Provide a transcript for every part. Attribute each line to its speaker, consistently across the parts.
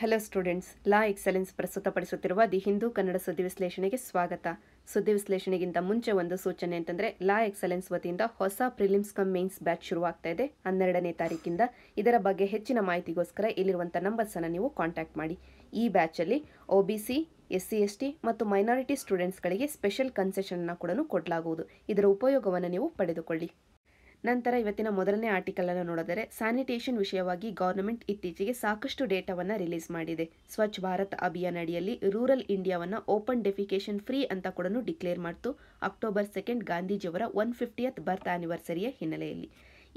Speaker 1: Hello students ಲಾ excellence ಪ್ರಸ್ತುತಪಡಿಸುತ್ತಿರುವ the Hindu Kannada ಸುದ್ದಿ ವಿಶ್ಲೇಷಣೆಗೆ ಸ್ವಾಗತ. ಸುದ್ದಿ ವಿಶ್ಲೇಷಣೆಗಿಂತ ಮುಂಚೆ ಒಂದು ಸೂಚನೆ ಅಂತಂದರೆ, ಲಾ ಎಕ್ಸಲೆನ್ಸ್ ವತಿಯಿಂದ ಹೊಸ ಪ್ರಿಲಿಮ್ಸ್ ಕಮ್ ಮೇನ್ಸ್ ಬ್ಯಾಚ್ ಶುರುವಾಗ್ತಾ ಇದೆ. ಹನ್ನೆರಡನೇ ತಾರೀಕಿಂದ ಇದರ ಬಗ್ಗೆ ಹೆಚ್ಚಿನ ಮಾಹಿತಿಗೋಸ್ಕರ ಇಲ್ಲಿರುವಂಥ ನಂಬರ್ಸನ್ನು ನೀವು ಕಾಂಟ್ಯಾಕ್ಟ್ ಮಾಡಿ. ಈ ಬ್ಯಾಚಲ್ಲಿ O B C S C S T ಮತ್ತು ಮೈನಾರಿಟಿ ಸ್ಟೂಡೆಂಟ್ಸ್ಗಳಿಗೆ ಸ್ಪೆಷಲ್ ಕನ್ಸೆಷನ್ನ ಕೂಡ ಕೊಡಲಾಗುವುದು. ಇದರ ಉಪಯೋಗವನ್ನು ನೀವು ಪಡೆದುಕೊಳ್ಳಿ. ನಂತರ ಇವತ್ತಿನ ಮೊದಲನೇ ಆರ್ಟಿಕಲ್ ಅನ್ನು ನೋಡಿದರೆ ಸ್ಯಾನಿಟೇಷನ್ ವಿಷಯವಾಗಿ ಗವರ್ನಮೆಂಟ್ ಇತ್ತೀಚೆಗೆ ಸಾಕಷ್ಟು ಡೇಟಾವನ್ನು ರಿಲೀಸ್ ಮಾಡಿದೆ. ಸ್ವಚ್ಛ ಭಾರತ್ ಅಭಿಯಾನ ಅಡಿಯಲ್ಲಿ ರೂರಲ್ ಇಂಡಿಯಾವನ್ನು ಓಪನ್ ಡೆಫಿಕೇಶನ್ ಫ್ರೀ ಅಂತ ಕೂಡ ಡಿಕ್ಲೇರ್ ಮಾಡಿತು. ಅಕ್ಟೋಬರ್ ಸೆಕೆಂಡ್ ಗಾಂಧೀಜಿಯವರ ಒನ್ ಫಿಫ್ಟಿಯತ್ ಬರ್ತ್ ಆನಿವರ್ಸರಿಯ ಹಿನ್ನೆಲೆಯಲ್ಲಿ.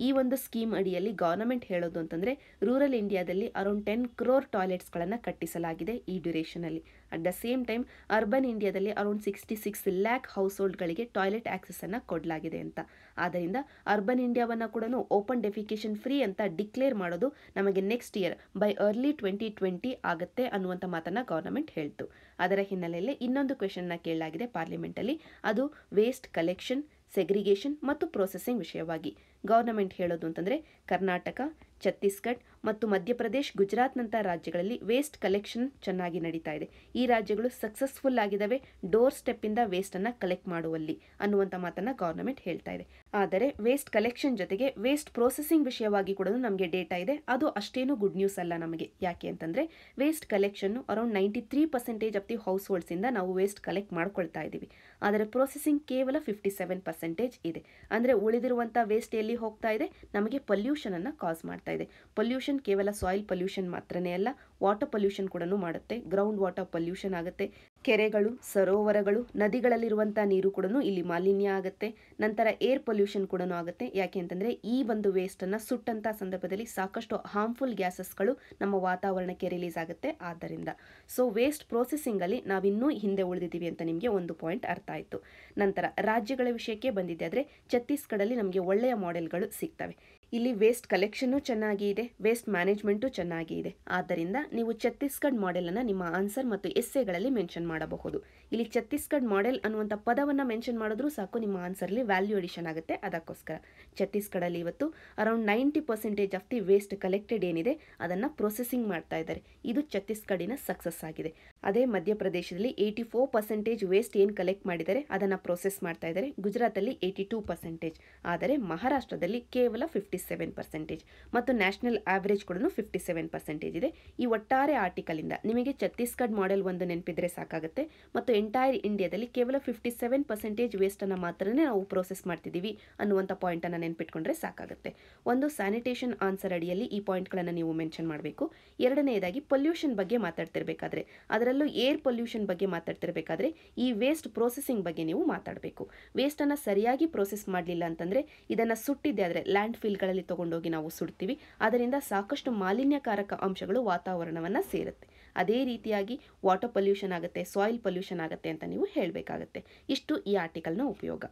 Speaker 1: ಈ ಒಂದು ಸ್ಕೀಮ್ ಅಡಿಯಲ್ಲಿ ಗವರ್ನಮೆಂಟ್ ಹೇಳೋದು ಅಂತಂದರೆ ರೂರಲ್ ಇಂಡಿಯಾದಲ್ಲಿ ಅರೌಂಡ್ ಟೆನ್ ಕ್ರೋರ್ ಟಾಯ್ಲೆಟ್ಸ್ಗಳನ್ನು ಕಟ್ಟಿಸಲಾಗಿದೆ ಈ ಡ್ಯೂರೇಷನಲ್ಲಿ. At the same time urban ಇಂಡಿಯಾದಲ್ಲಿ around sixty six lakh house ಹೋಲ್ಡ್ಗಳಿಗೆ ಟಾಯ್ಲೆಟ್ ಆಕ್ಸೆಸನ್ನು ಕೊಡಲಾಗಿದೆ ಅಂತ. ಆದ್ದರಿಂದ ಅರ್ಬನ್ ಇಂಡಿಯಾವನ್ನು ಕೂಡ ಓಪನ್ ಡೆಫಿಕೇಶನ್ ಫ್ರೀ ಅಂತ ಡಿಕ್ಲೇರ್ ಮಾಡೋದು ನಮಗೆ next year by early twenty twenty ಆಗುತ್ತೆ ಅನ್ನುವಂಥ ಮಾತನ್ನು ಗವರ್ನಮೆಂಟ್ ಹೇಳ್ತು. ಅದರ ಹಿನ್ನೆಲೆಯಲ್ಲಿ ಇನ್ನೊಂದು ಕ್ವೆಶನ್ನ ಕೇಳಲಾಗಿದೆ ಪಾರ್ಲಿಮೆಂಟಲ್ಲಿ. ಅದು ವೇಸ್ಟ್ ಕಲೆಕ್ಷನ್ ಸೆಗ್ರಿಗೇಷನ್ ಮತ್ತು ಪ್ರೊಸೆಸಿಂಗ್ ವಿಷಯವಾಗಿ. ಗವರ್ನಮೆಂಟ್ ಹೇಳೋದು ಅಂತಂದರೆ ಕರ್ನಾಟಕ ಛತ್ತೀಸ್ಗಢ ಮತ್ತು ಮಧ್ಯಪ್ರದೇಶ್, ಗುಜರಾತ್ನಂಥ ರಾಜ್ಯಗಳಲ್ಲಿ ವೇಸ್ಟ್ ಕಲೆಕ್ಷನ್ ಚೆನ್ನಾಗಿ ನಡೀತಾ ಇದೆ. ಈ ರಾಜ್ಯಗಳು ಸಕ್ಸಸ್ಫುಲ್ ಆಗಿದ್ದಾವೆ. ಡೋರ್ ಸ್ಟೆಪ್ಪಿಂದ ವೇಸ್ಟನ್ನು ಕಲೆಕ್ಟ್ ಮಾಡುವಲ್ಲಿ ಅನ್ನುವಂಥ ಮಾತನ್ನು ಗವರ್ನಮೆಂಟ್ ಹೇಳ್ತಾ ಇದೆ. ಆದರೆ ವೇಸ್ಟ್ ಕಲೆಕ್ಷನ್ ಜೊತೆಗೆ ವೇಸ್ಟ್ ಪ್ರೊಸೆಸಿಂಗ್ ವಿಷಯವಾಗಿ ಕೂಡ ನಮಗೆ ಡೇಟಾ ಇದೆ. ಅದು ಅಷ್ಟೇನು ಗುಡ್ ನ್ಯೂಸ್ ಅಲ್ಲ ನಮಗೆ. ಯಾಕೆ ಅಂತಂದರೆ waste collection around ninety three percentage of the house ಹೋಲ್ಡ್ಸಿಂದ ನಾವು ವೇಸ್ಟ್ ಕಲೆಕ್ಟ್ ಮಾಡ್ಕೊಳ್ತಾ ಇದ್ದೀವಿ. ಆದರೆ ಪ್ರೊಸೆಸಿಂಗ್ ಕೇವಲ ಫಿಫ್ಟಿ ಸೆವೆನ್ ಪರ್ಸೆಂಟೇಜ್ ಇದೆ. ಅಂದರೆ ಉಳಿದಿರುವಂಥ ವೇಸ್ಟ್ ಎಲ್ಲಿ ಹೋಗ್ತಾ ಇದೆ? ನಮಗೆ ಪೊಲ್ಯೂಷನನ್ನು ಕಾಸ್ ಮಾಡ್ತಾ ಇದೆ. ಪೊಲ್ಯೂಷನ್ ಕೇವಲ ಸಾಯಿಲ್ ಪೊಲ್ಯೂಷನ್ ಮಾತ್ರನೇ ಅಲ್ಲ ವಾಟರ್ ಪೊಲ್ಯೂಷನ್ ಕೂಡ ಮಾಡುತ್ತೆ. ಗ್ರೌಂಡ್ ವಾಟರ್ ಪೊಲ್ಯೂಷನ್ ಆಗುತ್ತೆ. ಕೆರೆಗಳು, ಸರೋವರಗಳು ನದಿಗಳಲ್ಲಿರುವಂಥ ನೀರು ಕೂಡ ಇಲ್ಲಿ ಮಾಲಿನ್ಯ ಆಗುತ್ತೆ. ನಂತರ ಏರ್ ಪೊಲ್ಯೂಷನ್ ಕೂಡ ಆಗುತ್ತೆ. ಯಾಕೆ ಅಂತಂದರೆ ಈ ಒಂದು ವೇಸ್ಟನ್ನು ಸುಟ್ಟಂಥ ಸಂದರ್ಭದಲ್ಲಿ ಸಾಕಷ್ಟು ಹಾರ್ಮ್ಫುಲ್ ಗ್ಯಾಸಸ್ಗಳು ನಮ್ಮ ವಾತಾವರಣಕ್ಕೆ ರಿಲೀಸ್ ಆಗುತ್ತೆ. ಆದ್ದರಿಂದ ಸೊ ವೇಸ್ಟ್ ಪ್ರೋಸೆಸಿಂಗಲ್ಲಿ ನಾವಿನ್ನೂ ಹಿಂದೆ ಉಳಿದಿದ್ದೀವಿ ಅಂತ ನಿಮಗೆ ಒಂದು ಪಾಯಿಂಟ್ ಅರ್ಥ ಆಯಿತು. ನಂತರ ರಾಜ್ಯಗಳ ವಿಷಯಕ್ಕೆ ಬಂದಿದೆ ಆದರೆ ಛತ್ತೀಸ್ಗಢಲ್ಲಿ ನಮಗೆ ಒಳ್ಳೆಯ ಮಾಡೆಲ್ಗಳು ಸಿಗ್ತವೆ. ಇಲ್ಲಿ ವೇಸ್ಟ್ ಕಲೆಕ್ಷನ್ನು ಚೆನ್ನಾಗಿ ಇದೆ ವೇಸ್ಟ್ ಮ್ಯಾನೇಜ್ಮೆಂಟು ಚೆನ್ನಾಗಿ ಇದೆ. ಆದ್ದರಿಂದ ನೀವು ಛತ್ತೀಸ್ಗಢ ಮಾಡೆಲನ್ನು ನಿಮ್ಮ ಆನ್ಸರ್ ಮತ್ತು ಎಸ್ಸೆಗಳಲ್ಲಿ ಮೆನ್ಷನ್ ಮಾಡಬಹುದು. ಇಲ್ಲಿ ಛತ್ತೀಸ್ಗಢ ಮಾಡೆಲ್ ಅನ್ನುವಂಥ ಪದವನ್ನು ಮೆನ್ಷನ್ ಮಾಡಿದ್ರೂ ಸಾಕು, ನಿಮ್ಮ ಆನ್ಸರ್ಲಿ ವ್ಯಾಲ್ಯೂ ಅಡಿಷನ್ ಆಗುತ್ತೆ. ಅದಕ್ಕೋಸ್ಕರ ಛತ್ತೀಸ್ಗಢಲ್ಲಿ ಇವತ್ತು around ninety percentage of the waste collected ಏನಿದೆ, ಅದನ್ನು ಪ್ರೊಸೆಸಿಂಗ್ ಮಾಡ್ತಾ ಇದ್ದಾರೆ. ಇದು ಛತ್ತೀಸ್ಗಢಿನ ಸಕ್ಸಸ್ ಆಗಿದೆ. ಅದೇ ಮಧ್ಯಪ್ರದೇಶದಲ್ಲಿ ಏಯ್ಟಿ ಫೋರ್ ಪರ್ಸೆಂಟೇಜ್ ವೇಸ್ಟ್ ಏನು ಕಲೆಕ್ಟ್ ಮಾಡಿದ್ದಾರೆ, ಅದನ್ನು ಪ್ರೊಸೆಸ್ ಮಾಡ್ತಾ ಇದ್ದಾರೆ. ಗುಜರಾತಲ್ಲಿ ಏಯ್ಟಿ ಟೂ ಪರ್ಸೆಂಟೇಜ್ ಆದರೆ ಮಹಾರಾಷ್ಟ್ರದಲ್ಲಿ ಕೇವಲ ಫಿಫ್ಟಿ ಸೆವೆನ್ ಪರ್ಸೆಂಟೇಜ್ ಮತ್ತು ನ್ಯಾಷನಲ್ ಆವರೇಜ್ ಕೂಡ ಫಿಫ್ಟಿ ಸೆವೆನ್ ಪರ್ಸೆಂಟೇಜ್ ಇದೆ. ಈ ಒಟ್ಟಾರೆ ಆರ್ಟಿಕಲಿಂದ ನಿಮಗೆ ಛತ್ತೀಸ್ಗಢ ಮಾಡೆಲ್ ಒಂದು ನೆನಪಿದ್ರೆ ಸಾಕಾಗುತ್ತೆ ಮತ್ತು ಎಂಟೈರ್ ಇಂಡಿಯಾದಲ್ಲಿ ಕೇವಲ ಫಿಫ್ಟಿ ಸೆವೆನ್ ಪರ್ಸೆಂಟೇಜ್ ವೇಸ್ಟನ್ನು ಮಾತ್ರನೇ ನಾವು ಪ್ರೊಸೆಸ್ ಮಾಡ್ತಿದ್ದೀವಿ ಅನ್ನುವಂಥ ಪಾಯಿಂಟನ್ನು ನೆನಪಿಟ್ಕೊಂಡ್ರೆ ಸಾಕಾಗುತ್ತೆ. ಒಂದು ಸ್ಯಾನಿಟೇಷನ್ ಆನ್ಸರ್ ಅಡಿಯಲ್ಲಿ ಈ ಪಾಯಿಂಟ್ಗಳನ್ನು ನೀವು ಮೆನ್ಷನ್ ಮಾಡಬೇಕು. ಎರಡನೆಯದಾಗಿ ಪೊಲ್ಯೂಷನ್ ಬಗ್ಗೆ ಮಾತಾಡ್ತಿರ್ಬೇಕಾದ್ರೆ ಅದರಲ್ಲೂ ಏರ್ ಪೊಲ್ಯೂಷನ್ ಬಗ್ಗೆ ಮಾತಾಡ್ತಿರಬೇಕಾದ್ರೆ ಈ ವೇಸ್ಟ್ ಪ್ರೋಸೆಸಿಂಗ್ ಬಗ್ಗೆ ನೀವು ಮಾತಾಡಬೇಕು. ವೇಸ್ಟನ್ನು ಸರಿಯಾಗಿ ಪ್ರೋಸೆಸ್ ಮಾಡಲಿಲ್ಲ ಅಂತಂದರೆ ಇದನ್ನು ಸುಟ್ಟಿದ್ದೆ ಆದರೆ ಲ್ಯಾಂಡ್ ಫಿಲ್ಗಳಲ್ಲಿ ತೊಗೊಂಡೋಗಿ ನಾವು ಸುಡ್ತೀವಿ. ಅದರಿಂದ ಸಾಕಷ್ಟು ಮಾಲಿನ್ಯಕಾರಕ ಅಂಶಗಳು ವಾತಾವರಣವನ್ನು ಸೇರುತ್ತೆ. ಅದೇ ರೀತಿಯಾಗಿ ವಾಟರ್ ಪೊಲ್ಯೂಷನ್ ಆಗುತ್ತೆ ಸಾಯಿಲ್ ಪೊಲ್ಯೂಷನ್ ಆಗುತ್ತೆ ಅಂತ ನೀವು ಹೇಳಬೇಕಾಗತ್ತೆ. ಇಷ್ಟು ಈ ಆರ್ಟಿಕಲ್ನ ಉಪಯೋಗ.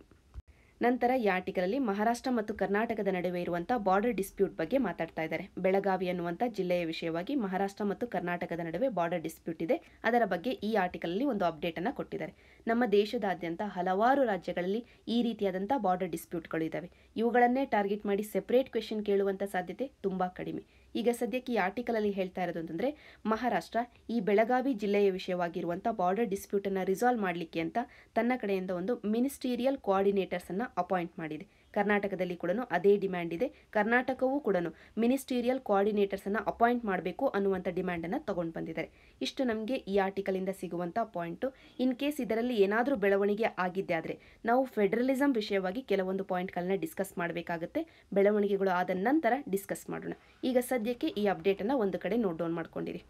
Speaker 1: ನಂತರ ಈ ಆರ್ಟಿಕಲಲ್ಲಿ ಮಹಾರಾಷ್ಟ್ರ ಮತ್ತು ಕರ್ನಾಟಕದ ನಡುವೆ ಇರುವಂಥ ಬಾರ್ಡರ್ ಡಿಸ್ಪ್ಯೂಟ್ ಬಗ್ಗೆ ಮಾತಾಡ್ತಾ ಇದ್ದಾರೆ. ಬೆಳಗಾವಿ ಅನ್ನುವಂಥ ಜಿಲ್ಲೆಯ ವಿಷಯವಾಗಿ ಮಹಾರಾಷ್ಟ್ರ ಮತ್ತು ಕರ್ನಾಟಕದ ನಡುವೆ ಬಾರ್ಡರ್ ಡಿಸ್ಪ್ಯೂಟ್ ಇದೆ. ಅದರ ಬಗ್ಗೆ ಈ ಆರ್ಟಿಕಲಲ್ಲಿ ಒಂದು ಅಪ್ಡೇಟನ್ನು ಕೊಟ್ಟಿದ್ದಾರೆ. ನಮ್ಮ ದೇಶದಾದ್ಯಂತ ಹಲವಾರು ರಾಜ್ಯಗಳಲ್ಲಿ ಈ ರೀತಿಯಾದಂಥ ಬಾರ್ಡರ್ ಡಿಸ್ಪ್ಯೂಟ್ಗಳು ಇದ್ದಾವೆ ಇವುಗಳನ್ನೇ ಟಾರ್ಗೆಟ್ ಮಾಡಿ ಸೆಪರೇಟ್ ಕ್ವೆಶನ್ ಕೇಳುವಂಥ ಸಾಧ್ಯತೆ ತುಂಬ ಕಡಿಮೆ. ಈಗ ಸದ್ಯಕ್ಕೆ ಈ ಆರ್ಟಿಕಲಲ್ಲಿ ಹೇಳ್ತಾ ಇರೋದು ಅಂತಂದ್ರೆ, ಮಹಾರಾಷ್ಟ್ರ ಈ ಬೆಳಗಾವಿ ಜಿಲ್ಲೆಯ ವಿಷಯವಾಗಿರುವಂಥ ಬಾರ್ಡರ್ ಡಿಸ್ಪ್ಯೂಟನ್ನು ರಿಸಾಲ್ವ್ ಮಾಡಲಿಕ್ಕೆ ಅಂತ ತನ್ನ ಕಡೆಯಿಂದ ಒಂದು ಮಿನಿಸ್ಟೀರಿಯಲ್ ಕೋಆರ್ಡಿನೇಟರ್ಸನ್ನು ಅಪಾಯಿಂಟ್ ಮಾಡಿದೆ. ಕರ್ನಾಟಕದಲ್ಲಿ ಕೂಡ ಅದೇ ಡಿಮ್ಯಾಂಡ್ ಇದೆ. ಕರ್ನಾಟಕವೂ ಕೂಡ ಮಿನಿಸ್ಟೀರಿಯಲ್ ಕೋಆರ್ಡಿನೇಟರ್ಸನ್ನು ಅಪಾಯಿಂಟ್ ಮಾಡಬೇಕು ಅನ್ನುವಂಥ ಡಿಮ್ಯಾಂಡನ್ನು ತಗೊಂಡು ಬಂದಿದ್ದಾರೆ. ಇಷ್ಟು ನಮಗೆ ಈ ಆರ್ಟಿಕಲಿಂದ ಸಿಗುವಂಥ ಪಾಯಿಂಟು. ಇನ್ ಕೇಸ್ ಇದರಲ್ಲಿ ಏನಾದರೂ ಬೆಳವಣಿಗೆ ಆಗಿದ್ದೆ ಆದರೆ ನಾವು ಫೆಡರಲಿಸಂ ವಿಷಯವಾಗಿ ಕೆಲವೊಂದು ಪಾಯಿಂಟ್ಗಳನ್ನ ಡಿಸ್ಕಸ್ ಮಾಡಬೇಕಾಗುತ್ತೆ. ಬೆಳವಣಿಗೆಗಳು ಆದ ನಂತರ ಡಿಸ್ಕಸ್ ಮಾಡೋಣ. ಈಗ ಸದ್ಯಕ್ಕೆ ಈ ಅಪ್ಡೇಟನ್ನು ಒಂದು ಕಡೆ ನೋಟ್ ಡೌನ್ ಮಾಡ್ಕೊಂಡಿರಿ.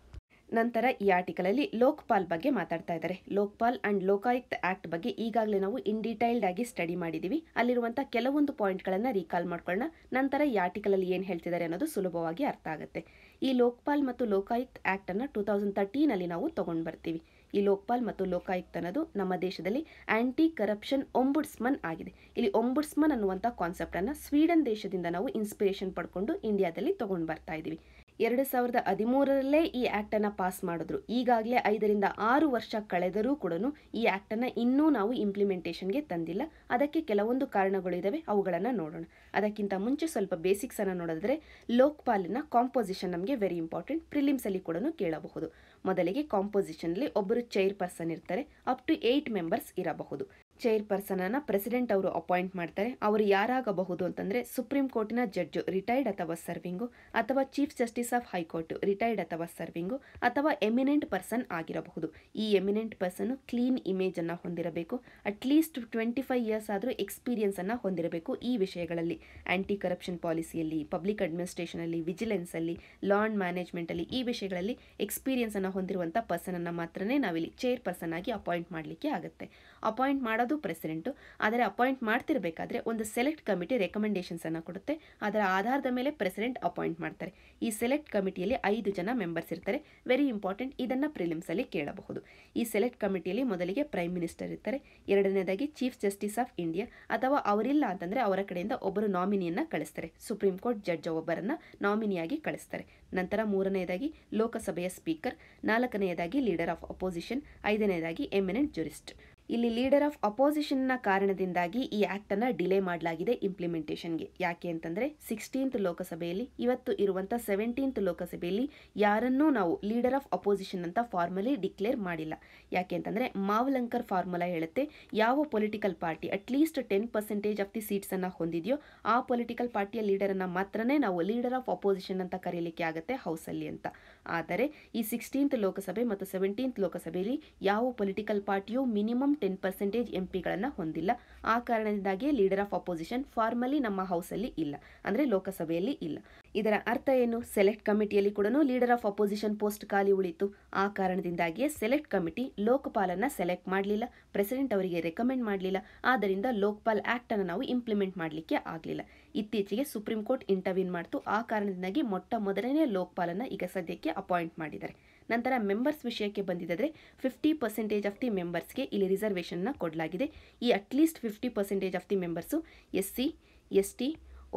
Speaker 1: ನಂತರ ಈ ಆರ್ಟಿಕಲಲ್ಲಿ ಲೋಕ್ಪಾಲ್ ಬಗ್ಗೆ ಮಾತಾಡ್ತಾ ಇದ್ದಾರೆ. ಲೋಕ್ಪಾಲ್ ಅಂಡ್ ಲೋಕಾಯುಕ್ತ ಆಕ್ಟ್ ಬಗ್ಗೆ ಈಗಾಗಲೇ ನಾವು ಇನ್ ಡೀಟೈಲ್ಡ್ ಆಗಿ ಸ್ಟಡಿ ಮಾಡಿದ್ದೀವಿ ಅಲ್ಲಿರುವಂಥ ಕೆಲವೊಂದು ಪಾಯಿಂಟ್ಗಳನ್ನು ರೀಕಾಲ್ ಮಾಡ್ಕೊಳ್ಳೋಣ. ನಂತರ ಈ ಆರ್ಟಿಕಲಲ್ಲಿ ಏನು ಹೇಳ್ತಿದ್ದಾರೆ ಅನ್ನೋದು ಸುಲಭವಾಗಿ ಅರ್ಥ ಆಗುತ್ತೆ. ಈ ಲೋಕ್ಪಾಲ್ ಮತ್ತು ಲೋಕಾಯುಕ್ತ ಆ್ಯಕ್ಟನ್ನು ಟೂ ತೌಸಂಡ್ ತರ್ಟೀನಲ್ಲಿ ನಾವು ತೊಗೊಂಡು ಬರ್ತೀವಿ. ಈ ಲೋಕ್ಪಾಲ್ ಮತ್ತು ಲೋಕಾಯುಕ್ತ ಅನ್ನೋದು ನಮ್ಮ ದೇಶದಲ್ಲಿ ಆಂಟಿ ಕರಪ್ಷನ್ ಒಂಬುಡ್ಸ್ಮನ್ ಆಗಿದೆ. ಇಲ್ಲಿ ಒಂಬುಡ್ಸ್ಮನ್ ಅನ್ನುವಂಥ ಕಾನ್ಸೆಪ್ಟನ್ನು ಸ್ವೀಡನ್ ದೇಶದಿಂದ ನಾವು ಇನ್ಸ್ಪಿರೇಷನ್ ಪಡ್ಕೊಂಡು ಇಂಡಿಯಾದಲ್ಲಿ ತೊಗೊಂಡು ಬರ್ತಾ ಇದ್ದೀವಿ ಎರಡು ಸಾವಿರದ ಹದಿಮೂರರಲ್ಲೇ ಈ ಆ್ಯಕ್ಟನ್ನು ಪಾಸ್ ಮಾಡಿದ್ರು. ಈಗಾಗಲೇ ಐದರಿಂದ ಆರು ವರ್ಷ ಕಳೆದರೂ ಕೂಡ ಈ ಆ್ಯಕ್ಟನ್ನು ಇನ್ನೂ ನಾವು ಇಂಪ್ಲಿಮೆಂಟೇಷನ್ಗೆ ತಂದಿಲ್ಲ. ಅದಕ್ಕೆ ಕೆಲವೊಂದು ಕಾರಣಗಳಿದ್ದಾವೆ ಅವುಗಳನ್ನು ನೋಡೋಣ. ಅದಕ್ಕಿಂತ ಮುಂಚೆ ಸ್ವಲ್ಪ ಬೇಸಿಕ್ಸನ್ನು ನೋಡಿದ್ರೆ ಲೋಕ್ಪಾಲಿನ ಕಾಂಪೋಸಿಷನ್ ನಮಗೆ ವೆರಿ ಇಂಪಾರ್ಟೆಂಟ್ ಪ್ರಿಲಿಮ್ಸಲ್ಲಿ ಕೂಡ ಕೇಳಬಹುದು. ಮೊದಲಿಗೆ ಕಾಂಪೋಸಿಷನಲ್ಲಿ ಒಬ್ಬರು ಚೈರ್ ಪರ್ಸನ್ ಇರ್ತಾರೆ ಅಪ್ ಟು ಏಯ್ಟ್ ಮೆಂಬರ್ಸ್ ಇರಬಹುದು. ಚೈರ್ ಅನ್ನ ಪ್ರೆಸಿಡೆಂಟ್ ಅವರು ಅಪಾಯಿಂಟ್ ಮಾಡ್ತಾರೆ. ಅವರು ಯಾರಾಗಬಹುದು ಅಂತಂದರೆ ಸುಪ್ರೀಂ ಕೋರ್ಟಿನ ಜಡ್ಜು, ರಿಟೈರ್ಡ್ ಅಥವಾ ಸರ್ವಿಂಗು, ಅಥವಾ chief justice of high court, retired ಅಥವಾ ಸರ್ವಿಂಗು, ಅಥವಾ ಎಮಿನೆಂಟ್ ಪರ್ಸನ್ ಆಗಿರಬಹುದು. ಈ ಎಮಿನೆಂಟ್ ಪರ್ಸನ್ ಕ್ಲೀನ್ ಇಮೇಜನ್ನು ಹೊಂದಿರಬೇಕು. ಅಟ್ಲೀಸ್ಟ್ ಟ್ವೆಂಟಿ ಫೈವ್ ಇಯರ್ಸ್ ಆದರೂ ಎಕ್ಸ್ಪೀರಿಯನ್ಸನ್ನು ಹೊಂದಿರಬೇಕು ಈ ವಿಷಯಗಳಲ್ಲಿ. ಆ್ಯಂಟಿ ಕರಪ್ಷನ್ ಪಾಲಿಸಿಯಲ್ಲಿ ಪಬ್ಲಿಕ್ ಅಡ್ಮಿನಿಸ್ಟ್ರೇಷನಲ್ಲಿ ವಿಜಿಲೆನ್ಸಲ್ಲಿ ಲಾ ಆ್ಯಂಡ್ ಮ್ಯಾನೇಜ್ಮೆಂಟಲ್ಲಿ ಈ ವಿಷಯಗಳಲ್ಲಿ ಎಕ್ಸ್ಪೀರಿಯನ್ಸ್ ಅನ್ನ ಹೊಂದಿರುವಂತಹ ಪರ್ಸನ್ ಅನ್ನ ಮಾತ್ರನೇ ನಾವಿಲ್ಲಿ ಚೇರ್ ಪರ್ಸನ್ ಆಗಿ ಅಪಾಯಿಂಟ್ ಮಾಡಲಿಕ್ಕೆ ಆಗುತ್ತೆ. ಅಪಾಯಿಂಟ್ ಮಾಡೋದು ಪ್ರೆಸಿಡೆಂಟು. ಆದರೆ ಅಪಾಯಿಂಟ್ ಮಾಡ್ತಿರಬೇಕಾದ್ರೆ ಒಂದು ಸೆಲೆಕ್ಟ್ ಕಮಿಟಿ ರೆಕಮೆಂಡೇಶನ್ಸನ್ನು ಕೊಡುತ್ತೆ. ಅದರ ಆಧಾರದ ಮೇಲೆ ಪ್ರೆಸಿಡೆಂಟ್ ಅಪಾಯಿಂಟ್ ಮಾಡ್ತಾರೆ. ಈ ಸೆಲೆಕ್ಟ್ ಕಮಿಟಿಯಲ್ಲಿ ಐದು ಜನ ಮೆಂಬರ್ಸ್ ಇರ್ತಾರೆ. ವೆರಿ ಇಂಪಾರ್ಟೆಂಟ್, ಇದನ್ನು ಪ್ರಿಲಿಮ್ಸಲ್ಲಿ ಕೇಳಬಹುದು. ಈ ಸೆಲೆಕ್ಟ್ ಕಮಿಟಿಯಲ್ಲಿ ಮೊದಲಿಗೆ ಪ್ರೈಮ್ ಮಿನಿಸ್ಟರ್ ಇರ್ತಾರೆ. ಎರಡನೇದಾಗಿ ಚೀಫ್ ಜಸ್ಟಿಸ್ ಆಫ್ ಇಂಡಿಯಾ ಅಥವಾ ಅವರಿಲ್ಲ ಅಂತಂದರೆ ಅವರ ಕಡೆಯಿಂದ ಒಬ್ಬರು ನಾಮಿನಿಯನ್ನು ಕಳಿಸ್ತಾರೆ. ಸುಪ್ರೀಂ ಕೋರ್ಟ್ ಜಡ್ಜ್ ಒಬ್ಬರನ್ನು ನಾಮಿನಿಯಾಗಿ ಕಳಿಸ್ತಾರೆ. ನಂತರ ಮೂರನೆಯದಾಗಿ ಲೋಕಸಭೆಯ ಸ್ಪೀಕರ್ ನಾಲ್ಕನೆಯದಾಗಿ ಲೀಡರ್ ಆಫ್ ಅಪೋಸಿಷನ್ ಐದನೆಯದಾಗಿ ಎಮಿನೆಂಟ್ ಜುರಿಸ್ಟ್. ಇಲ್ಲಿ ಲೀಡರ್ ಆಫ್ ಅಪೋಸಿಷನ್ನ ಕಾರಣದಿಂದಾಗಿ ಈ ಆ್ಯಕ್ಟನ್ನು ಡಿಲೇ ಮಾಡಲಾಗಿದೆ ಇಂಪ್ಲಿಮೆಂಟೇಷನ್ಗೆ ಯಾಕೆ ಅಂತಂದರೆ ಸಿಕ್ಸ್ಟೀನ್ತ್ ಲೋಕಸಭೆಯಲ್ಲಿ, ಇವತ್ತು ಇರುವಂಥ ಸೆವೆಂಟೀನ್ತ್ ಲೋಕಸಭೆಯಲ್ಲಿ ಯಾರನ್ನೂ ನಾವು ಲೀಡರ್ ಆಫ್ ಅಪೋಸಿಷನ್ ಅಂತ ಫಾರ್ಮಲಿ ಡಿಕ್ಲೇರ್ ಮಾಡಿಲ್ಲ. ಯಾಕೆ ಅಂತಂದರೆ ಮಾವಲಂಕರ್ ಫಾರ್ಮುಲಾ ಹೇಳುತ್ತೆ, ಯಾವ political party at least ten percentage of the ಸೀಟ್ಸನ್ನು ಹೊಂದಿದೆಯೋ ಆ ಪೊಲಿಟಿಕಲ್ ಪಾರ್ಟಿಯ ಲೀಡರನ್ನು ಮಾತ್ರನೇ ನಾವು ಲೀಡರ್ ಆಫ್ ಅಪೋಸಿಷನ್ ಅಂತ ಕರೀಲಿಕ್ಕೆ ಆಗುತ್ತೆ ಹೌಸಲ್ಲಿ ಅಂತ. ಆದರೆ ಈ ಸಿಕ್ಸ್ಟೀನ್ತ್ ಲೋಕಸಭೆ ಮತ್ತು ಸೆವೆಂಟೀನ್ತ್ ಲೋಕಸಭೆಯಲ್ಲಿ ಯಾವ ಪೊಲಿಟಿಕಲ್ ಪಾರ್ಟಿಯು ಮಿನಿಮಮ್ ಟೆನ್ ಪರ್ಸೆಂಟೇಜ್ ಎಂ ಪಿಗಳನ್ನು ಹೊಂದಿಲ್ಲ. ಆ ಕಾರಣದಿಂದಾಗಿಯೇ ಲೀಡರ್ ಆಫ್ ಅಪೋಸಿಷನ್ ಫಾರ್ಮಲಿ ನಮ್ಮ ಹೌಸಲ್ಲಿ ಇಲ್ಲ. ಅಂದರೆ ಲೋಕಸಭೆಯಲ್ಲಿ ಇಲ್ಲ. ಇದರ ಅರ್ಥ ಏನು? ಸೆಲೆಕ್ಟ್ ಕಮಿಟಿಯಲ್ಲಿ ಕೂಡ ಲೀಡರ್ ಆಫ್ ಅಪೋಸಿಷನ್ ಪೋಸ್ಟ್ ಖಾಲಿ ಉಳಿತು. ಆ ಕಾರಣದಿಂದಾಗಿಯೇ ಸೆಲೆಕ್ಟ್ ಕಮಿಟಿ ಲೋಕಪಾಲನ್ನು ಸೆಲೆಕ್ಟ್ ಮಾಡಲಿಲ್ಲ. ಪ್ರೆಸಿಡೆಂಟ್ ಅವರಿಗೆ ರೆಕಮೆಂಡ್ ಮಾಡಲಿಲ್ಲ. ಆದ್ದರಿಂದ ಲೋಕಪಾಲ್ ಆ್ಯಕ್ಟನ್ನು ನಾವು ಇಂಪ್ಲಿಮೆಂಟ್ ಮಾಡಲಿಕ್ಕೆ ಆಗಲಿಲ್ಲ. ಇತ್ತೀಚೆಗೆ ಸುಪ್ರೀಂ ಕೋರ್ಟ್ ಇಂಟರ್ವ್ಯೂನ್ ಮಾಡ್ತು. ಆ ಕಾರಣದಿಂದಾಗಿ ಮೊಟ್ಟ ಮೊದಲನೇ ಲೋಕಪಾಲನ್ನು ಈಗ ಸದ್ಯಕ್ಕೆ ಅಪಾಯಿಂಟ್ ಮಾಡಿದ್ದಾರೆ. ನಂತರ ಮೆಂಬರ್ಸ್ ವಿಷಯಕ್ಕೆ ಬಂದಿದ್ದರೆ ಫಿಫ್ಟಿ ಪರ್ಸೆಂಟೇಜ್ ಆಫ್ ದಿ ಮೆಂಬರ್ಸ್ಗೆ ಇಲ್ಲಿ ರಿಸರ್ವೇಷನ್ನ ಕೊಡಲಾಗಿದೆ. ಈ at least fifty percentage of the members S C S T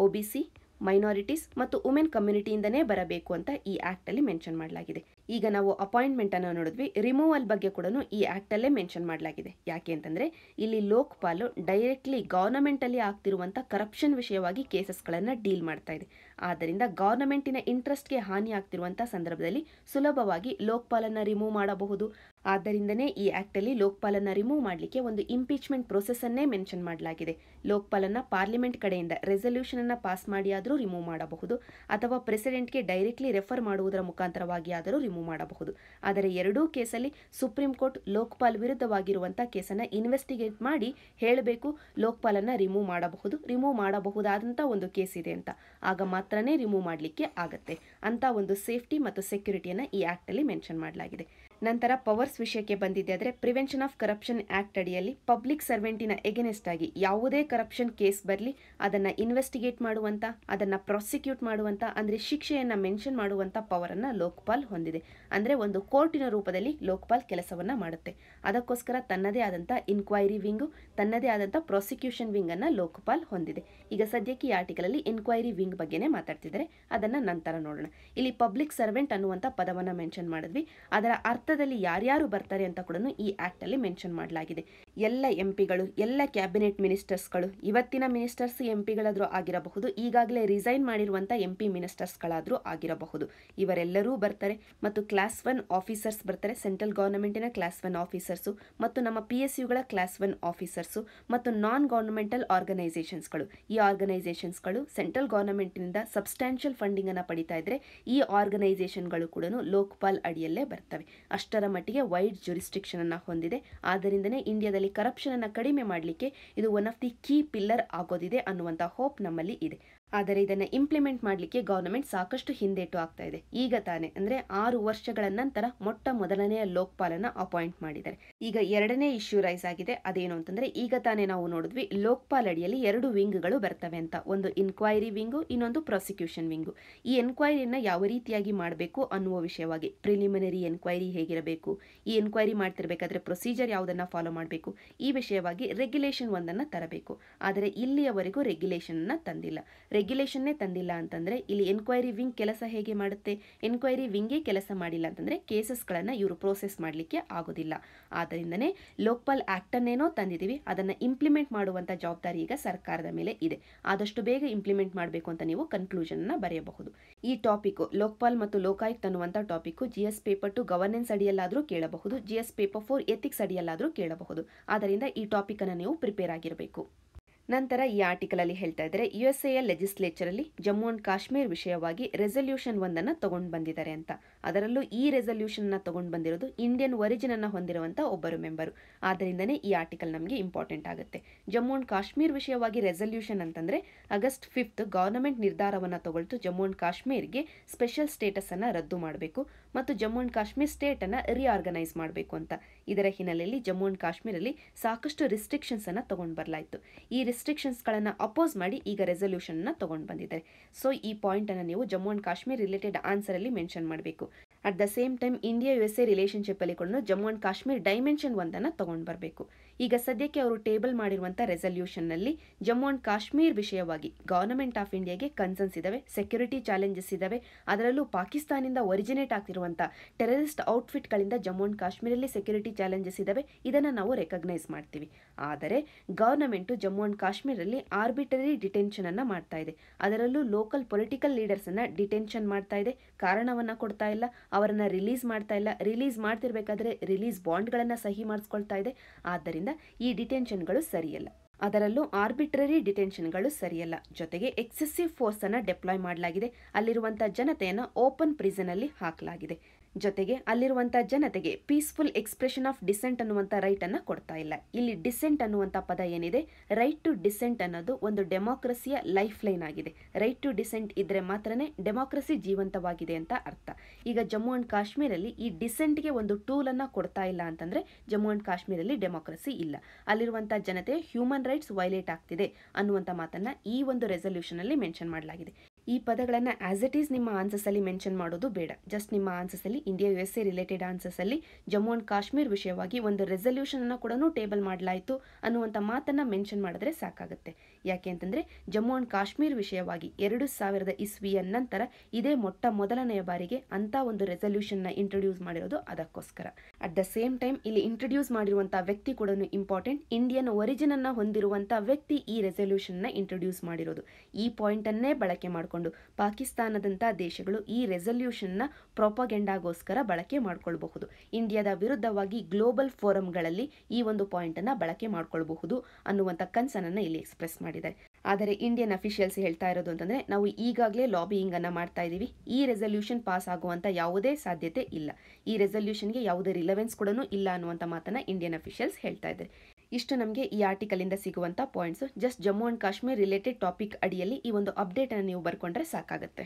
Speaker 1: O B C minorities ಮತ್ತು ವುಮೆನ್ ಕಮ್ಯುನಿಟಿಯಿಂದನೇ ಬರಬೇಕು ಅಂತ ಈ ಆ್ಯಕ್ಟಲ್ಲಿ ಮೆನ್ಷನ್ ಮಾಡಲಾಗಿದೆ. ಈಗ ನಾವು ಅಪಾಯಿಂಟ್ಮೆಂಟ್ ಅನ್ನು ನೋಡಿದ್ವಿ. ರಿಮೂವಲ್ ಬಗ್ಗೆ ಕೂಡ ಈ ಆ್ಯಕ್ಟಲ್ಲೇ ಮೆನ್ಷನ್ ಮಾಡಲಾಗಿದೆ. ಯಾಕೆ ಅಂತಂದ್ರೆ, ಇಲ್ಲಿ ಲೋಕ್ಪಾಲು ಡೈರೆಕ್ಟ್ಲಿ ಗವರ್ನಮೆಂಟಲ್ಲಿ ಆಗ್ತಿರುವಂತಹ ಕರಪ್ಷನ್ ವಿಷಯವಾಗಿ ಕೇಸಸ್ಗಳನ್ನು ಡೀಲ್ ಮಾಡ್ತಾ ಇದೆ. ಆದ್ದರಿಂದ ಗವರ್ನಮೆಂಟಿನ ಇಂಟ್ರೆಸ್ಟ್ಗೆ ಹಾನಿ ಆಗ್ತಿರುವಂತಹ ಸಂದರ್ಭದಲ್ಲಿ ಸುಲಭವಾಗಿ ಲೋಕ್ಪಾಲನ್ನು ರಿಮೂವ್ ಮಾಡಬಹುದು. ಆದ್ದರಿಂದನೇ ಈ ಆ್ಯಕ್ಟಲ್ಲಿ ಲೋಕ್ಪಾಲನ್ನು ರಿಮೂವ್ ಮಾಡಲಿಕ್ಕೆ ಒಂದು ಇಂಪೀಚ್ಮೆಂಟ್ ಪ್ರೊಸೆಸನ್ನೇ ಮೆನ್ಷನ್ ಮಾಡಲಾಗಿದೆ. ಲೋಕ್ಪಾಲನ್ನು ಪಾರ್ಲಿಮೆಂಟ್ ಕಡೆಯಿಂದ ರೆಸಲ್ಯೂಷನನ್ನು ಪಾಸ್ ಮಾಡಿಯಾದರೂ ರಿಮೂವ್ ಮಾಡಬಹುದು. ಅಥವಾ ಪ್ರೆಸಿಡೆಂಟ್ಗೆ ಡೈರೆಕ್ಟ್ಲಿ ರೆಫರ್ ಮಾಡುವುದರ ಮುಖಾಂತರವಾಗಿ ಆದರೂ ರಿಮೂವ್ ಮಾಡಬಹುದು. ಆದರೆ ಎರಡೂ ಕೇಸಲ್ಲಿ ಸುಪ್ರೀಂ ಕೋರ್ಟ್ ಲೋಕ್ಪಾಲ್ ವಿರುದ್ಧವಾಗಿರುವಂಥ ಕೇಸನ್ನು ಇನ್ವೆಸ್ಟಿಗೇಟ್ ಮಾಡಿ ಹೇಳಬೇಕು ಲೋಕ್ಪಾಲನ್ನು ರಿಮೂವ್ ಮಾಡಬಹುದು. ರಿಮೂವ್ ಮಾಡಬಹುದಾದಂಥ ಒಂದು ಕೇಸ್ ಇದೆ ಅಂತ. ಆಗ ಮಾತ್ರನೇ ರಿಮೂವ್ ಮಾಡಲಿಕ್ಕೆ ಆಗತ್ತೆ. ಅಂತ ಒಂದು ಸೇಫ್ಟಿ ಮತ್ತು ಸೆಕ್ಯೂರಿಟಿಯನ್ನು ಈ ಆ್ಯಕ್ಟಲ್ಲಿ ಮೆನ್ಷನ್ ಮಾಡಲಾಗಿದೆ. ನಂತರ ಪವರ್ಸ್ ವಿಷಯಕ್ಕೆ ಬಂದಿದೆ ಆದರೆ ಪ್ರಿವೆನ್ಷನ್ ಆಫ್ ಕರಪ್ಷನ್ ಆ್ಯಕ್ಟ್ ಅಡಿಯಲ್ಲಿ ಪಬ್ಲಿಕ್ ಸರ್ವೆಂಟಿನ ಎಗೆನೆಸ್ಟ್ ಆಗಿ ಯಾವುದೇ ಕರಪ್ಷನ್ ಕೇಸ್ ಬರಲಿ, ಅದನ್ನು ಇನ್ವೆಸ್ಟಿಗೇಟ್ ಮಾಡುವಂಥ ಅದನ್ನು ಪ್ರಾಸಿಕ್ಯೂಟ್ ಮಾಡುವಂಥ ಅಂದರೆ ಶಿಕ್ಷೆಯನ್ನು ಮೆನ್ಷನ್ ಮಾಡುವಂಥ ಪವರನ್ನು ಲೋಕ್ಪಾಲ್ ಹೊಂದಿದೆ. ಅಂದರೆ ಒಂದು ಕೋರ್ಟಿನ ರೂಪದಲ್ಲಿ ಲೋಕ್ಪಾಲ್ ಕೆಲಸವನ್ನು ಮಾಡುತ್ತೆ. ಅದಕ್ಕೋಸ್ಕರ ತನ್ನದೇ ಆದಂಥ ಇನ್ಕ್ವೈರಿ ವಿಂಗು ತನ್ನದೇ ಆದಂಥ ಪ್ರಾಸಿಕ್ಯೂಷನ್ ವಿಂಗನ್ನು ಲೋಕ್ಪಾಲ್ ಹೊಂದಿದೆ. ಈಗ ಸದ್ಯಕ್ಕೆ ಈ ಆರ್ಟಿಕಲಲ್ಲಿ ಇನ್ಕ್ವೈರಿ ವಿಂಗ್ ಬಗ್ಗೆನೇ ಮಾತಾಡ್ತಿದ್ದಾರೆ. ಅದನ್ನು ನಂತರ ನೋಡೋಣ. ಇಲ್ಲಿ ಪಬ್ಲಿಕ್ ಸರ್ವೆಂಟ್ ಅನ್ನುವಂಥ ಪದವನ್ನು ಮೆನ್ಷನ್ ಮಾಡಿದ್ವಿ. ಅದರ ಅರ್ಥದಲ್ಲಿ ಯಾರ್ಯಾರು ಬರ್ತಾರೆ ಅಂತ ಕೂಡ ಈ ಆ್ಯಕ್ಟಲ್ಲಿ ಮೆನ್ಷನ್ ಮಾಡಲಾಗಿದೆ. ಎಲ್ಲ ಎಂ ಪಿಗಳು, ಎಲ್ಲ ಕ್ಯಾಬಿನೆಟ್ ಮಿನಿಸ್ಟರ್ಸ್ಗಳು, ಇವತ್ತಿನ ಮಿನಿಸ್ಟರ್ಸ್ ಎಂ ಪಿಗಳಾದರೂ ಆಗಿರಬಹುದು, ಈಗಾಗಲೇ ರಿಸೈನ್ ಮಾಡಿರುವಂಥ ಎಂ ಪಿ ಮಿನಿಸ್ಟರ್ಸ್ಗಳಾದರೂ ಆಗಿರಬಹುದು. ಇವರೆಲ್ಲರೂ ಬರ್ತಾರೆ ಮತ್ತು ಕ್ಲಾಸ್ ಒನ್ ಆಫೀಸರ್ಸ್ ಬರ್ತಾರೆ, ಸೆಂಟ್ರಲ್ ಗೌರ್ಮೆಂಟಿನ ಕ್ಲಾಸ್ ಒನ್ ಆಫೀಸರ್ಸು ಮತ್ತು ನಮ್ಮ ಪಿ ಎಸ್ ಯುಗಳ ಕ್ಲಾಸ್ ಒನ್ ಆಫೀಸರ್ಸು ಮತ್ತು ನಾನ್ ಗವರ್ನಮೆಂಟಲ್ ಆರ್ಗನೈಸೇಷನ್ಸ್ಗಳು. ಈ ಆರ್ಗನೈಸೇಷನ್ಸ್ಗಳು ಸೆಂಟ್ರಲ್ ಗವರ್ನಮೆಂಟಿನಿಂದ ಸಬ್ಸ್ಟ್ಯಾನ್ಷಿಯಲ್ ಫಂಡಿಂಗನ್ನು ಪಡಿತಾ ಇದ್ರೆ ಈ ಆರ್ಗನೈಸೇಷನ್ಗಳು ಕೂಡ ಲೋಕ್ಪಾಲ್ ಅಡಿಯಲ್ಲೇ ಬರ್ತವೆ. ಅಷ್ಟರ ಮಟ್ಟಿಗೆ ವೈಡ್ ಜುರಿಸ್ಟಿಕ್ಷನ್ ಅನ್ನು ಹೊಂದಿದೆ. ಆದ್ದರಿಂದನೇ ಇಂಡಿಯಾದಲ್ಲಿ ಕರಪ್ಷನ್ ಅನ್ನು ಕಡಿಮೆ ಮಾಡಲಿಕ್ಕೆ ಇದು one of the key pillar ಆಗೋದಿದೆ ಅನ್ನುವಂಥ ಹೋಪ್ ನಮ್ಮಲ್ಲಿ ಇದೆ. ಆದರೆ ಇದನ್ನು ಇಂಪ್ಲಿಮೆಂಟ್ ಮಾಡಲಿಕ್ಕೆ ಗವರ್ನಮೆಂಟ್ ಸಾಕಷ್ಟು ಹಿಂದೇಟು ಆಗ್ತಾ ಇದೆ. ಈಗ ತಾನೆ, ಅಂದರೆ ಆರು ವರ್ಷಗಳ ನಂತರ ಮೊಟ್ಟ ಮೊದಲನೆಯ ಲೋಕ್ಪಾಲನ ಅಪಾಯಿಂಟ್ ಮಾಡಿದ್ದಾರೆ. ಈಗ ಎರಡನೇ ಇಶ್ಯೂ ರೈಸ್ ಆಗಿದೆ. ಅದೇನು ಅಂತಂದರೆ ಈಗ ತಾನೇ ನಾವು ನೋಡಿದ್ವಿ ಲೋಕ್ಪಾಲ್ ಅಡಿಯಲ್ಲಿ ಎರಡು ವಿಂಗ್ಗಳು ಬರ್ತವೆ ಅಂತ. ಒಂದು ಇನ್ಕ್ವೈರಿ ವಿಂಗು ಇನ್ನೊಂದು ಪ್ರಾಸಿಕ್ಯೂಷನ್ ವಿಂಗು ಈ ಎನ್ಕ್ವೈರಿಯನ್ನು ಯಾವ ರೀತಿಯಾಗಿ ಮಾಡಬೇಕು ಅನ್ನುವ ವಿಷಯವಾಗಿ ಪ್ರಿಲಿಮಿನರಿ ಎನ್ಕ್ವೈರಿ ಹೇಗಿರಬೇಕು, ಈ ಎನ್ಕ್ವೈರಿ ಮಾಡ್ತಿರಬೇಕಾದ್ರೆ ಪ್ರೊಸೀಜರ್ ಯಾವುದನ್ನು ಫಾಲೋ ಮಾಡಬೇಕು, ಈ ವಿಷಯವಾಗಿ ರೆಗ್ಯುಲೇಷನ್ ಒಂದನ್ನು ತರಬೇಕು. ಆದರೆ ಇಲ್ಲಿಯವರೆಗೂ ರೆಗ್ಯುಲೇಷನ್ ತಂದಿಲ್ಲ. ರೆಗ್ಯುಲೇಷನ್ನೇ ತಂದಿಲ್ಲ ಅಂತಂದರೆ ಇಲ್ಲಿ ಎನ್ಕ್ವೈರಿ ವಿಂಗ್ ಕೆಲಸ ಹೇಗೆ ಮಾಡುತ್ತೆ? ಎನ್ಕ್ವೈರಿ ವಿಂಗೇ ಕೆಲಸ ಮಾಡಿಲ್ಲ ಅಂತಂದರೆ ಕೇಸಸ್ಗಳನ್ನು ಇವರು ಪ್ರೋಸೆಸ್ ಮಾಡಲಿಕ್ಕೆ ಆಗೋದಿಲ್ಲ. ಆದ್ದರಿಂದನೇ ಲೋಕ್ಪಾಲ್ ಆ್ಯಕ್ಟನ್ನೇನೋ ತಂದಿದ್ದೀವಿ ಅದನ್ನು ಇಂಪ್ಲಿಮೆಂಟ್ ಮಾಡುವಂಥ ಜವಾಬ್ದಾರಿ ಈಗ ಸರ್ಕಾರದ ಮೇಲೆ ಇದೆ. ಆದಷ್ಟು ಬೇಗ ಇಂಪ್ಲಿಮೆಂಟ್ ಮಾಡಬೇಕು ಅಂತ ನೀವು ಕನ್ಕ್ಲೂಷನ್ನ ಬರೆಯಬಹುದು. ಈ ಟಾಪಿಕ್ ಲೋಕ್ಪಾಲ್ ಮತ್ತು ಲೋಕಾಯುಕ್ತ ಅನ್ನುವಂಥ topic G S paper two governance ಅಡಿಯಲ್ಲಾದರೂ ಕೇಳಬಹುದು G S paper four ethics ಅಡಿಯಲ್ಲಾದರೂ ಕೇಳಬಹುದು. ಆದ್ದರಿಂದ ಈ ಟಾಪಿಕನ್ನು ನೀವು ಪ್ರಿಪೇರ್ ಆಗಿರಬೇಕು. ನಂತರ ಈ ಆರ್ಟಿಕಲ್ ಅಲ್ಲಿ ಹೇಳ್ತಾ ಇದ್ದಾರೆ ಯು ಎಸ್ ಲೆಜಿಸ್ಲೇಚರ್ ಅಲ್ಲಿ ಜಮ್ಮು ಅಂಡ್ ಕಾಶ್ಮೀರ್ ವಿಷಯವಾಗಿ ರೆಸಲ್ಯೂಷನ್ ಒಂದನ್ನು ತಗೊಂಡು ಬಂದಿದ್ದಾರೆ ಅಂತ. ಅದರಲ್ಲೂ ಈ ರೆಸಲ್ಯೂಷನ್ ಅನ್ನ ತಗೊಂಡು ಬಂದಿರೋದು ಇಂಡಿಯನ್ ಒರಿಜಿನ್ ಅನ್ನ ಹೊಂದಿರುವಂತ ಒಬ್ಬರು ಮೆಂಬರು ಆದ್ದರಿಂದನೇ ಈ ಆರ್ಟಿಕಲ್ ನಮಗೆ ಇಂಪಾರ್ಟೆಂಟ್ ಆಗುತ್ತೆ. ಜಮ್ಮು ಅಂಡ್ ಕಾಶ್ಮೀರ್ ವಿಷಯವಾಗಿ ರೆಸಲ್ಯೂಷನ್ ಅಂತಂದ್ರೆ ಆಗಸ್ಟ್ ಫಿಫ್ತ್ ಗವರ್ನಮೆಂಟ್ ನಿರ್ಧಾರವನ್ನ ತಗೊಳ್ತು ಜಮ್ಮು ಅಂಡ್ ಕಾಶ್ಮೀರ್ಗೆ ಸ್ಪೆಷಲ್ ಸ್ಟೇಟಸ್ ಅನ್ನ ರದ್ದು ಮಾಡಬೇಕು ಮತ್ತು ಜಮ್ಮು ಅಂಡ್ ಕಾಶ್ಮೀರ್ ಸ್ಟೇಟ್ ಅನ್ನ ರಿಆರ್ಗನೈಸ್ ಮಾಡಬೇಕು ಅಂತ. ಇದರ ಹಿನ್ನೆಲೆಯಲ್ಲಿ ಜಮ್ಮು ಅಂಡ್ ಕಾಶ್ಮೀರಲ್ಲಿ ಸಾಕಷ್ಟು ರಿಸ್ಟ್ರಿಕ್ಷನ್ಸ್ ಅನ್ನ ತಗೊಂಡು ಬರಲಾಯಿತು. ಈ ರಿಸ್ಟ್ರಿಕ್ಷನ್ಸ್ಗಳನ್ನು ಅಪೋಸ್ ಮಾಡಿ ಈಗ ರೆಸಲ್ಯೂಷನ್ನ ತಗೊಂಡು ಬಂದಿದ್ದಾರೆ. ಸೊ ಈ ಪಾಯಿಂಟನ್ನು ನೀವು ಜಮ್ಮು ಅಂಡ್ ಕಾಶ್ಮೀರ್ ರಿಲೇಟೆಡ್ ಆನ್ಸರಲ್ಲಿ ಮೆನ್ಷನ್ ಮಾಡಬೇಕು. At the same time India U S A ರಿಲೇಷನ್ಶಿಪ್ಪಲ್ಲಿ ಕೂಡ ಜಮ್ಮು ಅಂಡ್ ಕಾಶ್ಮೀರ್ ಡೈಮೆನ್ಷನ್ ಒಂದನ್ನು ತಗೊಂಡು ಬರಬೇಕು. ಈಗ ಸದ್ಯಕ್ಕೆ ಅವರು ಟೇಬಲ್ ಮಾಡಿರುವಂಥ ರೆಸಲ್ಯೂಷನ್ನಲ್ಲಿ ಜಮ್ಮು ಅಂಡ್ ಕಾಶ್ಮೀರ್ ವಿಷಯವಾಗಿ ಗವರ್ನಮೆಂಟ್ ಆಫ್ ಇಂಡಿಯಾಗೆ ಕನ್ಸರ್ನ್ಸ್ ಇದಾವೆ ಸೆಕ್ಯೂರಿಟಿ ಚಾಲೆಂಜಸ್ ಇದಾವೆ. ಅದರಲ್ಲೂ ಪಾಕಿಸ್ತಾನಿಂದ ಒರಿಜಿನೇಟ್ ಆಗ್ತಿರುವಂಥ ಟೆರರಿಸ್ಟ್ ಔಟ್ಫಿಟ್ಗಳಿಂದ ಜಮ್ಮು ಅಂಡ್ ಕಾಶ್ಮೀರಲ್ಲಿ ಸೆಕ್ಯೂರಿಟಿ ಚಾಲೆಂಜಸ್ ಇದಾವೆ. ಇದನ್ನು ನಾವು ರೆಕಗ್ನೈಸ್ ಮಾಡ್ತೀವಿ. ಆದರೆ ಗವರ್ನಮೆಂಟು ಜಮ್ಮು ಅಂಡ್ ಕಾಶ್ಮೀರಲ್ಲಿ ಆರ್ಬಿಟರಿ ಡಿಟೆನ್ಷನ್ ಅನ್ನ ಮಾಡ್ತಾ ಇದೆ. ಅದರಲ್ಲೂ ಲೋಕಲ್ ಪೊಲಿಟಿಕಲ್ ಲೀಡರ್ಸ್ ಅನ್ನ ಡಿಟೆನ್ಷನ್ ಮಾಡ್ತಾ ಇದೆ. ಕಾರಣವನ್ನ ಕೊಡ್ತಾ ಇಲ್ಲ. ಅವರನ್ನ ರಿಲೀಸ್ ಮಾಡ್ತಾ ಇಲ್ಲ. ರಿಲೀಸ್ ಮಾಡ್ತಿರ್ಬೇಕಾದ್ರೆ ರಿಲೀಸ್ ಬಾಂಡ್ಗಳನ್ನು ಸಹಿ ಮಾಡಿಸ್ಕೊಳ್ತಾ ಇದೆ. ಆದ್ದರಿಂದ ಈ ಡಿಟೆನ್ಷನ್ಗಳು ಸರಿಯಲ್ಲ. ಅದರಲ್ಲೂ ಆರ್ಬಿಟ್ರರಿ ಡಿಟೆನ್ಷನ್ಗಳು ಸರಿಯಲ್ಲ. ಜೊತೆಗೆ ಎಕ್ಸೆಸಿವ್ ಫೋರ್ಸ್ ಅನ್ನ ಡೆಪ್ಲಾಯ್ ಮಾಡಲಾಗಿದೆ. ಅಲ್ಲಿರುವಂತಹ ಜನತೆಯನ್ನು ಓಪನ್ ಪ್ರಿಸನ್ ಅಲ್ಲಿ ಹಾಕಲಾಗಿದೆ. ಜೊತೆಗೆ ಅಲ್ಲಿರುವಂಥ ಜನತೆಗೆ ಪೀಸ್ಫುಲ್ ಎಕ್ಸ್ಪ್ರೆಷನ್ ಆಫ್ ಡಿಸೆಂಟ್ ಅನ್ನುವಂಥ ರೈಟ್ ಅನ್ನ ಕೊಡ್ತಾ ಇಲ್ಲ. ಇಲ್ಲಿ ಡಿಸೆಂಟ್ ಅನ್ನುವಂಥ ಪದ ಏನಿದೆ? ರೈಟ್ ಟು ಡಿಸೆಂಟ್ ಅನ್ನೋದು ಒಂದು ಡೆಮಾಕ್ರಸಿಯ ಲೈಫ್ ಲೈನ್ ಆಗಿದೆ. ರೈಟ್ ಟು ಡಿಸೆಂಟ್ ಇದ್ರೆ ಮಾತ್ರನೇ ಡೆಮಾಕ್ರಸಿ ಜೀವಂತವಾಗಿದೆ ಅಂತ ಅರ್ಥ. ಈಗ ಜಮ್ಮು ಅಂಡ್ ಕಾಶ್ಮೀರಲ್ಲಿ ಈ ಡಿಸೆಂಟ್ಗೆ ಒಂದು ಟೂಲ್ ಅನ್ನ ಕೊಡ್ತಾ ಇಲ್ಲ ಅಂತಂದ್ರೆ ಜಮ್ಮು ಅಂಡ್ ಕಾಶ್ಮೀರಲ್ಲಿ ಡೆಮಾಕ್ರಸಿ ಇಲ್ಲ. ಅಲ್ಲಿರುವಂಥ ಜನತೆ ಹ್ಯೂಮನ್ ರೈಟ್ಸ್ ವೈಲೇಟ್ ಆಗ್ತಿದೆ ಅನ್ನುವಂಥ ಮಾತನ್ನ ಈ ಒಂದು ರೆಸಲ್ಯೂಷನ್ ಅಲ್ಲಿ ಮೆನ್ಷನ್ ಮಾಡಲಾಗಿದೆ. ಈ ಪದಗಳನ್ನು ಆಸ್ ಇಟ್ ಈಸ್ ನಿಮ್ಮ ಆನ್ಸರ್ಸ್ ಅಲ್ಲಿ ಮೆನ್ಷನ್ ಮಾಡೋದು ಬೇಡ. ಜಸ್ಟ್ ನಿಮ್ಮ ಆನ್ಸರ್ಸ್ ಅಲ್ಲಿ India U S A related answers ಅಲ್ಲಿ ಜಮ್ಮು ಆ್ಯಂಡ್ ಕಾಶ್ಮೀರ್ ವಿಷಯವಾಗಿ ಒಂದು ರೆಸಲ್ಯೂಷನ್ ಅನ್ನು ಕೂಡ ಟೇಬಲ್ ಮಾಡಲಾಯಿತು ಅನ್ನುವಂಥ ಮಾತನ್ನ ಮೆನ್ಷನ್ ಮಾಡಿದ್ರೆ ಸಾಕಾಗುತ್ತೆ. ಯಾಕೆ ಅಂತಂದ್ರೆ ಜಮ್ಮು ಅಂಡ್ ಕಾಶ್ಮೀರ್ ವಿಷಯವಾಗಿ ಎರಡು ಸಾವಿರದ ಇಸ್ವಿಯ ನಂತರ ಇದೇ ಮೊಟ್ಟ ಮೊದಲನೆಯ ಬಾರಿಗೆ ಅಂತ ಒಂದು ರೆಸಲ್ಯೂಷನ್ನ ಇಂಟ್ರೊಡ್ಯೂಸ್ ಮಾಡಿರೋದು ಅದಕ್ಕೋಸ್ಕರ. ಅಟ್ ದ ಸೇಮ್ ಟೈಮ್ ಇಲ್ಲಿ ಇಂಟ್ರೊಡ್ಯೂಸ್ ಮಾಡಿರುವಂತಹ ವ್ಯಕ್ತಿ ಕೂಡ ಇಂಪಾರ್ಟೆಂಟ್ ಇಂಡಿಯನ್ ಒರಿಜಿನ್ ಹೊಂದಿರುವಂತಹ ವ್ಯಕ್ತಿ ಈ ರೆಸಲ್ಯೂಷನ್ನ ಇಂಟ್ರೊಡ್ಯೂಸ್ ಮಾಡಿರೋದು. ಈ ಪಾಯಿಂಟ್ ಅನ್ನೇ ಬಳಕೆ ಮಾಡಿಕೊಂಡು ಪಾಕಿಸ್ತಾನದಂತಹ ದೇಶಗಳು ಈ ರೆಸಲ್ಯೂಷನ್ನ ಪ್ರೊಪಗೆಂಡಾಗೋಸ್ಕರ ಬಳಕೆ ಮಾಡಿಕೊಳ್ಬಹುದು. ಇಂಡಿಯಾದ ವಿರುದ್ಧವಾಗಿ ಗ್ಲೋಬಲ್ ಫೋರಂಗಳಲ್ಲಿ ಈ ಒಂದು ಪಾಯಿಂಟ್ ಅನ್ನ ಬಳಕೆ ಮಾಡಿಕೊಳ್ಬಹುದು ಅನ್ನುವಂಥ ಕನ್ಸನನ್ನು ಇಲ್ಲಿ ಎಕ್ಸ್ಪ್ರೆಸ್ ಮಾಡಿದ್ದಾರೆ. ಆದರೆ ಇಂಡಿಯನ್ ಅಫಿಷಿಯಲ್ಸ್ ಹೇಳ್ತಾ ಇರೋದು ಅಂತಂದ್ರೆ, ನಾವು ಈಗಾಗಲೇ ಅನ್ನ ಮಾಡ್ತಾ ಇದ್ದೀವಿ ಈ ರೆಸಲ್ಯೂಷನ್ ಪಾಸ್ ಆಗುವಂತ ಯಾವುದೇ ಸಾಧ್ಯತೆ ಇಲ್ಲ. ಈ ರೆಸಲ್ಯೂಷನ್ಗೆ ಯಾವುದೇ ರಿಲೆವೆನ್ಸ್ ಕೂಡ ಇಲ್ಲ ಅನ್ನುವಂಥ ಮಾತನ್ನ ಇಂಡಿಯನ್ ಅಫಿಷಿಯಲ್ಸ್ ಹೇಳ್ತಾ ಇದ್ದಾರೆ. ಇಷ್ಟು ನಮಗೆ ಈ ಆರ್ಟಿಕಲ್ ಇಂದ ಸಿಗುವಂಥ points just Jammu and Kashmir related topic ಅಡಿಯಲ್ಲಿ ಈ ಒಂದು ಅಪ್ಡೇಟ್ ಅನ್ನು ನೀವು ಬರ್ಕೊಂಡ್ರೆ ಸಾಕಾಗುತ್ತೆ.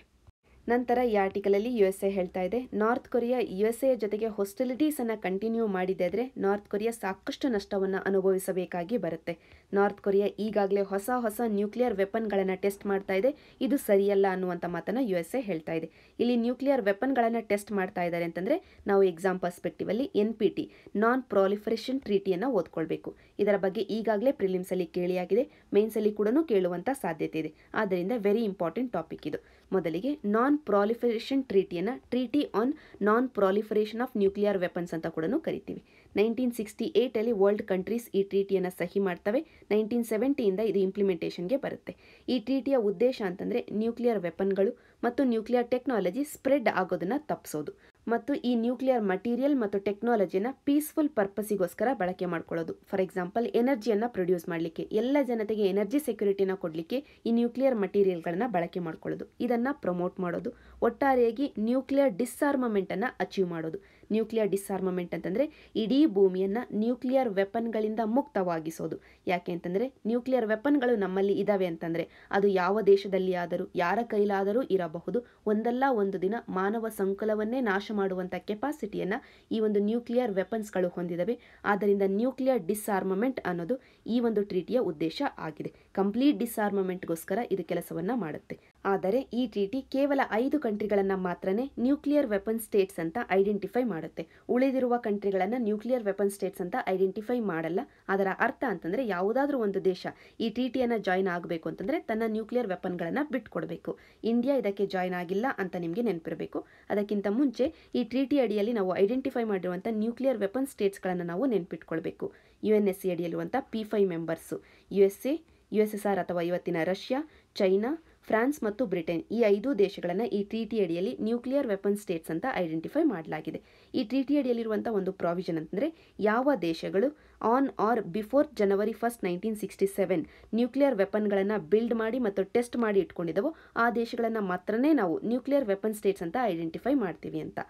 Speaker 1: ನಂತರ ಈ ಆರ್ಟಿಕಲಲ್ಲಿ ಯು ಎಸ್ ಎ ಹೇಳ್ತಾ ಇದೆ. North Korea U S A ಜೊತೆಗೆ ಹೊಸ್ಟಿಲಿಟೀಸನ್ನು ಕಂಟಿನ್ಯೂ ಮಾಡಿದ್ರೆ ನಾರ್ತ್ ಕೊರಿಯಾ ಸಾಕಷ್ಟು ನಷ್ಟವನ್ನು ಅನುಭವಿಸಬೇಕಾಗಿ ಬರುತ್ತೆ. ನಾರ್ತ್ ಕೊರಿಯಾ ಈಗಾಗಲೇ ಹೊಸ ಹೊಸ ನ್ಯೂಕ್ಲಿಯರ್ ವೆಪನ್ಗಳನ್ನು ಟೆಸ್ಟ್ ಮಾಡ್ತಾ ಇದೆ. ಇದು ಸರಿಯಲ್ಲ ಅನ್ನುವಂಥ ಮಾತನ್ನು ಯು ಎಸ್ ಎ ಹೇಳ್ತಾ ಇದೆ. ಇಲ್ಲಿ ನ್ಯೂಕ್ಲಿಯರ್ ವೆಪನ್ಗಳನ್ನು ಟೆಸ್ಟ್ ಮಾಡ್ತಾ ಇದ್ದಾರೆ ಅಂತಂದರೆ ನಾವು exam perspectively N P T, non proliferation ಟ್ರೀಟಿಯನ್ನು ಓದ್ಕೊಳ್ಬೇಕು. ಇದರ ಬಗ್ಗೆ ಈಗಾಗಲೇ ಪ್ರಿಲಿಮ್ಸಲ್ಲಿ ಕೇಳಿಯಾಗಿದೆ. ಮೇನ್ಸಲ್ಲಿ ಕೂಡ ಕೇಳುವಂಥ ಸಾಧ್ಯತೆ ಇದೆ. ಆದ್ದರಿಂದ ವೆರಿ ಇಂಪಾರ್ಟೆಂಟ್ ಟಾಪಿಕ್ ಇದು. ಮೊದಲಿಗೆ non proliferation ಟ್ರೀಟಿಯನ್ನು, treaty on non proliferation of nuclear weapons ಅಂತ ಕೂಡ ಕರಿತೀವಿ. ನೈನ್ಟೀನ್ ಸಿಕ್ಸ್ಟಿ ಏಯ್ಟಲ್ಲಿ ವರ್ಲ್ಡ್ ಕಂಟ್ರೀಸ್ ಈ ಟ್ರೀಟಿಯನ್ನು ಸಹಿ ಮಾಡ್ತವೆ. ನೈನ್ಟೀನ್ ಸೆವೆಂಟಿಯಿಂದ ಇದು ಇಂಪ್ಲಿಮೆಂಟೇಷನ್ಗೆ ಬರುತ್ತೆ. ಈ ಟ್ರೀಟಿಯ ಉದ್ದೇಶ ಅಂತಂದರೆ ನ್ಯೂಕ್ಲಿಯರ್ ವೆಪನ್ಗಳು ಮತ್ತು ನ್ಯೂಕ್ಲಿಯರ್ ಟೆಕ್ನಾಲಜಿ ಸ್ಪ್ರೆಡ್ ಆಗೋದನ್ನು ತಪ್ಪಿಸೋದು ಮತ್ತು ಈ ನ್ಯೂಕ್ಲಿಯರ್ ಮಟೀರಿಯಲ್ ಮತ್ತು ಟೆಕ್ನಾಲಜಿನ ಪೀಸ್ಫುಲ್ ಪರ್ಪಸಿಗೋಸ್ಕರ ಬಳಕೆ ಮಾಡ್ಕೊಳ್ಳೋದು. ಫಾರ್ ಎಕ್ಸಾಂಪಲ್, ಎನರ್ಜಿಯನ್ನು ಪ್ರೊಡ್ಯೂಸ್ ಮಾಡಲಿಕ್ಕೆ, ಎಲ್ಲ ಜನತೆಗೆ ಎನರ್ಜಿ ಸೆಕ್ಯೂರಿಟಿನ ಕೊಡಲಿಕ್ಕೆ ಈ ನ್ಯೂಕ್ಲಿಯರ್ ಮಟೀರಿಯಲ್ಗಳನ್ನು ಬಳಕೆ ಮಾಡ್ಕೊಳ್ಳೋದು. ಇದನ್ನು ಪ್ರಮೋಟ್ ಮಾಡೋದು. ಒಟ್ಟಾರೆಯಾಗಿ ನ್ಯೂಕ್ಲಿಯರ್ ಡಿಸ್ಆರ್ಮಮೆಂಟನ್ನು ಅಚೀವ್ ಮಾಡೋದು. ನ್ಯೂಕ್ಲಿಯರ್ ಡಿಸ್ಆರ್ಮಮೆಂಟ್ ಅಂತಂದರೆ ಇಡೀ ಭೂಮಿಯನ್ನು ನ್ಯೂಕ್ಲಿಯರ್ ವೆಪನ್ಗಳಿಂದ ಮುಕ್ತವಾಗಿಸೋದು. ಯಾಕೆ ಅಂತಂದರೆ ನ್ಯೂಕ್ಲಿಯರ್ ವೆಪನ್ಗಳು ನಮ್ಮಲ್ಲಿ ಇದ್ದಾವೆ ಅಂತಂದರೆ ಅದು ಯಾವ ದೇಶದಲ್ಲಿ ಆದರೂ ಯಾರ ಕೈಲಾದರೂ ಇರಬಹುದು. ಒಂದಲ್ಲ ಒಂದು ದಿನ ಮಾನವ ಸಂಕುಲವನ್ನೇ ನಾಶ ಮಾಡುವಂಥ ಕೆಪಾಸಿಟಿಯನ್ನು ಈ ಒಂದು ನ್ಯೂಕ್ಲಿಯರ್ ವೆಪನ್ಸ್ಗಳು ಹೊಂದಿದವೆ. ಆದ್ದರಿಂದ ನ್ಯೂಕ್ಲಿಯರ್ ಡಿಸ್ಆರ್ಮಮೆಂಟ್ ಅನ್ನೋದು ಈ ಒಂದು ಟ್ರೀಟಿಯ ಉದ್ದೇಶ ಆಗಿದೆ. ಕಂಪ್ಲೀಟ್ ಡಿಸ್ಆರ್ಮಮೆಂಟ್ಗೋಸ್ಕರ ಇದು ಕೆಲಸವನ್ನು ಮಾಡುತ್ತೆ. ಆದರೆ ಈ ಟ್ರೀಟಿ ಕೇವಲ ಐದು ಕಂಟ್ರಿಗಳನ್ನು ಮಾತ್ರನೇ ನ್ಯೂಕ್ಲಿಯರ್ ವೆಪನ್ ಸ್ಟೇಟ್ಸ್ ಅಂತ ಐಡೆಂಟಿಫೈ ಮಾಡುತ್ತೆ. ಉಳಿದಿರುವ ಕಂಟ್ರಿಗಳನ್ನು ನ್ಯೂಕ್ಲಿಯರ್ ವೆಪನ್ ಸ್ಟೇಟ್ಸ್ ಅಂತ ಐಡೆಂಟಿಫೈ ಮಾಡಲ್ಲ. ಅದರ ಅರ್ಥ ಅಂತಂದರೆ ಯಾವುದಾದ್ರೂ ಒಂದು ದೇಶ ಈ ಟ್ರೀಟಿಯನ್ನು ಜಾಯ್ನ್ ಆಗಬೇಕು ಅಂತಂದರೆ ತನ್ನ ನ್ಯೂಕ್ಲಿಯರ್ ವೆಪನ್ಗಳನ್ನು ಬಿಟ್ಕೊಡಬೇಕು. ಇಂಡಿಯಾ ಇದಕ್ಕೆ ಜಾಯ್ನ್ ಆಗಿಲ್ಲ ಅಂತ ನಿಮಗೆ ನೆನಪಿರಬೇಕು. ಅದಕ್ಕಿಂತ ಮುಂಚೆ ಈ ಟ್ರೀಟಿ ಅಡಿಯಲ್ಲಿ ನಾವು ಐಡೆಂಟಿಫೈ ಮಾಡಿರುವಂಥ ನ್ಯೂಕ್ಲಿಯರ್ ವೆಪನ್ ಸ್ಟೇಟ್ಸ್ಗಳನ್ನು ನಾವು ನೆನಪಿಟ್ಕೊಳ್ಬೇಕು. U N S C ಅಡಿಯಲ್ಲಿರುವಂಥ P five members U S A U S S R ಅಥವಾ ಇವತ್ತಿನ ರಷ್ಯಾ, ಚೈನಾ, ಫ್ರಾನ್ಸ್ ಮತ್ತು ಬ್ರಿಟನ್ ಈ ಐದು ದೇಶಗಳನ್ನು ಈ ಟ್ರೀಟಿ ಅಡಿಯಲ್ಲಿ ನ್ಯೂಕ್ಲಿಯರ್ ವೆಪನ್ ಸ್ಟೇಟ್ಸ್ ಅಂತ ಐಡೆಂಟಿಫೈ ಮಾಡಲಾಗಿದೆ. ಈ ಟ್ರೀಟಿ ಅಡಿಯಲ್ಲಿರುವಂಥ ಒಂದು ಪ್ರಾವಿಷನ್ ಅಂತಂದರೆ ಯಾವ ದೇಶಗಳು on or before January first nineteen sixty seven nuclear ವೆಪನ್ಗಳನ್ನು build ಮಾಡಿ ಮತ್ತು ಟೆಸ್ಟ್ ಮಾಡಿ ಇಟ್ಕೊಂಡಿದ್ದವೋ ಆ ದೇಶಗಳನ್ನು ಮಾತ್ರನೇ ನಾವು ನ್ಯೂಕ್ಲಿಯರ್ ವೆಪನ್ ಸ್ಟೇಟ್ಸ್ ಅಂತ ಐಡೆಂಟಿಫೈ ಮಾಡ್ತೀವಿ ಅಂತ.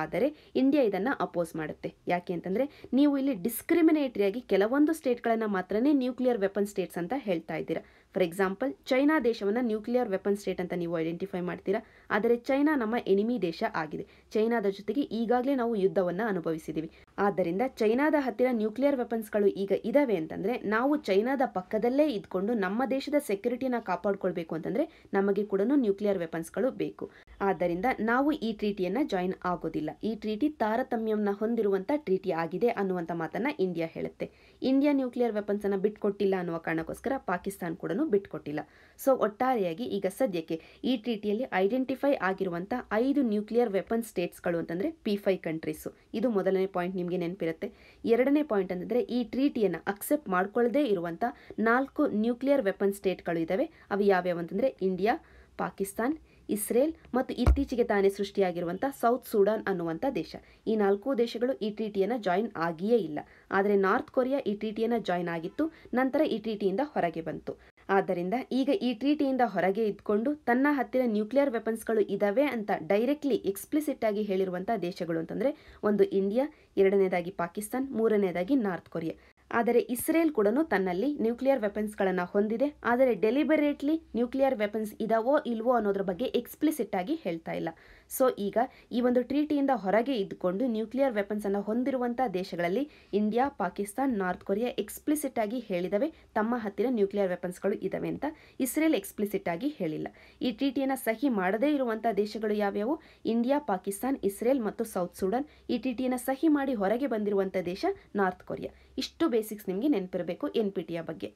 Speaker 1: ಆದರೆ ಇಂಡಿಯಾ ಇದನ್ನು ಅಪೋಸ್ ಮಾಡುತ್ತೆ. ಯಾಕೆ ಅಂತಂದರೆ ನೀವು ಇಲ್ಲಿ ಡಿಸ್ಕ್ರಿಮಿನೇಟರಿಯಾಗಿ ಕೆಲವೊಂದು ಸ್ಟೇಟ್ಗಳನ್ನು ಮಾತ್ರನೇ ನ್ಯೂಕ್ಲಿಯರ್ ವೆಪನ್ ಸ್ಟೇಟ್ಸ್ ಅಂತ ಹೇಳ್ತಾ ಇದ್ದೀರಾ. ಫಾರ್ ಎಕ್ಸಾಂಪಲ್ ಚೈನಾ ದೇಶವನ್ನು ನ್ಯೂಕ್ಲಿಯರ್ ವೆಪನ್ ಸ್ಟೇಟ್ ಅಂತ ನೀವು ಐಡೆಂಟಿಫೈ ಮಾಡ್ತೀರಾ. ಆದರೆ ಚೈನಾ ನಮ್ಮ ಎನಿಮಿ ದೇಶ ಆಗಿದೆ. ಚೈನಾದ ಜೊತೆಗೆ ಈಗಾಗಲೇ ನಾವು ಯುದ್ಧವನ್ನು ಅನುಭವಿಸಿದ್ದೀವಿ ಆದ್ದರಿಂದ ಚೈನಾದ ಹತ್ತಿರ ನ್ಯೂಕ್ಲಿಯರ್ ವೆಪನ್ಸ್ಗಳು ಈಗ ಇದಾವೆ ಅಂತಂದರೆ ನಾವು ಚೈನಾದ ಪಕ್ಕದಲ್ಲೇ ಇದ್ಕೊಂಡು ನಮ್ಮ ದೇಶದ ಸೆಕ್ಯೂರಿಟಿನ ಕಾಪಾಡ್ಕೊಳ್ಬೇಕು ಅಂತಂದರೆ ನಮಗೆ ಕೂಡ ನ್ಯೂಕ್ಲಿಯರ್ ವೆಪನ್ಸ್ಗಳು ಬೇಕು. ಆದ್ದರಿಂದ ನಾವು ಈ ಟ್ರೀಟಿಯನ್ನು ಜಾಯಿನ್ ಆಗೋದಿಲ್ಲ. ಈ ಟ್ರೀಟಿ ತಾರತಮ್ಯವನ್ನು ಹೊಂದಿರುವಂಥ ಟ್ರೀಟಿ ಆಗಿದೆ ಅನ್ನುವಂಥ ಮಾತನ್ನು ಇಂಡಿಯಾ ಹೇಳುತ್ತೆ. ಇಂಡಿಯಾ ನ್ಯೂಕ್ಲಿಯರ್ ವೆಪನ್ಸನ್ನು ಬಿಟ್ಕೊಟ್ಟಿಲ್ಲ ಅನ್ನುವ ಕಾರಣಕ್ಕೋಸ್ಕರ ಪಾಕಿಸ್ತಾನ ಕೂಡ ಬಿಟ್ಕೊಟ್ಟಿಲ್ಲ. ಸೊ ಒಟ್ಟಾರೆಯಾಗಿ ಈಗ ಸದ್ಯಕ್ಕೆ ಈ ಟ್ರೀಟಿಯಲ್ಲಿ ಐಡೆಂಟಿಫೈ ಆಗಿರುವಂಥ ಐದು ನ್ಯೂಕ್ಲಿಯರ್ ವೆಪನ್ ಸ್ಟೇಟ್ಸ್ಗಳು ಅಂತಂದರೆ ಪಿ ಫೈ ಕಂಟ್ರೀಸು ಇದು ಮೊದಲನೇ ಪಾಯಿಂಟ್ ನಿಮಗೆ ನೆನಪಿರುತ್ತೆ. ಎರಡನೇ ಪಾಯಿಂಟ್ ಅಂತಂದರೆ ಈ ಟ್ರೀಟಿಯನ್ನು ಅಕ್ಸೆಪ್ಟ್ ಮಾಡ್ಕೊಳ್ಳದೇ ಇರುವಂಥ ನಾಲ್ಕು ನ್ಯೂಕ್ಲಿಯರ್ ವೆಪನ್ ಸ್ಟೇಟ್ಗಳು ಇದ್ದಾವೆ ಅವು ಯಾವ್ಯಾವ ಅಂತಂದರೆ ಇಂಡಿಯಾ ಪಾಕಿಸ್ತಾನ್ ಇಸ್ರೇಲ್ ಮತ್ತು ಇತ್ತೀಚೆಗೆ ತಾನೇ ಸೃಷ್ಟಿಯಾಗಿರುವಂಥ ಸೌತ್ ಸೂಡಾನ್ ಅನ್ನುವಂಥ ದೇಶ. ಈ ನಾಲ್ಕು ದೇಶಗಳು ಈ ಟ್ರೀಟಿಯನ್ನು ಜಾಯಿನ್ ಆಗಿಯೇ ಇಲ್ಲ. ಆದರೆ ನಾರ್ತ್ ಕೊರಿಯಾ ಈ ಟ್ರೀಟಿಯನ್ನು ಜಾಯಿನ್ ಆಗಿತ್ತು, ನಂತರ ಈ ಟ್ರೀಟಿಯಿಂದ ಹೊರಗೆ ಬಂತು. ಆದ್ದರಿಂದ ಈಗ ಈ ಟ್ರೀಟಿಯಿಂದ ಹೊರಗೆ ಇದ್ಕೊಂಡು ತನ್ನ ಹತ್ತಿರ ನ್ಯೂಕ್ಲಿಯರ್ ವೆಪನ್ಸ್ಗಳು ಇದಾವೆ ಅಂತ ಡೈರೆಕ್ಟ್ಲಿ ಎಕ್ಸ್ಪ್ಲಿಸಿಟ್ ಆಗಿ ಹೇಳಿರುವಂಥ ದೇಶಗಳು ಅಂತಂದರೆ ಒಂದು ಇಂಡಿಯಾ, ಎರಡನೇದಾಗಿ ಪಾಕಿಸ್ತಾನ್, ಮೂರನೇದಾಗಿ ನಾರ್ತ್ ಕೊರಿಯಾ. ಆದರೆ ಇಸ್ರೇಲ್ ಕೂಡ ತನ್ನಲ್ಲಿ ನ್ಯೂಕ್ಲಿಯರ್ ವೆಪನ್ಸ್ಗಳನ್ನು ಹೊಂದಿದೆ. ಆದರೆ ಡೆಲಿಬರೇಟ್ಲಿ ನ್ಯೂಕ್ಲಿಯರ್ ವೆಪನ್ಸ್ ಇದಾವೋ ಇಲ್ವೋ ಅನ್ನೋದ್ರ ಬಗ್ಗೆ ಎಕ್ಸ್ಪ್ಲಿಸಿಟ್ ಆಗಿ ಹೇಳ್ತಾ ಇಲ್ಲ. ಸೊ ಈಗ ಈ ಒಂದು ಟ್ರೀಟಿಯಿಂದ ಹೊರಗೆ ಇದ್ದುಕೊಂಡು ನ್ಯೂಕ್ಲಿಯರ್ ವೆಪನ್ಸನ್ನು ಹೊಂದಿರುವಂಥ ದೇಶಗಳಲ್ಲಿ India Pakistan North Korea explicit ಆಗಿ ಹೇಳಿದವೆ. ತಮ್ಮ ಹತ್ತಿರ ನ್ಯೂಕ್ಲಿಯರ್ ವೆಪನ್ಸ್ಗಳು ಇದಾವೆ ಅಂತ ಇಸ್ರೇಲ್ ಎಕ್ಸ್ಪ್ಲಿಸಿಟ್ ಆಗಿ ಹೇಳಿಲ್ಲ. ಈ ಟ್ರೀಟಿಯನ್ನು ಸಹಿ ಮಾಡದೇ ಇರುವಂಥ ದೇಶಗಳು ಯಾವ್ಯಾವು? ಇಂಡಿಯಾ ಪಾಕಿಸ್ತಾನ್ ಇಸ್ರೇಲ್ ಮತ್ತು ಸೌತ್ ಸೂಡನ್ ಈ ಟ್ರೀಟಿಯನ್ನು ಸಹಿ ಮಾಡಿ ಹೊರಗೆ ಬಂದಿರುವಂಥ ದೇಶ ನಾರ್ತ್ ಕೊರಿಯಾ ಇಷ್ಟು ಬೇಸಿಕ್ಸ್ ನಿಮಗೆ ನೆನಪಿರಬೇಕು ಎನ್ ಬಗ್ಗೆ.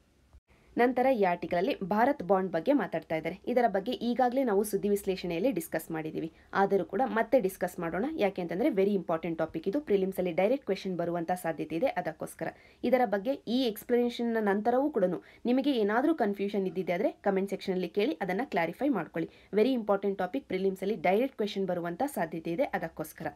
Speaker 1: ನಂತರ ಈ ಆರ್ಟಿಕಲಲ್ಲಿ ಭಾರತ್ ಬಾಂಡ್ ಬಗ್ಗೆ ಮಾತಾಡ್ತಾ ಇದ್ದಾರೆ. ಇದರ ಬಗ್ಗೆ ಈಗಾಗಲೇ ನಾವು ಸುದ್ದಿ ವಿಶ್ಲೇಷಣೆಯಲ್ಲಿ ಡಿಸ್ಕಸ್ ಮಾಡಿದ್ದೀವಿ. ಆದರೂ ಕೂಡ ಮತ್ತೆ ಡಿಸ್ಕಸ್ ಮಾಡೋಣ. ಯಾಕೆ ಅಂತಂದರೆ ವೆರಿ ಇಂಪಾರ್ಟೆಂಟ್ ಟಾಪಿಕ್ ಇದು. ಪ್ರಿಲಿಮ್ಸಲ್ಲಿ ಡೈರೆಕ್ಟ್ ಕ್ವೆಶನ್ ಬರುವಂಥ ಸಾಧ್ಯತೆ ಇದೆ. ಅದಕ್ಕೋಸ್ಕರ. ಇದರ ಬಗ್ಗೆ ಈ ಎಕ್ಸ್ಪ್ಲನೇಷನ್ನ ನಂತರವೂ ಕೂಡ ನಿಮಗೆ ಏನಾದರೂ ಕನ್ಫ್ಯೂಷನ್ ಇದ್ದಿದೆ ಆದರೆ ಕಮೆಂಟ್ ಸೆಕ್ಷನಲ್ಲಿ ಕೇಳಿ ಅದನ್ನು ಕ್ಲಾರಿಫೈ ಮಾಡ್ಕೊಳ್ಳಿ. ವೆರಿ ಇಂಪಾರ್ಟೆಂಟ್ ಟಾಪಿಕ್ ಪ್ರಿಲಿಮ್ಸಲ್ಲಿ ಡೈರೆಕ್ಟ್ ಕ್ವೆಶನ್ ಬರುವಂಥ ಸಾಧ್ಯತೆ ಇದೆ. ಅದಕ್ಕೋಸ್ಕರ.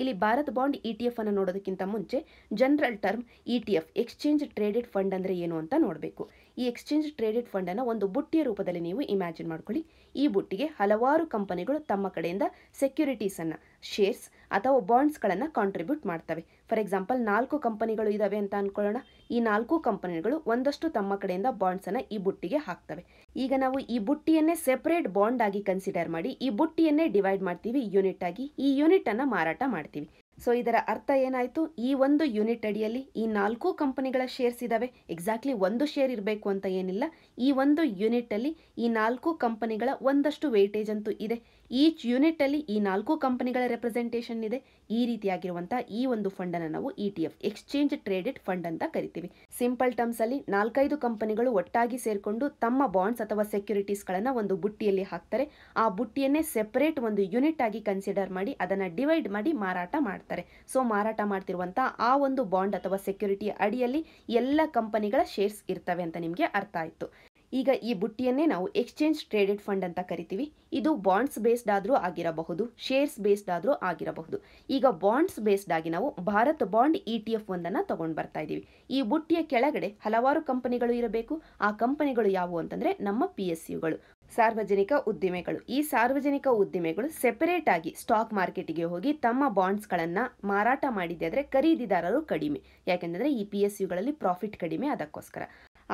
Speaker 1: ಇಲ್ಲಿ Bharat bond E T F ಅನ್ನು ನೋಡೋದಕ್ಕಿಂತ ಮುಂಚೆ general term E T F exchange traded fund ಅಂದರೆ ಏನು ಅಂತ ನೋಡಬೇಕು. ಈ ಎಕ್ಸ್ಚೇಂಜ್ ಟ್ರೇಡೆಡ್ ಫಂಡನ್ನು ಒಂದು ಬುಟ್ಟಿಯ ರೂಪದಲ್ಲಿ ನೀವು ಇಮ್ಯಾಜಿನ್ ಮಾಡ್ಕೊಳ್ಳಿ. ಈ ಬುಟ್ಟಿಗೆ ಹಲವಾರು ಕಂಪನಿಗಳು ತಮ್ಮ ಕಡೆಯಿಂದ ಸೆಕ್ಯುರಿಟೀಸನ್ನು, ಶೇರ್ಸ್ ಅಥವಾ ಬಾಂಡ್ಸ್ಗಳನ್ನು ಕಾಂಟ್ರಿಬ್ಯೂಟ್ ಮಾಡ್ತವೆ. ಫಾರ್ ಎಕ್ಸಾಂಪಲ್, ನಾಲ್ಕು ಕಂಪನಿಗಳು ಇದಾವೆ ಅಂತ ಅನ್ಕೊಳ್ಳೋಣ. ಈ ನಾಲ್ಕು ಕಂಪನಿಗಳು ಒಂದಷ್ಟು ತಮ್ಮ ಕಡೆಯಿಂದ ಬಾಂಡ್ಸನ್ನು ಈ ಬುಟ್ಟಿಗೆ ಹಾಕ್ತವೆ. ಈಗ ನಾವು ಈ ಬುಟ್ಟಿಯನ್ನೇ ಸೆಪರೇಟ್ ಬಾಂಡ್ ಆಗಿ ಕನ್ಸಿಡರ್ ಮಾಡಿ, ಈ ಬುಟ್ಟಿಯನ್ನೇ ಡಿವೈಡ್ ಮಾಡ್ತೀವಿ ಯೂನಿಟ್ ಆಗಿ ಈ ಯೂನಿಟ್ ಅನ್ನು ಮಾರಾಟ ಮಾಡ್ತೀವಿ. ಸೊ ಇದರ ಅರ್ಥ ಏನಾಯಿತು? ಈ ಒಂದು ಯೂನಿಟ್ ಅಡಿಯಲ್ಲಿ ಈ ನಾಲ್ಕು ಕಂಪನಿಗಳ ಶೇರ್ಸ್ ಇದ್ದಾವೆ ಎಕ್ಸಾಕ್ಟ್ಲಿ ಒಂದು ಶೇರ್ ಇರಬೇಕು ಅಂತ ಏನಿಲ್ಲ. ಈ ಒಂದು ಯೂನಿಟಲ್ಲಿ ಈ ನಾಲ್ಕು ಕಂಪನಿಗಳ ಒಂದಷ್ಟು ವೇಟೇಜ್ ಅಂತೂ ಇದೆ. ಈಚ್ ಯೂನಿಟಲ್ಲಿ ಈ ನಾಲ್ಕು ಕಂಪನಿಗಳ ರೆಪ್ರೆಸೆಂಟೇಷನ್ ಇದೆ. ಈ ರೀತಿಯಾಗಿರುವಂಥ ಈ ಒಂದು ಫಂಡನ್ನು ನಾವು E T F exchange traded fund ಅಂತ ಕರಿತೀವಿ. ಸಿಂಪಲ್ ಟರ್ಮ್ಸಲ್ಲಿ ನಾಲ್ಕೈದು ಕಂಪನಿಗಳು ಒಟ್ಟಾಗಿ ಸೇರಿಕೊಂಡು ತಮ್ಮ ಬಾಂಡ್ಸ್ ಅಥವಾ ಸೆಕ್ಯುರಿಟೀಸ್ಗಳನ್ನು ಒಂದು ಬುಟ್ಟಿಯಲ್ಲಿ ಹಾಕ್ತಾರೆ. ಆ ಬುಟ್ಟಿಯನ್ನೇ ಸೆಪರೇಟ್ ಒಂದು ಯೂನಿಟ್ ಆಗಿ ಕನ್ಸಿಡರ್ ಮಾಡಿ ಅದನ್ನು ಡಿವೈಡ್ ಮಾಡಿ ಮಾರಾಟ ಮಾಡ್ತಾರೆ. ಸೊ ಮಾರಾಟ ಮಾಡ್ತಿರುವಂಥ ಆ ಒಂದು ಬಾಂಡ್ ಅಥವಾ ಸೆಕ್ಯುರಿಟಿ ಅಡಿಯಲ್ಲಿ ಎಲ್ಲ ಕಂಪನಿಗಳ ಶೇರ್ಸ್ ಇರ್ತವೆ ಅಂತ ನಿಮಗೆ ಅರ್ಥ ಆಯಿತು. ಈಗ ಈ ಬುಟ್ಟಿಯನ್ನೇ ನಾವು ಎಕ್ಸ್ಚೇಂಜ್ ಟ್ರೇಡೆಡ್ ಫಂಡ್ ಅಂತ ಕರಿತೀವಿ. ಇದು ಬಾಂಡ್ಸ್ ಬೇಸ್ಡ್ ಆದರೂ ಆಗಿರಬಹುದು, ಶೇರ್ಸ್ ಬೇಸ್ಡ್ ಆದರೂ ಆಗಿರಬಹುದು. ಈಗ ಬಾಂಡ್ಸ್ ಬೇಸ್ಡ್ ಆಗಿ ನಾವು Bharat bond E T F ಒಂದನ್ನು ತಗೊಂಡು ಬರ್ತಾ ಇದ್ದೀವಿ ಈ ಬುಟ್ಟಿಯ ಕೆಳಗಡೆ ಹಲವಾರು ಕಂಪನಿಗಳು ಇರಬೇಕು. ಆ ಕಂಪನಿಗಳು ಯಾವುವು ಅಂತಂದರೆ ನಮ್ಮ ಪಿ ಎಸ್ ಯುಗಳು ಸಾರ್ವಜನಿಕ ಉದ್ದಿಮೆಗಳು. ಈ ಸಾರ್ವಜನಿಕ ಉದ್ದಿಮೆಗಳು ಸೆಪರೇಟ್ ಆಗಿ ಸ್ಟಾಕ್ ಮಾರ್ಕೆಟಿಗೆ ಹೋಗಿ ತಮ್ಮ ಬಾಂಡ್ಸ್ಗಳನ್ನು ಮಾರಾಟ ಮಾಡಿದೆ ಆದರೆ ಖರೀದಿದಾರರು ಕಡಿಮೆ. ಯಾಕೆಂದರೆ ಈ ಪಿ ಎಸ್ ಯುಗಳಲ್ಲಿ ಪ್ರಾಫಿಟ್ ಕಡಿಮೆ ಅದಕ್ಕೋಸ್ಕರ.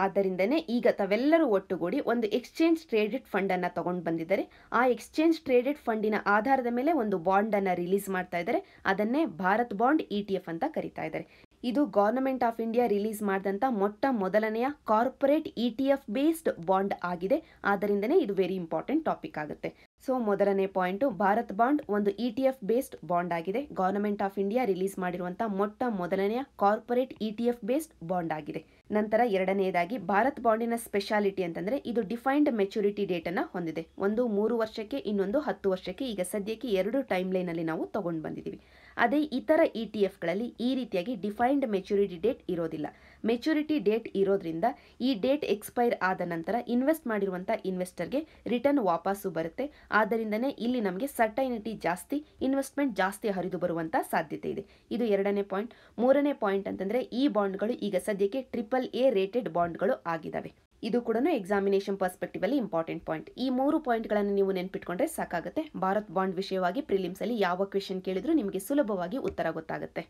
Speaker 1: ಆದ್ದರಿಂದನೇ ಈಗ ತಾವೆಲ್ಲರೂ ಒಟ್ಟುಗೂಡಿ ಒಂದು ಎಕ್ಸ್ಚೇಂಜ್ ಟ್ರೇಡೆಡ್ ಫಂಡನ್ನು ತಗೊಂಡು ಬಂದಿದ್ದಾರೆ. ಆ ಎಕ್ಸ್ಚೇಂಜ್ ಟ್ರೇಡೆಡ್ ಫಂಡಿನ ಆಧಾರದ ಮೇಲೆ ಒಂದು ಬಾಂಡನ್ನು ರಿಲೀಸ್ ಮಾಡ್ತಾ ಇದ್ದಾರೆ. ಅದನ್ನೇ Bharat bond E T F ಅಂತ ಕರಿತಾ ಇದ್ದಾರೆ. ಇದು ಗವರ್ನಮೆಂಟ್ ಆಫ್ ಇಂಡಿಯಾ ರಿಲೀಸ್ ಮಾಡಿದಂಥ ಮೊಟ್ಟ ಮೊದಲನೆಯ corporate E T F based bond ಆಗಿದೆ. ಆದ್ದರಿಂದನೇ ಇದು ವೆರಿ ಇಂಪಾರ್ಟೆಂಟ್ ಟಾಪಿಕ್ ಆಗುತ್ತೆ. ಸೊ ಮೊದಲನೇ ಪಾಯಿಂಟು ಭಾರತ್ ಬಾಂಡ್ ಒಂದು E T F based bond ಆಗಿದೆ. ಗವರ್ನಮೆಂಟ್ ಆಫ್ ಇಂಡಿಯಾ ರಿಲೀಸ್ ಮಾಡಿರುವಂಥ ಮೊಟ್ಟ ಮೊದಲನೆಯ corporate E T F based bond ಆಗಿದೆ. ನಂತರ ಎರಡನೆಯದಾಗಿ ಭಾರತ್ ಬಾಂಡಿನ ಸ್ಪೆಷಾಲಿಟಿ ಅಂತಂದ್ರೆ ಇದು ಡಿಫೈನ್ಡ್ ಮೆಚುರಿಟಿ ಡೇಟ್ ಅನ್ನ ಹೊಂದಿದೆ. ಒಂದು ಮೂರು ವರ್ಷಕ್ಕೆ, ಇನ್ನೊಂದು ಹತ್ತು ವರ್ಷಕ್ಕೆ, ಈಗ ಸದ್ಯಕ್ಕೆ ಎರಡು ಟೈಮ್ ಲೈನ್ ಅಲ್ಲಿ ನಾವು ತಗೊಂಡು ಬಂದಿದ್ದೀವಿ ಅದೇ ಇತರ ಇ ಟಿ ಎಫ್ಗಳಲ್ಲಿ ಈ ರೀತಿಯಾಗಿ ಡಿಫೈನ್ಡ್ ಮೆಚುರಿಟಿ ಡೇಟ್ ಇರೋದಿಲ್ಲ. ಮೆಚುರಿಟಿ ಡೇಟ್ ಇರೋದ್ರಿಂದ ಈ ಡೇಟ್ ಎಕ್ಸ್ಪೈರ್ ಆದ ನಂತರ ಇನ್ವೆಸ್ಟ್ ಮಾಡಿರುವಂಥ ಇನ್ವೆಸ್ಟರ್ಗೆ ರಿಟರ್ನ್ ವಾಪಸ್ಸು ಬರುತ್ತೆ. ಆದ್ದರಿಂದನೇ ಇಲ್ಲಿ ನಮಗೆ ಸರ್ಟೈನಿಟಿ ಜಾಸ್ತಿ ಇನ್ವೆಸ್ಟ್ಮೆಂಟ್ ಜಾಸ್ತಿ ಹರಿದು ಬರುವಂಥ ಸಾಧ್ಯತೆ ಇದೆ. ಇದು ಎರಡನೇ ಪಾಯಿಂಟ್ ಮೂರನೇ ಪಾಯಿಂಟ್ ಅಂತಂದರೆ ಈ ಬಾಂಡ್ಗಳು ಈಗ ಸದ್ಯಕ್ಕೆ ಟ್ರಿಪಲ್ ಎ ರೇಟೆಡ್ ಬಾಂಡ್ಗಳು ಆಗಿದ್ದಾವೆ ಇದು ಕೂಡ ಎಕ್ಸಾಮಿನೇಷನ್ ಪರ್ಸ್ಪೆಕ್ಟಿವ್ ಅಲ್ಲಿ ಇಂಪಾರ್ಟೆಂಟ್ ಪಾಯಿಂಟ್ ಈ ಮೂರು ಪಾಯಿಂಟ್ಗಳನ್ನು ನೀವು ನೆನ್ಪಿಟ್ಕೊಂಡ್ರೆ ಸಾಕಾಗುತ್ತೆ. ಭಾರತ್ ಬಾಂಡ್ ವಿಷಯವಾಗಿ ಪ್ರಿಲಿಮ್ಸ್ ಅಲ್ಲಿ ಯಾವ ಕ್ವೆಶನ್ ಕೇಳಿದ್ರು ನಿಮಗೆ ಸುಲಭವಾಗಿ ಉತ್ತರ ಗೊತ್ತಾಗುತ್ತೆ.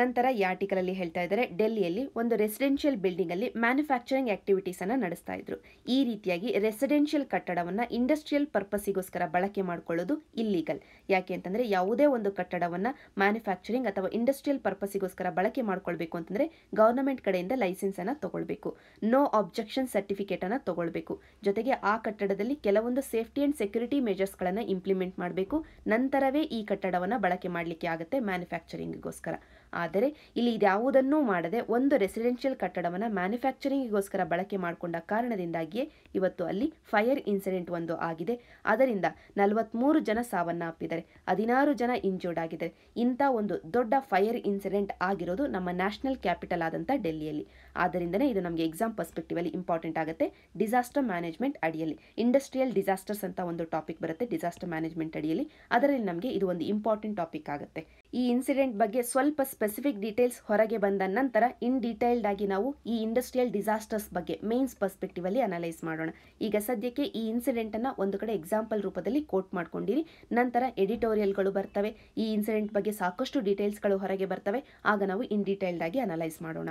Speaker 1: ನಂತರ ಈ ಆರ್ಟಿಕಲ್ ಅಲ್ಲಿ ಹೇಳ್ತಾ ಇದ್ದಾರೆ, ಡೆಲ್ಲಿಯಲ್ಲಿ ಒಂದು ರೆಸಿಡೆನ್ಷಿಯಲ್ ಬಿಲ್ಡಿಂಗ್ ಅಲ್ಲಿ ಮ್ಯಾನುಫ್ಯಾಕ್ಚರಿಂಗ್ ಆಕ್ಟಿವಿಟೀಸ್ ಅನ್ನ ನಡೆಸ್ತಾ ಇದ್ರು. ಈ ರೀತಿಯಾಗಿ ರೆಸಿಡೆನ್ಷಿಯಲ್ ಕಟ್ಟಡವನ್ನ ಇಂಡಸ್ಟ್ರಿಯಲ್ ಪರ್ಪಸ್ಸಿಗೋಸ್ಕರ ಬಳಕೆ ಮಾಡ್ಕೊಳ್ಳೋದು ಇಲ್ಲೀಗಲ್ ಯಾಕೆ ಅಂತಂದ್ರೆ ಯಾವುದೇ ಒಂದು ಕಟ್ಟಡವನ್ನ ಮ್ಯಾನುಫ್ಯಾಕ್ಚರಿಂಗ್ ಅಥವಾ ಇಂಡಸ್ಟ್ರಿಯಲ್ ಪರ್ಪಸ್ಸಿಗೋಸ್ಕರ ಬಳಕೆ ಮಾಡ್ಕೊಳ್ಬೇಕು ಅಂತಂದ್ರೆ ಗವರ್ನಮೆಂಟ್ ಕಡೆಯಿಂದ ಲೈಸೆನ್ಸ್ ಅನ್ನ ತಗೊಳ್ಬೇಕು. ನೋ ಆಬ್ಜೆಕ್ಷನ್ ಸರ್ಟಿಫಿಕೇಟ್ ಅನ್ನ ತಗೊಳ್ಬೇಕು. ಜೊತೆಗೆ ಆ ಕಟ್ಟಡದಲ್ಲಿ ಕೆಲವೊಂದು ಸೇಫ್ಟಿ ಅಂಡ್ ಸೆಕ್ಯೂರಿಟಿ ಮೆಜರ್ಸ್ ಗಳನ್ನ ಇಂಪ್ಲಿಮೆಂಟ್ ಮಾಡಬೇಕು. ನಂತರವೇ ಈ ಕಟ್ಟಡವನ್ನ ಬಳಕೆ ಮಾಡಲಿಕ್ಕೆ ಆಗುತ್ತೆ ಮ್ಯಾನುಫ್ಯಾಕ್ಚರಿಂಗ್ಗೋಸ್ಕರ. ಆದರೆ ಇಲ್ಲಿ ಇದ್ಯಾವುದನ್ನೂ ಮಾಡದೆ ಒಂದು ರೆಸಿಡೆನ್ಷಿಯಲ್ ಕಟ್ಟಡವನ್ನು ಮ್ಯಾನುಫ್ಯಾಕ್ಚರಿಂಗ್ಗೋಸ್ಕರ ಬಳಕೆ ಮಾಡಿಕೊಂಡ ಕಾರಣದಿಂದಾಗಿಯೇ ಇವತ್ತು ಅಲ್ಲಿ ಫೈರ್ ಇನ್ಸಿಡೆಂಟ್ ಒಂದು ಆಗಿದೆ. ಅದರಿಂದ ನಲವತ್ತ್ಮೂರು ಜನ ಸಾವನ್ನಪ್ಪಿದ್ದಾರೆ. ಹದಿನಾರು ಜನ ಇಂಜೂರ್ಡ್ ಆಗಿದ್ದಾರೆ. ಇಂಥ ಒಂದು ದೊಡ್ಡ ಫೈರ್ ಇನ್ಸಿಡೆಂಟ್ ಆಗಿರೋದು ನಮ್ಮ ನ್ಯಾಷನಲ್ ಕ್ಯಾಪಿಟಲ್ ಆದಂಥ ಡೆಲ್ಲಿಯಲ್ಲಿ. ಆದ್ದರಿಂದನೇ ಇದು ನಮಗೆ ಎಕ್ಸಾಮ್ ಪರ್ಸ್ಪೆಕ್ಟಿವ್ ಅಲ್ಲಿ ಇಂಪಾರ್ಟೆಂಟ್ ಆಗುತ್ತೆ. ಡಿಸಾಸ್ಟರ್ ಮ್ಯಾನೇಜ್ಮೆಂಟ್ ಅಡಿಯಲ್ಲಿ. ಇಂಡಸ್ಟ್ರಿಯಲ್ ಡಿಸಾಸ್ಟರ್ಸ್ ಅಂತ ಒಂದು ಟಾಪಿಕ್ ಬರುತ್ತೆ ಡಿಸಾಸ್ಟರ್ ಮ್ಯಾನೇಜ್ಮೆಂಟ್ ಅಡಿಯಲ್ಲಿ. ಅದರಲ್ಲಿ ನಮಗೆ ಇದು ಒಂದು ಇಂಪಾರ್ಟೆಂಟ್ ಟಾಪಿಕ್ ಆಗುತ್ತೆ. ಈ ಇನ್ಸಿಡೆಂಟ್ ಬಗ್ಗೆ ಸ್ವಲ್ಪ ಸ್ಪೆಸಿಫಿಕ್ ಡೀಟೇಲ್ಸ್ ಹೊರಗೆ ಬಂದ ನಂತರ ಇನ್ ಡೀಟೈಲ್ಡ್ ಆಗಿ ನಾವು ಈ ಇಂಡಸ್ಟ್ರಿಯಲ್ ಡಿಸಾಸ್ಟರ್ಸ್ ಬಗ್ಗೆ ಮೇನ್ಸ್ ಪರ್ಸ್ಪೆಕ್ಟಿವ್ ಅಲ್ಲಿ ಅನಲೈಸ್ ಮಾಡೋಣ. ಈಗ ಸದ್ಯಕ್ಕೆ ಈ ಇನ್ಸಿಡೆಂಟ್ ಅನ್ನ ಒಂದು ಕಡೆ ಎಕ್ಸಾಂಪಲ್ ರೂಪದಲ್ಲಿ ಕೋಟ್ ಮಾಡ್ಕೊಂಡಿರಿ. ನಂತರ ಎಡಿಟೋರಿಯಲ್ಗಳು ಬರ್ತವೆ. ಈ ಇನ್ಸಿಡೆಂಟ್ ಬಗ್ಗೆ ಸಾಕಷ್ಟು ಡೀಟೇಲ್ಸ್ಗಳು ಹೊರಗೆ ಬರ್ತವೆ. ಆಗ ನಾವು ಇನ್ ಡೀಟೈಲ್ಡ್ ಆಗಿ ಅನಲೈಸ್ ಮಾಡೋಣ.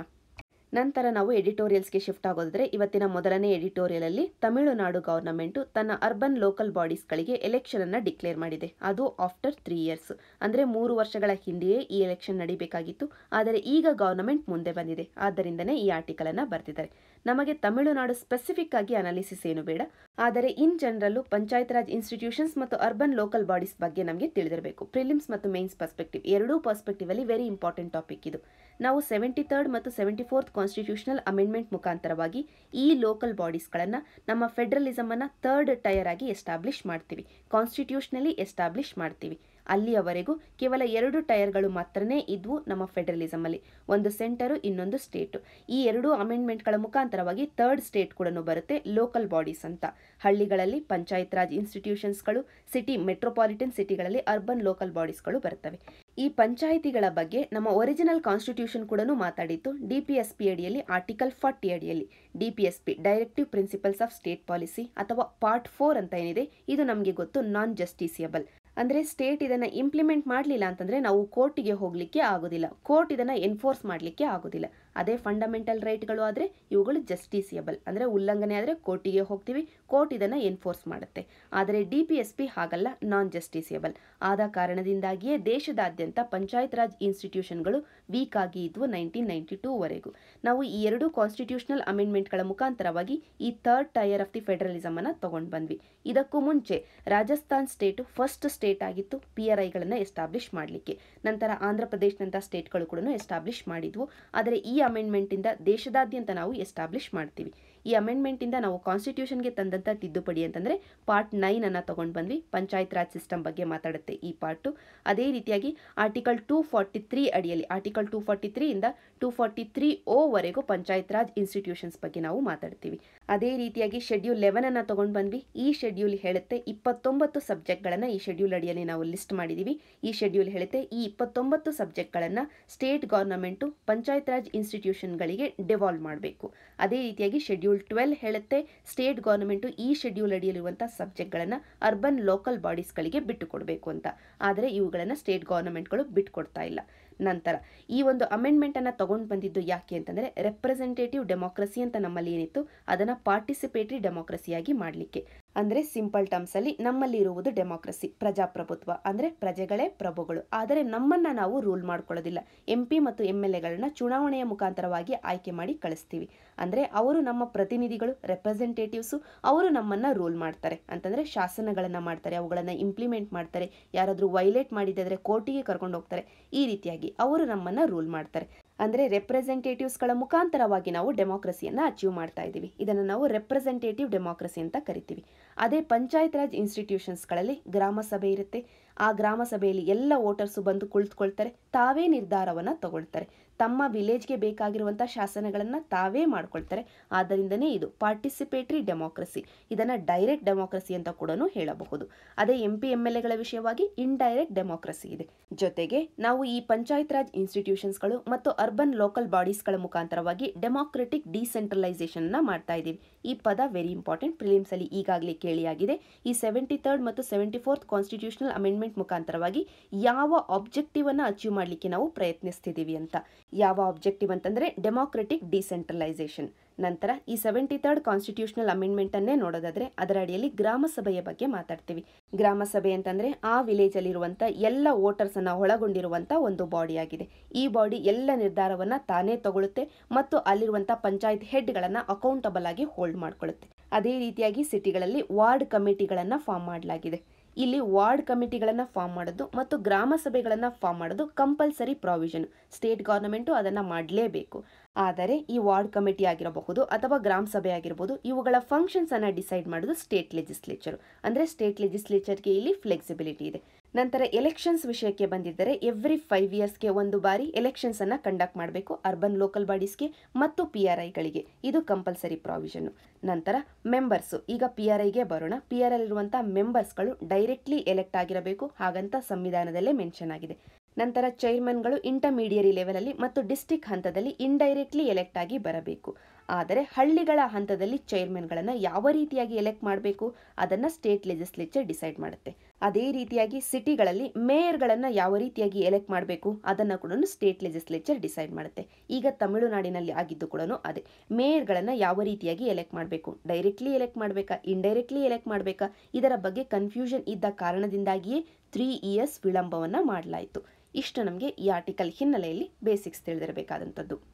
Speaker 1: ನಂತರ ನಾವು ಎಡಿಟೋರಿಯಲ್ಸ್ಗೆ ಶಿಫ್ಟ್ ಆಗೋದ್ರೆ ಇವತ್ತಿನ ಮೊದಲನೇ ಎಡಿಟೋರಿಯಲ್ ಅಲ್ಲಿ ತಮಿಳುನಾಡು ಗವರ್ನಮೆಂಟ್ ತನ್ನ ಅರ್ಬನ್ ಲೋಕಲ್ ಬಾಡೀಸ್ಗಳಿಗೆ ಎಲೆಕ್ಷನ್ ಅನ್ನ ಡಿಕ್ಲೇರ್ ಮಾಡಿದೆ. ಅದು ಆಫ್ಟರ್ ತ್ರೀ ಇಯರ್ಸ್. ಅಂದ್ರೆ ಮೂರು ವರ್ಷಗಳ ಹಿಂದೆಯೇ ಈ ಎಲೆಕ್ಷನ್ ನಡಿಬೇಕಾಗಿತ್ತು. ಆದರೆ ಈಗ ಗವರ್ನಮೆಂಟ್ ಮುಂದೆ ಬಂದಿದೆ. ಆದ್ದರಿಂದನೇ ಈ ಆರ್ಟಿಕಲ್ ಅನ್ನ ಬರ್ತಿದ್ದಾರೆ ನಮಗೆ ತಮಿಳುನಾಡು ಸ್ಪೆಸಿಫಿಕ್ ಆಗಿ ಅನಾಲಿಸಿಸ್ ಏನು ಬೇಡ. ಆದರೆ in general panchayat raj institutions ಮತ್ತು ಅರ್ಬನ್ ಲೋಕಲ್ ಬಾಡೀಸ್ ಬಗ್ಗೆ ನಮಗೆ ತಿಳಿದಿರಬೇಕು. ಪ್ರಿಲಿಮ್ಸ್ ಮತ್ತು ಮೇನ್ಸ್ ಪರ್ಸ್ಪೆಕ್ಟಿವ್ ಎರಡೂ ಪರ್ಸ್ಪೆಕ್ಟಿವ್ ಅಲ್ಲಿ ವೆರಿ ಇಂಪಾರ್ಟೆಂಟ್ ಟಾಪಿಕ್ ಇದು. ನಾವು ಸೆವೆಂಟಿ ತರ್ಡ್ ಮತ್ತು ಸೆವೆಂಟಿ ಫೋರ್ತ್ ಕಾನ್ಸ್ಟಿಟ್ಯೂಷನಲ್ ಅಮೆಂಡ್ಮೆಂಟ್ ಮುಖಾಂತರವಾಗಿ ಈ ಲೋಕಲ್ ಬಾಡೀಸ್ಗಳನ್ನು ನಮ್ಮ ಫೆಡರಲಿಸಮನ್ನು ತರ್ಡ್ ಟೈರ್ ಆಗಿ ಎಸ್ಟಾಬ್ಲಿಷ್ ಮಾಡ್ತೀವಿ. ಕಾನ್ಸ್ಟಿಟ್ಯೂಷನಲಿ ಎಸ್ಟಾಬ್ಲಿಷ್ ಮಾಡ್ತೀವಿ. ಅಲ್ಲಿಯವರೆಗೂ ಕೇವಲ ಎರಡು ಟೈರ್ಗಳು ಮಾತ್ರನೇ ಇದ್ವು ನಮ್ಮ ಫೆಡರಲಿಸಮ್ ಅಲ್ಲಿ ಒಂದು ಸೆಂಟರು, ಇನ್ನೊಂದು ಸ್ಟೇಟು. ಈ ಎರಡು ಅಮೆಂಡ್ಮೆಂಟ್ಗಳ ಮುಖಾಂತರವಾಗಿ ಥರ್ಡ್ ಸ್ಟೇಟ್ ಕೂಡ ಬರುತ್ತೆ ಲೋಕಲ್ ಬಾಡೀಸ್ ಅಂತ. ಹಳ್ಳಿಗಳಲ್ಲಿ ಪಂಚಾಯತ್ ರಾಜ್ ಇನ್ಸ್ಟಿಟ್ಯೂಷನ್ಸ್ಗಳು, ಸಿಟಿ ಮೆಟ್ರೋಪಾಲಿಟನ್ ಸಿಟಿಗಳಲ್ಲಿ ಅರ್ಬನ್ ಲೋಕಲ್ ಬಾಡೀಸ್ಗಳು ಬರ್ತವೆ. ಈ ಪಂಚಾಯಿತಿಗಳ ಬಗ್ಗೆ ನಮ್ಮ ಒರಿಜಿನಲ್ ಕಾನ್ಸ್ಟಿಟ್ಯೂಷನ್ ಕೂಡ ಮಾತಾಡಿತ್ತು ಡಿ ಪಿ ಎಸ್ ಪಿ ಅಡಿಯಲ್ಲಿ ಆರ್ಟಿಕಲ್ ಫಾರ್ಟಿ ಅಡಿಯಲ್ಲಿ. D P S P directive principles of state policy ಅಥವಾ ಪಾರ್ಟ್ ಫೋರ್ ಅಂತ ಏನಿದೆ, ಇದು ನಮಗೆ ಗೊತ್ತು ನಾನ್ ಜಸ್ಟಿಸಿಯಬಲ್. ಅಂದರೆ ಸ್ಟೇಟ್ ಇದನ್ನು ಇಂಪ್ಲಿಮೆಂಟ್ ಮಾಡಲಿಲ್ಲ ಅಂತಂದರೆ ನಾವು ಕೋರ್ಟಿಗೆ ಹೋಗಲಿಕ್ಕೆ ಆಗೋದಿಲ್ಲ. ಕೋರ್ಟ್ ಇದನ್ನು ಎನ್ಫೋರ್ಸ್ ಮಾಡಲಿಕ್ಕೆ ಆಗೋದಿಲ್ಲ. ಅದೇ ಫಂಡಮೆಂಟಲ್ ರೈಟ್ಗಳು ಆದರೆ ಇವುಗಳು ಜಸ್ಟಿಸಿಯಬಲ್ ಅಂದರೆ ಉಲ್ಲಂಘನೆ ಆದರೆ ಕೋರ್ಟಿಗೆ ಹೋಗ್ತೀವಿ, ಕೋರ್ಟ್ ಇದನ್ನು ಎನ್ಫೋರ್ಸ್ ಮಾಡುತ್ತೆ. ಆದರೆ ಡಿ ಪಿ ಎಸ್ ಪಿ ಹಾಗಲ್ಲ ನಾನ್ ಜಸ್ಟಿಸಿಯಬಲ್ ಆದ ಕಾರಣದಿಂದಾಗಿಯೇ ದೇಶದಾದ್ಯಂತ ಪಂಚಾಯತ್ ರಾಜ್ ಇನ್ಸ್ಟಿಟ್ಯೂಷನ್ಗಳು ವೀಕ್ ಆಗಿ ಇದ್ವು ನೈನ್ಟೀನ್ ನೈಂಟಿ ಟೂವರೆಗೂ ನಾವು ಈ ಎರಡು ಕಾನ್ಸ್ಟಿಟ್ಯೂಷನಲ್ ಅಮೆಂಡ್ಮೆಂಟ್ಗಳ ಮುಖಾಂತರವಾಗಿ ಈ third tier of the federalism ಅನ್ನು ತಗೊಂಡು ಬಂದ್ವಿ. ಇದಕ್ಕೂ ಮುಂಚೆ ರಾಜಸ್ಥಾನ್ ಸ್ಟೇಟು ಫಸ್ಟ್ ಸ್ಟೇಟ್ ಆಗಿತ್ತು ಪಿ ಆರ್ ಐಗಳನ್ನು ಎಸ್ಟಾಬ್ಲಿಷ್ ಮಾಡಲಿಕ್ಕೆ. ನಂತರ ಆಂಧ್ರ ಪ್ರದೇಶನಂಥ ಸ್ಟೇಟ್ಗಳು ಕೂಡ ಎಸ್ಟಾಬ್ಲಿಷ್ ಮಾಡಿದ್ವು. ಆದರೆ ಈ ಅಮೆಂಡ್ಮೆಂಟಿಂದ ದೇಶದಾದ್ಯಂತ ನಾವು ಎಸ್ಟಾಬ್ಲಿಷ್ ಮಾಡ್ತೀವಿ. ಈ ಅಮೆಂಡ್ಮೆಂಟಿಂದ ನಾವು ಕಾನ್ಸ್ಟಿಟ್ಯೂಷನ್ಗೆ ತಂದಂಥ ತಿದ್ದುಪಡಿ ಅಂತಂದರೆ ಪಾರ್ಟ್ ನೈನ್ ಅನ್ನು ತಗೊಂಡು ಬಂದ್ವಿ. ಪಂಚಾಯತ್ ರಾಜ್ ಸಿಸ್ಟಮ್ ಬಗ್ಗೆ ಮಾತಾಡುತ್ತೆ ಈ ಪಾರ್ಟು ಅದೇ ರೀತಿಯಾಗಿ ಆರ್ಟಿಕಲ್ ಟೂ ಫಾರ್ಟಿ ತ್ರೀ ಅಡಿಯಲ್ಲಿ ಆರ್ಟಿಕಲ್ ಟೂ ಫಾರ್ಟಿ ತ್ರೀಯಿಂದ ಟೂ ಫಾರ್ಟಿ ತ್ರೀ ಓವರೆಗೂ ಪಂಚಾಯತ್ ರಾಜ್ ಇನ್ಸ್ಟಿಟ್ಯೂಷನ್ಸ್ ಬಗ್ಗೆ ನಾವು ಮಾತಾಡ್ತೀವಿ. ಅದೇ ರೀತಿಯಾಗಿ ಶೆಡ್ಯೂಲ್ ಲೆವೆನ್ ಅನ್ನು ತೊಗೊಂಡು ಬಂದ್ವಿ. ಈ ಶೆಡ್ಯೂಲ್ ಹೇಳುತ್ತೆ ಇಪ್ಪತ್ತೊಂಬತ್ತು ಸಬ್ಜೆಕ್ಟ್ಗಳನ್ನು ಈ ಶೆಡ್ಯೂಲ್ ಅಡಿಯಲ್ಲಿ ನಾವು ಲಿಸ್ಟ್ ಮಾಡಿದ್ದೀವಿ ಈ ಶೆಡ್ಯೂಲ್ ಹೇಳುತ್ತೆ ಈ ಇಪ್ಪತ್ತೊಂಬತ್ತು ಸಬ್ಜೆಕ್ಟ್ಗಳನ್ನು ಸ್ಟೇಟ್ ಗೌರ್ನಮೆಂಟು ಪಂಚಾಯತ್ ರಾಜ್ ಇನ್ಸ್ಟಿಟ್ಯೂಷನ್ಗಳಿಗೆ ಡಿವಾಲ್ವ್ ಮಾಡಬೇಕು. ಅದೇ ರೀತಿಯಾಗಿ ಶೆಡ್ಯೂಲ್ ಟ್ವೆಲ್ ಹೇಳುತ್ತೆ. ಸ್ಟೇಟ್ ಗೌರ್ಮೆಂಟು ಈ ಶೆಡ್ಯೂಲ್ ಅಡಿಯಲ್ಲಿರುವಂಥ ಸಬ್ಜೆಕ್ಟ್ಗಳನ್ನು ಅರ್ಬನ್ ಲೋಕಲ್ ಬಾಡೀಸ್ಗಳಿಗೆ ಬಿಟ್ಟು ಕೊಡಬೇಕು ಅಂತ. ಆದರೆ ಇವುಗಳನ್ನು ಸ್ಟೇಟ್ ಗೌರ್ಮೆಂಟ್ಗಳು ಬಿಟ್ಕೊಡ್ತಾ ಇಲ್ಲ. ನಂತರ ಈ ಒಂದು ಅಮೆಂಡ್ಮೆಂಟ್ ಅನ್ನ ತಗೊಂಡು ಬಂದಿದ್ದು ಯಾಕೆ ಅಂತಂದ್ರೆ ರೆಪ್ರೆಸೆಂಟೇಟಿವ್ ಡೆಮೋಕ್ರಸಿ ಅಂತ ನಮ್ಮಲ್ಲಿ ಏನಿತ್ತು, ಅದನ್ನ ಪಾರ್ಟಿಸಿಪೇಟರಿ ಡೆಮೋಕ್ರಸಿಯಾಗಿ ಮಾಡಲಿಕ್ಕೆ. ಅಂದರೆ ಸಿಂಪಲ್ ಟರ್ಮ್ಸಲ್ಲಿ ನಮ್ಮಲ್ಲಿ ಇರುವುದು ಡೆಮೋಕ್ರಸಿ ಪ್ರಜಾಪ್ರಭುತ್ವ, ಅಂದರೆ ಪ್ರಜೆಗಳೇ ಪ್ರಭುಗಳು. ಆದರೆ ನಮ್ಮನ್ನು ನಾವು ರೂಲ್ ಮಾಡ್ಕೊಳ್ಳೋದಿಲ್ಲ. ಎಂ ಪಿ ಮತ್ತು ಎಂ ಎಲ್ ಎಗಳನ್ನ ಚುನಾವಣೆಯ ಮುಖಾಂತರವಾಗಿ ಆಯ್ಕೆ ಮಾಡಿ ಕಳಿಸ್ತೀವಿ. ಅಂದರೆ ಅವರು ನಮ್ಮ ಪ್ರತಿನಿಧಿಗಳು ರೆಪ್ರೆಸೆಂಟೇಟಿವ್ಸು ಅವರು ನಮ್ಮನ್ನು ರೂಲ್ ಮಾಡ್ತಾರೆ. ಅಂತಂದರೆ ಶಾಸನಗಳನ್ನು ಮಾಡ್ತಾರೆ, ಅವುಗಳನ್ನು ಇಂಪ್ಲಿಮೆಂಟ್ ಮಾಡ್ತಾರೆ. ಯಾರಾದರೂ ವೈಲೇಟ್ ಮಾಡಿದ್ರೆ ಕೋರ್ಟಿಗೆ ಕರ್ಕೊಂಡು ಹೋಗ್ತಾರೆ. ಈ ರೀತಿಯಾಗಿ ಅವರು ನಮ್ಮನ್ನು ರೂಲ್ ಮಾಡ್ತಾರೆ. ಅಂದರೆ ರೆಪ್ರೆಸೆಂಟೇಟಿವ್ಸ್ಗಳ ಮುಖಾಂತರವಾಗಿ ನಾವು ಡೆಮೋಕ್ರಸಿಯನ್ನು ಅಚೀವ್ ಮಾಡ್ತಾ ಇದ್ದೀವಿ. ಇದನ್ನು ನಾವು ರೆಪ್ರೆಸೆಂಟೇಟಿವ್ ಡೆಮೋಕ್ರಸಿ ಅಂತ ಕರಿತೀವಿ. ಅದೇ ಪಂಚಾಯತ್ ರಾಜ್ ಇನ್ಸ್ಟಿಟ್ಯೂಷನ್ಸ್ಗಳಲ್ಲಿ ಗ್ರಾಮ ಸಭೆ ಇರುತ್ತೆ. ಆ ಗ್ರಾಮ ಸಭೆಯಲ್ಲಿ ಎಲ್ಲ ವೋಟರ್ಸು ಬಂದು ಕುಳಿತುಕೊಳ್ತಾರೆ, ತಾವೇ ನಿರ್ಧಾರವನ್ನು ತಗೊಳ್ತಾರೆ. ತಮ್ಮ ವಿಲೇಜ್ಗೆ ಬೇಕಾಗಿರುವಂಥ ಶಾಸನಗಳನ್ನು ತಾವೇ ಮಾಡ್ಕೊಳ್ತಾರೆ. ಆದ್ದರಿಂದನೇ ಇದು ಪಾರ್ಟಿಸಿಪೇಟರಿ ಡೆಮೋಕ್ರಸಿ. ಇದನ್ನು ಡೈರೆಕ್ಟ್ ಡೆಮೋಕ್ರಸಿ ಅಂತ ಕೂಡ ಹೇಳಬಹುದು. ಅದೇ ಎಂ ಪಿ ಎಂ ಎಲ್ ಎಗಳ ವಿಷಯವಾಗಿ ಇಂಡೈರೆಕ್ಟ್ ಡೆಮೋಕ್ರಸಿ ಇದೆ. ಜೊತೆಗೆ ನಾವು ಈ ಪಂಚಾಯತ್ ರಾಜ್ ಇನ್ಸ್ಟಿಟ್ಯೂಷನ್ಸ್ಗಳು ಮತ್ತು ಅರ್ಬನ್ ಲೋಕಲ್ ಬಾಡೀಸ್ಗಳ ಮುಖಾಂತರವಾಗಿ ಡೆಮೋಕ್ರೆಟಿಕ್ ಡಿಸೆಂಟ್ರಲೈಸೇಷನ್ ಮಾಡ್ತಾ ಇದ್ದೀವಿ. ಈ ಪದ ವೆರಿ ಇಂಪಾರ್ಟೆಂಟ್ ಪ್ರಿಲಿಮ್ಸ್ ಅಲ್ಲಿ ಈಗಾಗಲೇ ಕೇಳಿಯಾಗಿದೆ. ಈ ಸೆವೆಂಟಿ ತರ್ಡ್ ಮತ್ತು ಸೆವೆಂಟಿ ಫೋರ್ತ್ ಕಾನ್ಸ್ಟಿಟ್ಯೂಷನಲ್ ಅಮೆಂಡ್ಮೆಂಟ್ ಮುಖಾಂತರವಾಗಿ ಯಾವ ಆಬ್ಜೆಕ್ಟಿವ್ ಅನ್ನು ಅಚೀವ್ ಮಾಡಲಿಕ್ಕೆ ನಾವು ಪ್ರಯತ್ನಿಸ್ತಿದ್ದೀವಿ ಅಂತ. ಯಾವ ಆಬ್ಜೆಕ್ಟಿವ್ ಅಂತಂದ್ರೆ ಡೆಮೋಕ್ರೆಟಿಕ್ ಡಿಸೆಂಟ್ರಲೈಸೇಷನ್ ನಂತರ ಈ ಸೆವೆಂಟಿ ತರ್ಡ್ ಕಾನ್ಸ್ಟಿಟ್ಯೂಷನಲ್ ಅಮೆಂಡ್ಮೆಂಟ್ ಅನ್ನೇ ನೋಡೋದಾದ್ರೆ ಅದರ ಅಡಿಯಲ್ಲಿ ಗ್ರಾಮ ಸಭೆಯ ಬಗ್ಗೆ ಮಾತಾಡ್ತೀವಿ. ಗ್ರಾಮ ಸಭೆ ಅಂತಂದ್ರೆ ಆ ವಿಲೇಜ್ ಅಲ್ಲಿರುವಂತ ಎಲ್ಲ ವೋಟರ್ಸ್ ಅನ್ನ ಒಳಗೊಂಡಿರುವಂತ ಒಂದು ಬಾಡಿ ಆಗಿದೆ. ಈ ಬಾಡಿ ಎಲ್ಲ ನಿರ್ಧಾರವನ್ನ ತಾನೇ ತಗೊಳುತ್ತೆ ಮತ್ತು ಅಲ್ಲಿರುವಂತ ಪಂಚಾಯತ್ ಹೆಡ್ಗಳನ್ನ ಅಕೌಂಟಬಲ್ ಆಗಿ ಹೋಲ್ಡ್ ಮಾಡ್ಕೊಳ್ಳುತ್ತೆ ಅದೇ ರೀತಿಯಾಗಿ ಸಿಟಿಗಳಲ್ಲಿ ವಾರ್ಡ್ ಕಮಿಟಿಗಳನ್ನ ಫಾರ್ಮ್ ಮಾಡಲಾಗಿದೆ. ಇಲ್ಲಿ ವಾರ್ಡ್ ಕಮಿಟಿಗಳನ್ನು ಫಾರ್ಮ್ ಮಾಡೋದು ಮತ್ತು ಗ್ರಾಮ ಸಭೆಗಳನ್ನು ಫಾರ್ಮ್ ಮಾಡೋದು ಕಂಪಲ್ಸರಿ ಪ್ರಾವಿಷನ್ ಸ್ಟೇಟ್ ಗೌರ್ಮೆಂಟು ಅದನ್ನು ಮಾಡಲೇಬೇಕು. ಆದರೆ ಈ ವಾರ್ಡ್ ಕಮಿಟಿ ಆಗಿರಬಹುದು ಅಥವಾ ಗ್ರಾಮ ಸಭೆ ಆಗಿರಬಹುದು, ಇವುಗಳ ಫಂಕ್ಷನ್ಸ್ ಅನ್ನ ಡಿಸೈಡ್ ಮಾಡೋದು ಸ್ಟೇಟ್ ಲೆಜಿಸ್ಲೇಚರ್ ಅಂದರೆ ಸ್ಟೇಟ್ ಲೆಜಿಸ್ಲೇಚರ್ಗೆ ಇಲ್ಲಿ ಫ್ಲೆಕ್ಸಿಬಿಲಿಟಿ ಇದೆ. ನಂತರ ಎಲೆಕ್ಷನ್ಸ್ ವಿಷಯಕ್ಕೆ ಬಂದಿದ್ದರೆ ಎವ್ರಿ ಫೈವ್ ಇಯರ್ಸ್ಗೆ ಒಂದು ಬಾರಿ ಎಲೆಕ್ಷನ್ಸ್ ಅನ್ನು ಕಂಡಕ್ಟ್ ಮಾಡಬೇಕು ಅರ್ಬನ್ ಲೋಕಲ್ ಬಾಡೀಸ್ಗೆ ಮತ್ತು ಪಿ ಆರ್ ಐಗಳಿಗೆ ಇದು ಕಂಪಲ್ಸರಿ ಪ್ರಾವಿಷನ್ ನಂತರ ಮೆಂಬರ್ಸು ಈಗ ಪಿ ಆರ್ ಐಗೆ ಬರೋಣ. ಪಿ ಆರ್ ಅಲ್ಲಿರುವಂತಹ ಮೆಂಬರ್ಸ್ಗಳು ಡೈರೆಕ್ಟ್ಲಿ ಎಲೆಕ್ಟ್ ಆಗಿರಬೇಕು. ಹಾಗಂತ ಸಂವಿಧಾನದಲ್ಲೇ ಮೆನ್ಷನ್ ಆಗಿದೆ. ನಂತರ ಚೈರ್ಮನ್ಗಳು ಇಂಟರ್ಮೀಡಿಯರಿ ಲೆವೆಲಲ್ಲಿ ಮತ್ತು ಡಿಸ್ಟಿಕ್ ಹಂತದಲ್ಲಿ ಇಂಡೈರೆಕ್ಟ್ಲಿ ಎಲೆಕ್ಟ್ ಆಗಿ ಬರಬೇಕು. ಆದರೆ ಹಳ್ಳಿಗಳ ಹಂತದಲ್ಲಿ ಚೇರ್ಮನ್ಗಳನ್ನು ಯಾವ ರೀತಿಯಾಗಿ ಎಲೆಕ್ಟ್ ಮಾಡಬೇಕು ಅದನ್ನು ಸ್ಟೇಟ್ ಲೆಜಿಸ್ಲೇಚರ್ ಡಿಸೈಡ್ ಮಾಡುತ್ತೆ. ಅದೇ ರೀತಿಯಾಗಿ ಸಿಟಿಗಳಲ್ಲಿ ಮೇಯರ್ಗಳನ್ನು ಯಾವ ರೀತಿಯಾಗಿ ಎಲೆಕ್ಟ್ ಮಾಡಬೇಕು ಅದನ್ನು ಕೂಡ ಸ್ಟೇಟ್ ಲೆಜಿಸ್ಲೇಚರ್ ಡಿಸೈಡ್ ಮಾಡುತ್ತೆ. ಈಗ ತಮಿಳುನಾಡಿನಲ್ಲಿ ಆಗಿದ್ದು ಕೂಡ ಅದೇ. ಮೇಯರ್ಗಳನ್ನು ಯಾವ ರೀತಿಯಾಗಿ ಎಲೆಕ್ಟ್ ಮಾಡಬೇಕು? ಡೈರೆಕ್ಟ್ಲಿ ಎಲೆಕ್ಟ್ ಮಾಡಬೇಕಾ? ಇಂಡೈರೆಕ್ಟ್ಲಿ ಎಲೆಕ್ಟ್ ಮಾಡಬೇಕಾ? ಇದರ ಬಗ್ಗೆ ಕನ್ಫ್ಯೂಷನ್ ಇದ್ದ ಕಾರಣದಿಂದಾಗಿಯೇ ತ್ರೀ ಇಯರ್ಸ್ ವಿಳಂಬವನ್ನು ಮಾಡಲಾಯಿತು. ಇಷ್ಟು ನಮಗೆ ಈ ಆರ್ಟಿಕಲ್ ಹಿನ್ನೆಲೆಯಲ್ಲಿ ಬೇಸಿಕ್ಸ್ ತಿಳಿದಿರಬೇಕಾದಂಥದ್ದು.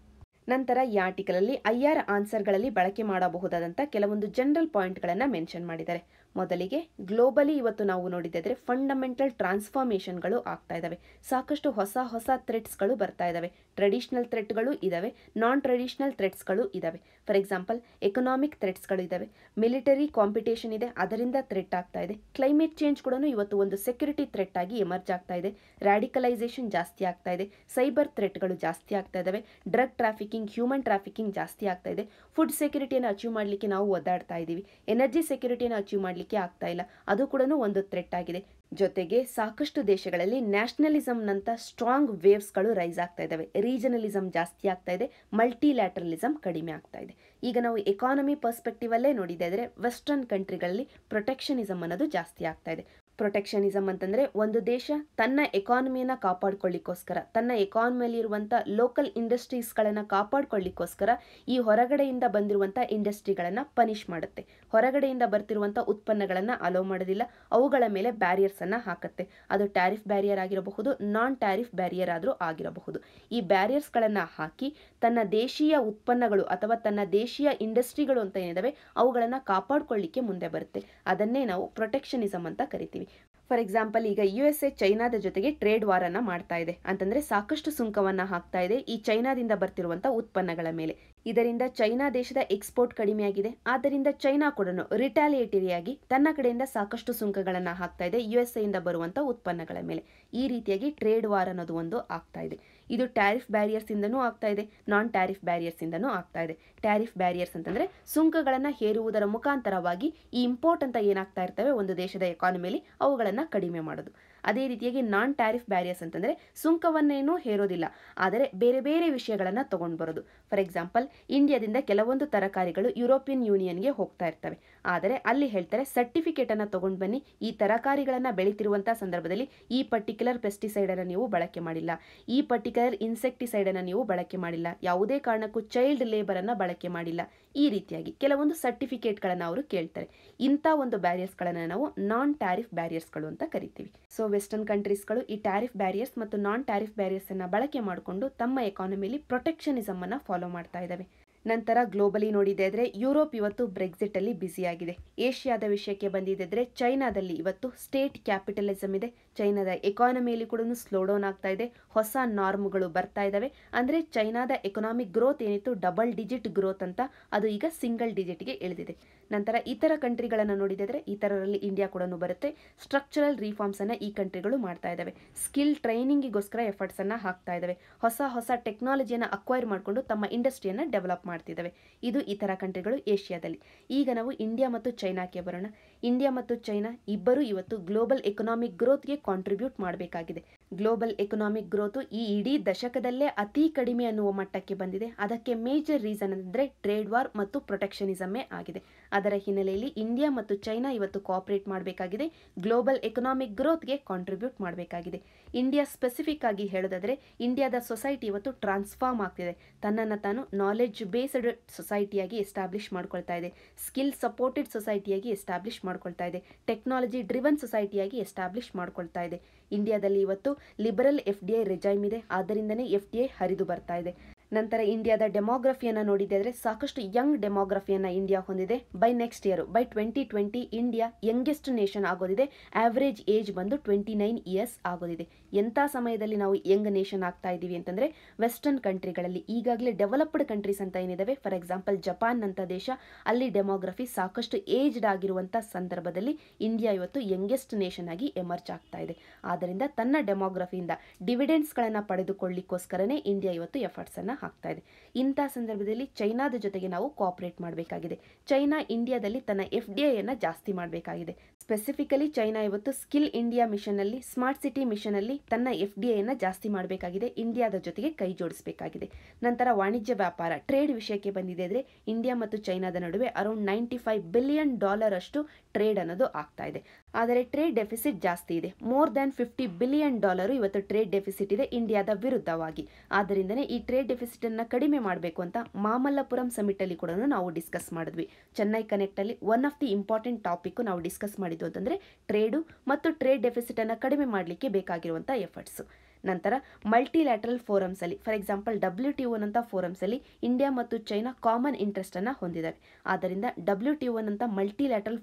Speaker 1: ನಂತರ ಈ ಆರ್ಟಿಕಲಲ್ಲಿ ಐ ಆರ್ ಆನ್ಸರ್ಗಳಲ್ಲಿ ಬಳಕೆ ಮಾಡಬಹುದಾದಂಥ ಕೆಲವೊಂದು ಜನರಲ್ ಪಾಯಿಂಟ್ಗಳನ್ನು ಮೆನ್ಷನ್ ಮಾಡಿದ್ದಾರೆ. ಮೊದಲಿಗೆ ಗ್ಲೋಬಲಿ ಇವತ್ತು ನಾವು ನೋಡಿದ್ರೆ ಫಂಡಮೆಂಟಲ್ ಟ್ರಾನ್ಸ್ಫಾರ್ಮೇಷನ್ಗಳು ಆಗ್ತಾ ಇದ್ದಾವೆ. ಸಾಕಷ್ಟು ಹೊಸ ಹೊಸ ಥ್ರೆಟ್ಸ್ಗಳು ಬರ್ತಾ ಇದ್ದಾವೆ. ಟ್ರೆಡಿಷನಲ್ ಥ್ರೆಟ್ಗಳು ಇದ್ದಾವೆ ನಾನ್ ಟ್ರೆಡಿಷನಲ್ ಥ್ರೆಟ್ಸ್ಗಳು ಇದ್ದಾವೆ. ಫಾರ್ ಎಕ್ಸಾಂಪಲ್, ಎಕನಾಮಿಕ್ ಥ್ರೆಟ್ಸ್ಗಳು ಇದ್ದಾವೆ. ಮಿಲಿಟರಿ ಕಾಂಪಿಟೇಷನ್ ಇದೆ, ಅದರಿಂದ ಥ್ರೆಟ್ ಆಗ್ತಾ ಇದೆ. ಕ್ಲೈಮೇಟ್ ಚೇಂಜ್ ಕೂಡ ಇವತ್ತು ಒಂದು ಸೆಕ್ಯೂರಿಟಿ ಥ್ರೆಟ್ ಆಗಿ ಎಮರ್ಜ್ ಆಗ್ತಾ ಇದೆ. ರ್ಯಾಡಿಕಲೈಸೇಷನ್ ಜಾಸ್ತಿ ಆಗ್ತಾ ಇದೆ. ಸೈಬರ್ ಥ್ರೆಟ್ಗಳು ಜಾಸ್ತಿ ಆಗ್ತಾ ಇದ್ದಾವೆ. ಡ್ರಗ್ ಟ್ರಾಫಿಕಿಂಗ್, ಹ್ಯೂಮನ್ ಟ್ರಾಫಿಕಿಂಗ್ ಜಾಸ್ತಿ ಆಗ್ತಾ ಇದೆ. ಫುಡ್ ಸೆಕ್ಯೂರಿಟಿಯನ್ನು ಅಚೀವ್ ಮಾಡಲಿಕ್ಕೆ ನಾವು ಒದ್ದಾಡ್ತಾ ಇದ್ದೀವಿ. ಎನರ್ಜಿ ಸೆಕ್ಯೂರಿಟಿಯನ್ನು ಅಚೀವ್ ಮಾಡಲಿಕ್ಕೆ ಆಗ್ತಾ ಇಲ್ಲ. ಅದು ಕೂಡ ಒಂದು ಥ್ರೆಟ್ ಆಗಿದೆ. ಜೊತೆಗೆ ಸಾಕಷ್ಟು ದೇಶಗಳಲ್ಲಿ ನ್ಯಾಷನಲಿಸಮ್ನಂತ ಸ್ಟ್ರಾಂಗ್ ವೇವ್ಸ್ಗಳು ರೈಸ್ ಆಗ್ತಾ ಇದ್ದಾವೆ ರೀಜನಲಿಸಂ ಜಾಸ್ತಿ ಆಗ್ತಾ ಇದೆ. ಮಲ್ಟಿಲ್ಯಾಟ್ರಲಿಸಮ್ ಕಡಿಮೆ ಆಗ್ತಾ ಇದೆ. ಈಗ ನಾವು ಎಕಾನಮಿ ಪರ್ಸ್ಪೆಕ್ಟಿವ್ ಅಲ್ಲೇ ನೋಡಿದ್ರೆ ವೆಸ್ಟರ್ನ್ ಕಂಟ್ರಿಗಳಲ್ಲಿ ಪ್ರೊಟೆಕ್ಷನಿಸಂ ಅನ್ನೋದು ಜಾಸ್ತಿ ಆಗ್ತಾ ಇದೆ. ಪ್ರೊಟೆಕ್ಷನಿಸಂ ಅಂತಂದ್ರೆ ಒಂದು ದೇಶ ತನ್ನ ಎಕಾನಮಿಯನ್ನ ಕಾಪಾಡ್ಕೊಳ್ಳಿಕ್ಕೋಸ್ಕರ, ತನ್ನ ಎಕಾನಮಿಯಲ್ಲಿ ಇರುವಂತ ಲೋಕಲ್ ಇಂಡಸ್ಟ್ರೀಸ್ಗಳನ್ನ ಕಾಪಾಡ್ಕೊಳ್ಳಿಕ್ಕೋಸ್ಕರ ಈ ಹೊರಗಡೆಯಿಂದ ಬಂದಿರುವಂತ ಇಂಡಸ್ಟ್ರಿಗಳನ್ನ ಪನಿಷ್ ಮಾಡುತ್ತೆ. ಹೊರಗಡೆಯಿಂದ ಬರ್ತಿರುವಂತ ಉತ್ಪನ್ನಗಳನ್ನ ಅಲೋ ಮಾಡೋದಿಲ್ಲ. ಅವುಗಳ ಮೇಲೆ ಬ್ಯಾರಿಯರ್ಸ್ ಅನ್ನ ಹಾಕುತ್ತೆ. ಅದು ಟ್ಯಾರಿಫ್ ಬ್ಯಾರಿಯರ್ ಆಗಿರಬಹುದು ನಾನ್ ಟ್ಯಾರಿಫ್ ಬ್ಯಾರಿಯರ್ ಆದರೂ ಆಗಿರಬಹುದು. ಈ ಬ್ಯಾರಿಯರ್ಸ್ಗಳನ್ನ ಹಾಕಿ ತನ್ನ ದೇಶೀಯ ಉತ್ಪನ್ನಗಳು ಅಥವಾ ತನ್ನ ದೇಶೀಯ ಇಂಡಸ್ಟ್ರಿಗಳು ಅಂತ ಏನಿದಾವೆ, ಅವುಗಳನ್ನ ಕಾಪಾಡ್ಕೊಳ್ಳಿಕ್ಕೆ ಮುಂದೆ ಬರುತ್ತೆ. ಅದನ್ನೇ ನಾವು ಪ್ರೊಟೆಕ್ಷನಿಸಮ್ ಅಂತ ಕರಿತೀವಿ. ಫಾರ್ ಎಕ್ಸಾಂಪಲ್ ಈಗ ಯು ಎಸ್ ಎ ಚೈನಾದ ಜೊತೆಗೆ ಟ್ರೇಡ್ ವಾರ್ ಅನ್ನ ಮಾಡ್ತಾ ಇದೆ. ಅಂತಂದ್ರೆ ಸಾಕಷ್ಟು ಸುಂಕವನ್ನ ಹಾಕ್ತಾ ಇದೆ ಈ ಚೈನಾದಿಂದ ಬರ್ತಿರುವಂತಹ ಉತ್ಪನ್ನಗಳ ಮೇಲೆ. ಇದರಿಂದ ಚೈನಾ ದೇಶದ ಎಕ್ಸ್ಪೋರ್ಟ್ ಕಡಿಮೆಯಾಗಿದೆ ಆದ್ದರಿಂದ ಚೈನಾ ಕೂಡ ರಿಟಾಲಿಯೇಟರಿಯಾಗಿ ತನ್ನ ಕಡೆಯಿಂದ ಸಾಕಷ್ಟು ಸುಂಕಗಳನ್ನ ಹಾಕ್ತಾ ಇದೆ. ಯು ಎಸ್ ಎಯಿಂದ ಬರುವಂತಹ ಉತ್ಪನ್ನಗಳ ಮೇಲೆ. ಈ ರೀತಿಯಾಗಿ ಟ್ರೇಡ್ ವಾರ್ ಅನ್ನೋದು ಒಂದು ಆಗ್ತಾ ಇದೆ. ಇದು ಟ್ಯಾರಿಫ್ ಬ್ಯಾರಿಯರ್ಸಿಂದನೂ ಆಗ್ತಾ ಇದೆ, ನಾನ್ ಟ್ಯಾರಿಫ್ ಬ್ಯಾರಿಯರ್ಸಿಂದನೂ ಆಗ್ತಾ ಇದೆ. ಟ್ಯಾರಿಫ್ ಬ್ಯಾರಿಯರ್ಸ್ ಅಂತಂದ್ರೆ ಸುಂಕಗಳನ್ನ ಹೇರುವುದರ ಮುಖಾಂತರವಾಗಿ ಈ ಇಂಪೋರ್ಟ್ ಅಂತ ಏನಾಗ್ತಾ ಇರ್ತವೆ, ಒಂದು ದೇಶದ ಎಕಾನಮಿಯಲ್ಲಿ ಅವುಗಳನ್ನ ಕಡಿಮೆ ಮಾಡೋದು. ಅದೇ ರೀತಿಯಾಗಿ ನಾನ್ ಟ್ಯಾರಿಫ್ ಬ್ಯಾರಿಯರ್ಸ್ ಅಂತಂದ್ರೆ ಸುಂಕವನ್ನೇನೂ ಹೇರೋದಿಲ್ಲ. ಆದರೆ ಬೇರೆ ಬೇರೆ ವಿಷಯಗಳನ್ನ ತಗೊಂಡು ಬರೋದು ಫಾರ್ ಎಕ್ಸಾಂಪಲ್, ಇಂಡಿಯಾದಿಂದ ಕೆಲವೊಂದು ತರಕಾರಿಗಳು ಯುರೋಪಿಯನ್ ಯೂನಿಯನ್ಗೆ ಹೋಗ್ತಾ ಇರ್ತವೆ. ಆದರೆ ಅಲ್ಲಿ ಹೇಳ್ತಾರೆ ಸರ್ಟಿಫಿಕೇಟ್ ಅನ್ನ ತಗೊಂಡು ಬನ್ನಿ ಈ ತರಕಾರಿಗಳನ್ನ ಬೆಳೀತಿರುವಂಥ ಸಂದರ್ಭದಲ್ಲಿ ಈ ಪರ್ಟಿಕ್ಯುಲರ್ ಪೆಸ್ಟಿಸೈಡನ್ನು ನೀವು ಬಳಕೆ ಮಾಡಿಲ್ಲ. ಈ ಪರ್ಟಿಕ್ಯುಲರ್ ಇನ್ಸೆಕ್ಟಿಸೈಡ್ ಅನ್ನ ನೀವು ಬಳಕೆ ಮಾಡಿಲ್ಲ. ಯಾವುದೇ ಕಾರಣಕ್ಕೂ ಚೈಲ್ಡ್ ಲೇಬರ್ ಅನ್ನ ಬಳಕೆ ಮಾಡಿಲ್ಲ. ಈ ರೀತಿಯಾಗಿ ಕೆಲವೊಂದು ಸರ್ಟಿಫಿಕೇಟ್ಗಳನ್ನು ಅವರು ಕೇಳ್ತಾರೆ. ಇಂಥ ಒಂದು ಬ್ಯಾರಿಯರ್ಸ್ಗಳನ್ನು ನಾವು ನಾನ್ ಟ್ಯಾರಿಫ್ ಬ್ಯಾರಿಯರ್ಸ್ಗಳು ಅಂತ ಕರಿತೀವಿ. ಸೊ, ವೆಸ್ಟರ್ನ್ ಕಂಟ್ರೀಸ್ಗಳು ಈ ಟ್ಯಾರಿಫ್ ಬ್ಯಾರಿಯರ್ಸ್ ಮತ್ತು ನಾನ್ ಟ್ಯಾರಿಫ್ ಬ್ಯಾರಿಯರ್ಸ್ ಅನ್ನ ಬಳಕೆ ಮಾಡಿಕೊಂಡು ತಮ್ಮ ಎಕಾನಮಿಲಿ ಪ್ರೊಟೆಕ್ಷನಿಸಮ್ ಅನ್ನ ಫಾಲೋ ಮಾಡ್ತಾ ಇದ್ದಾವೆ ನಂತರ ಗ್ಲೋಬಲಿ ನೋಡಿದೆ ಆದರೆ ಯುರೋಪ್ ಇವತ್ತು ಬ್ರೆಕ್ಸಿಟ್ ಅಲ್ಲಿ ಬ್ಯುಸಿಯಾಗಿದೆ. ಏಷ್ಯಾದ ವಿಷಯಕ್ಕೆ ಬಂದಿದ್ದರೆ ಚೈನಾದಲ್ಲಿ ಇವತ್ತು ಸ್ಟೇಟ್ ಕ್ಯಾಪಿಟಲಿಸಮ್ ಇದೆ. ಚೈನಾದ ಎಕಾನಮಿಯಲ್ಲಿ ಕೂಡ ಸ್ಲೋ ಡೌನ್ ಆಗ್ತಾ ಇದೆ. ಹೊಸ ನಾರ್ಮ್ಗಳು ಬರ್ತಾ ಇದ್ದಾವೆ ಅಂದರೆ ಚೈನಾದ ಎಕನಾಮಿಕ್ ಗ್ರೋತ್ ಏನಿತ್ತು? ಡಬಲ್ ಡಿಜಿಟ್ ಗ್ರೋತ್ ಅಂತ. ಅದು ಈಗ ಸಿಂಗಲ್ ಡಿಜಿಟ್ಗೆ ಇಳಿದಿದೆ. ನಂತರ ಇತರ ಕಂಟ್ರಿಗಳನ್ನು ನೋಡಿದರೆ ಇತರರಲ್ಲಿ ಇಂಡಿಯಾ ಕೂಡ ಬರುತ್ತೆ. ಸ್ಟ್ರಕ್ಚರಲ್ ರಿಫಾರ್ಮ್ಸ್ ಅನ್ನ ಈ ಕಂಟ್ರಿಗಳು ಮಾಡ್ತಾ ಇದ್ದಾವೆ ಸ್ಕಿಲ್ ಟ್ರೈನಿಂಗಿಗೋಸ್ಕರ ಎಫರ್ಟ್ಸ್ ಅನ್ನ ಹಾಕ್ತಾ ಇದ್ದಾವೆ ಹೊಸ ಹೊಸ ಟೆಕ್ನಾಲಜಿಯನ್ನು ಅಕ್ವೈರ್ ಮಾಡಿಕೊಂಡು ತಮ್ಮ ಇಂಡಸ್ಟ್ರಿಯನ್ನು ಡೆವಲಪ್ ಮಾಡ್ತಿದ್ದಾವೆ ಇದು ಇತರ ಕಂಟ್ರಿಗಳು ಏಷ್ಯಾದಲ್ಲಿ. ಈಗ ನಾವು ಇಂಡಿಯಾ ಮತ್ತು ಚೈನಾಕ್ಕೆ ಬರೋಣ. ಇಂಡಿಯಾ ಮತ್ತು ಚೈನಾ ಇಬ್ಬರು ಇವತ್ತು ಗ್ಲೋಬಲ್ ಎಕನಾಮಿಕ್ ಗ್ರೋತ್ಗೆ ಕಾಂಟ್ರಿಬ್ಯೂಟ್ ಮಾಡಬೇಕಾಗಿದೆ. ಗ್ಲೋಬಲ್ ಎಕನಾಮಿಕ್ ಗ್ರೋತು ಈ ಇಡೀ ದಶಕದಲ್ಲೇ ಅತಿ ಕಡಿಮೆ ಅನ್ನುವ ಮಟ್ಟಕ್ಕೆ ಬಂದಿದೆ. ಅದಕ್ಕೆ ಮೇಜರ್ ರೀಸನ್ ಅಂದರೆ ಟ್ರೇಡ್ ವಾರ್ ಮತ್ತು ಪ್ರೊಟೆಕ್ಷನಿಸಮೇ ಆಗಿದೆ. ಅದರ ಹಿನ್ನೆಲೆಯಲ್ಲಿ ಇಂಡಿಯಾ ಮತ್ತು ಚೈನಾ ಇವತ್ತು ಕೋಆಪರೇಟ್ ಮಾಡಬೇಕಾಗಿದೆ. ಗ್ಲೋಬಲ್ ಎಕನಾಮಿಕ್ ಗ್ರೋತ್ಗೆ ಕಾಂಟ್ರಿಬ್ಯೂಟ್ ಮಾಡಬೇಕಾಗಿದೆ. ಇಂಡಿಯಾ ಸ್ಪೆಸಿಫಿಕ್ ಆಗಿ ಹೇಳೋದಾದರೆ ಇಂಡಿಯಾದ ಸೊಸೈಟಿ ಇವತ್ತು ಟ್ರಾನ್ಸ್ಫಾರ್ಮ್ ಆಗ್ತಿದೆ. ತನ್ನನ್ನು ತಾನು ನಾಲೆಡ್ಜ್ ಬೇಸ್ಡ್ ಸೊಸೈಟಿಯಾಗಿ ಎಸ್ಟಾಬ್ಲಿಷ್ ಮಾಡ್ಕೊಳ್ತಾ ಇದೆ. ಸ್ಕಿಲ್ ಸಪೋರ್ಟೆಡ್ ಸೊಸೈಟಿಯಾಗಿ ಎಸ್ಟಾಬ್ಲಿಷ್ ಮಾಡ್ಕೊಳ್ತಾ ಇದೆ. ಟೆಕ್ನಾಲಜಿ ಡ್ರಿವನ್ ಸೊಸೈಟಿಯಾಗಿ ಎಸ್ಟಾಬ್ಲಿಷ್ ಮಾಡ್ಕೊಳ್ತಾ ಇದೆ. ಇಂಡಿಯಾದಲ್ಲಿ ಇವತ್ತು liberal F D I regime ಇದೆ. ಆದ್ದರಿಂದನೇ ಎಫ್ ಡಿ ಹರಿದು ಬರ್ತಾ ಇದೆ. ನಂತರ ಇಂಡಿಯಾದ ಡೆಮೋಗ್ರಫಿಯನ್ನು ನೋಡಿದರೆ ಸಾಕಷ್ಟು ಯಂಗ್ ಡೆಮೋಗ್ರಫಿಯನ್ನು ಇಂಡಿಯಾ ಹೊಂದಿದೆ. By next year by twenty twenty India youngest nation ಆಗೋದಿದೆ. Average age ಬಂದು ಟ್ವೆಂಟಿ ನೈನ್ ಇಯರ್ಸ್ ಆಗೋದಿದೆ. ಎಂಥ ಸಮಯದಲ್ಲಿ ನಾವು ಯಂಗ್ ನೇಷನ್ ಆಗ್ತಾ ಇದ್ದೀವಿ ಅಂತಂದರೆ ವೆಸ್ಟರ್ನ್ ಕಂಟ್ರಿಗಳಲ್ಲಿ ಈಗಾಗಲೇ ಡೆವಲಪ್ಡ್ ಕಂಟ್ರೀಸ್ ಅಂತ ಏನಿದ್ದಾವೆ ಫಾರ್ ಎಕ್ಸಾಂಪಲ್ ಜಪಾನ್ ಅಂತ ದೇಶ, ಅಲ್ಲಿ ಡೆಮೋಗ್ರಫಿ ಸಾಕಷ್ಟು ಏಜ್ಡ್ ಆಗಿರುವಂಥ ಸಂದರ್ಭದಲ್ಲಿ ಇಂಡಿಯಾ ಇವತ್ತು ಯಂಗೆಸ್ಟ್ ನೇಷನ್ ಆಗಿ ಎಮರ್ಜ್ ಆಗ್ತಾ ಇದೆ. ಆದ್ದರಿಂದ ತನ್ನ ಡೆಮೋಗ್ರಫಿಯಿಂದ ಡಿವಿಡೆಂಡ್ಸ್ಗಳನ್ನು ಪಡೆದುಕೊಳ್ಳಿಕ್ಕೋಸ್ಕರನೇ ಇಂಡಿಯಾ ಇವತ್ತು ಎಫರ್ಟ್ಸನ್ನು ಹಾಕ್ತಾ ಇದೆ ಇಂಥ ಸಂದರ್ಭದಲ್ಲಿ ಚೈನಾದ ಜೊತೆಗೆ ನಾವು ಕೋಆಪರೇಟ್ ಮಾಡಬೇಕಾಗಿದೆ. ಚೈನಾ ಇಂಡಿಯಾದಲ್ಲಿ ತನ್ನ ಎಫ್ ಡಿ ಐಯನ್ನು ಜಾಸ್ತಿ ಮಾಡಬೇಕಾಗಿದೆ. ಸ್ಪೆಸಿಫಿಕಲಿ ಚೈನಾ ಇವತ್ತು ಸ್ಕಿಲ್ ಇಂಡಿಯಾ ಮಿಷನಲ್ಲಿ ಸ್ಮಾರ್ಟ್ ಸಿಟಿ ಮಿಷನಲ್ಲಿ ತನ್ನ ಎಫ್ ಡಿ ಐನ ಜಾಸ್ತಿ ಮಾಡಬೇಕಾಗಿದೆ ಇಂಡಿಯಾದ ಜೊತೆಗೆ ಕೈ ಜೋಡಿಸಬೇಕಾಗಿದೆ. ನಂತರ ವಾಣಿಜ್ಯ ವ್ಯಾಪಾರ ಟ್ರೇಡ್ ವಿಷಯಕ್ಕೆ ಬಂದಿದೆ ಅಂದರೆ ಇಂಡಿಯಾ ಮತ್ತು ಚೈನಾದ ನಡುವೆ around ninety five billion dollar ಅಷ್ಟು ಟ್ರೇಡ್ ಅನ್ನೋದು ಆಗ್ತಾ ಇದೆ. ಆದರೆ ಟ್ರೇಡ್ ಡೆಫಿಸಿಟ್ ಜಾಸ್ತಿ ಇದೆ. More than fifty billion dollar ಇವತ್ತು ಟ್ರೇಡ್ ಡೆಫಿಸಿಟ್ ಇದೆ ಇಂಡಿಯಾದ ವಿರುದ್ಧವಾಗಿ. ಆದ್ದರಿಂದನೇ ಈ ಟ್ರೇಡ್ ಡೆಫಿಸಿಟ್ ಅನ್ನ ಕಡಿಮೆ ಮಾಡಬೇಕು ಅಂತ ಮಾಮಲ್ಲಪುರಂ ಸಮಿಟ್ ಅಲ್ಲಿ ಕೂಡ ನಾವು ಡಿಸ್ಕಸ್ ಮಾಡಿದ್ವಿ. ಚೆನ್ನೈ ಕನೆಕ್ಟ್ ಅಲ್ಲಿ one of the important topic ನಾವು ಡಿಸ್ಕಸ್ ಮಾಡಿದ್ದು ಅಂತಂದ್ರೆ ಟ್ರೇಡು ಮತ್ತು ಟ್ರೇಡ್ ಡೆಫಿಸಿಟನ್ನು ಕಡಿಮೆ ಮಾಡಲಿಕ್ಕೆ ಬೇಕಾಗಿರುವಂಥ ಎಫರ್ಟ್ಸ್ ನಂತರ ಮಲ್ಟಿಲ್ಯಾಟ್ರಲ್ ಫೋರಮ್ಸ್ ಅಲ್ಲಿ for example W T one ಅಂತ ಫೋರಮ್ಸ್ ಅಲ್ಲಿ ಇಂಡಿಯಾ ಮತ್ತು ಚೈನಾ ಕಾಮನ್ ಇಂಟ್ರೆಸ್ಟ್ ಅನ್ನ ಹೊಂದಿದ್ದಾರೆ ಆದ್ದರಿಂದ ಡಬ್ಲ್ಯೂ ಟಿ ಒನ್ ಅಂತ ಮಲ್ಟಿಲ್ಯಾಟ್ರಲ್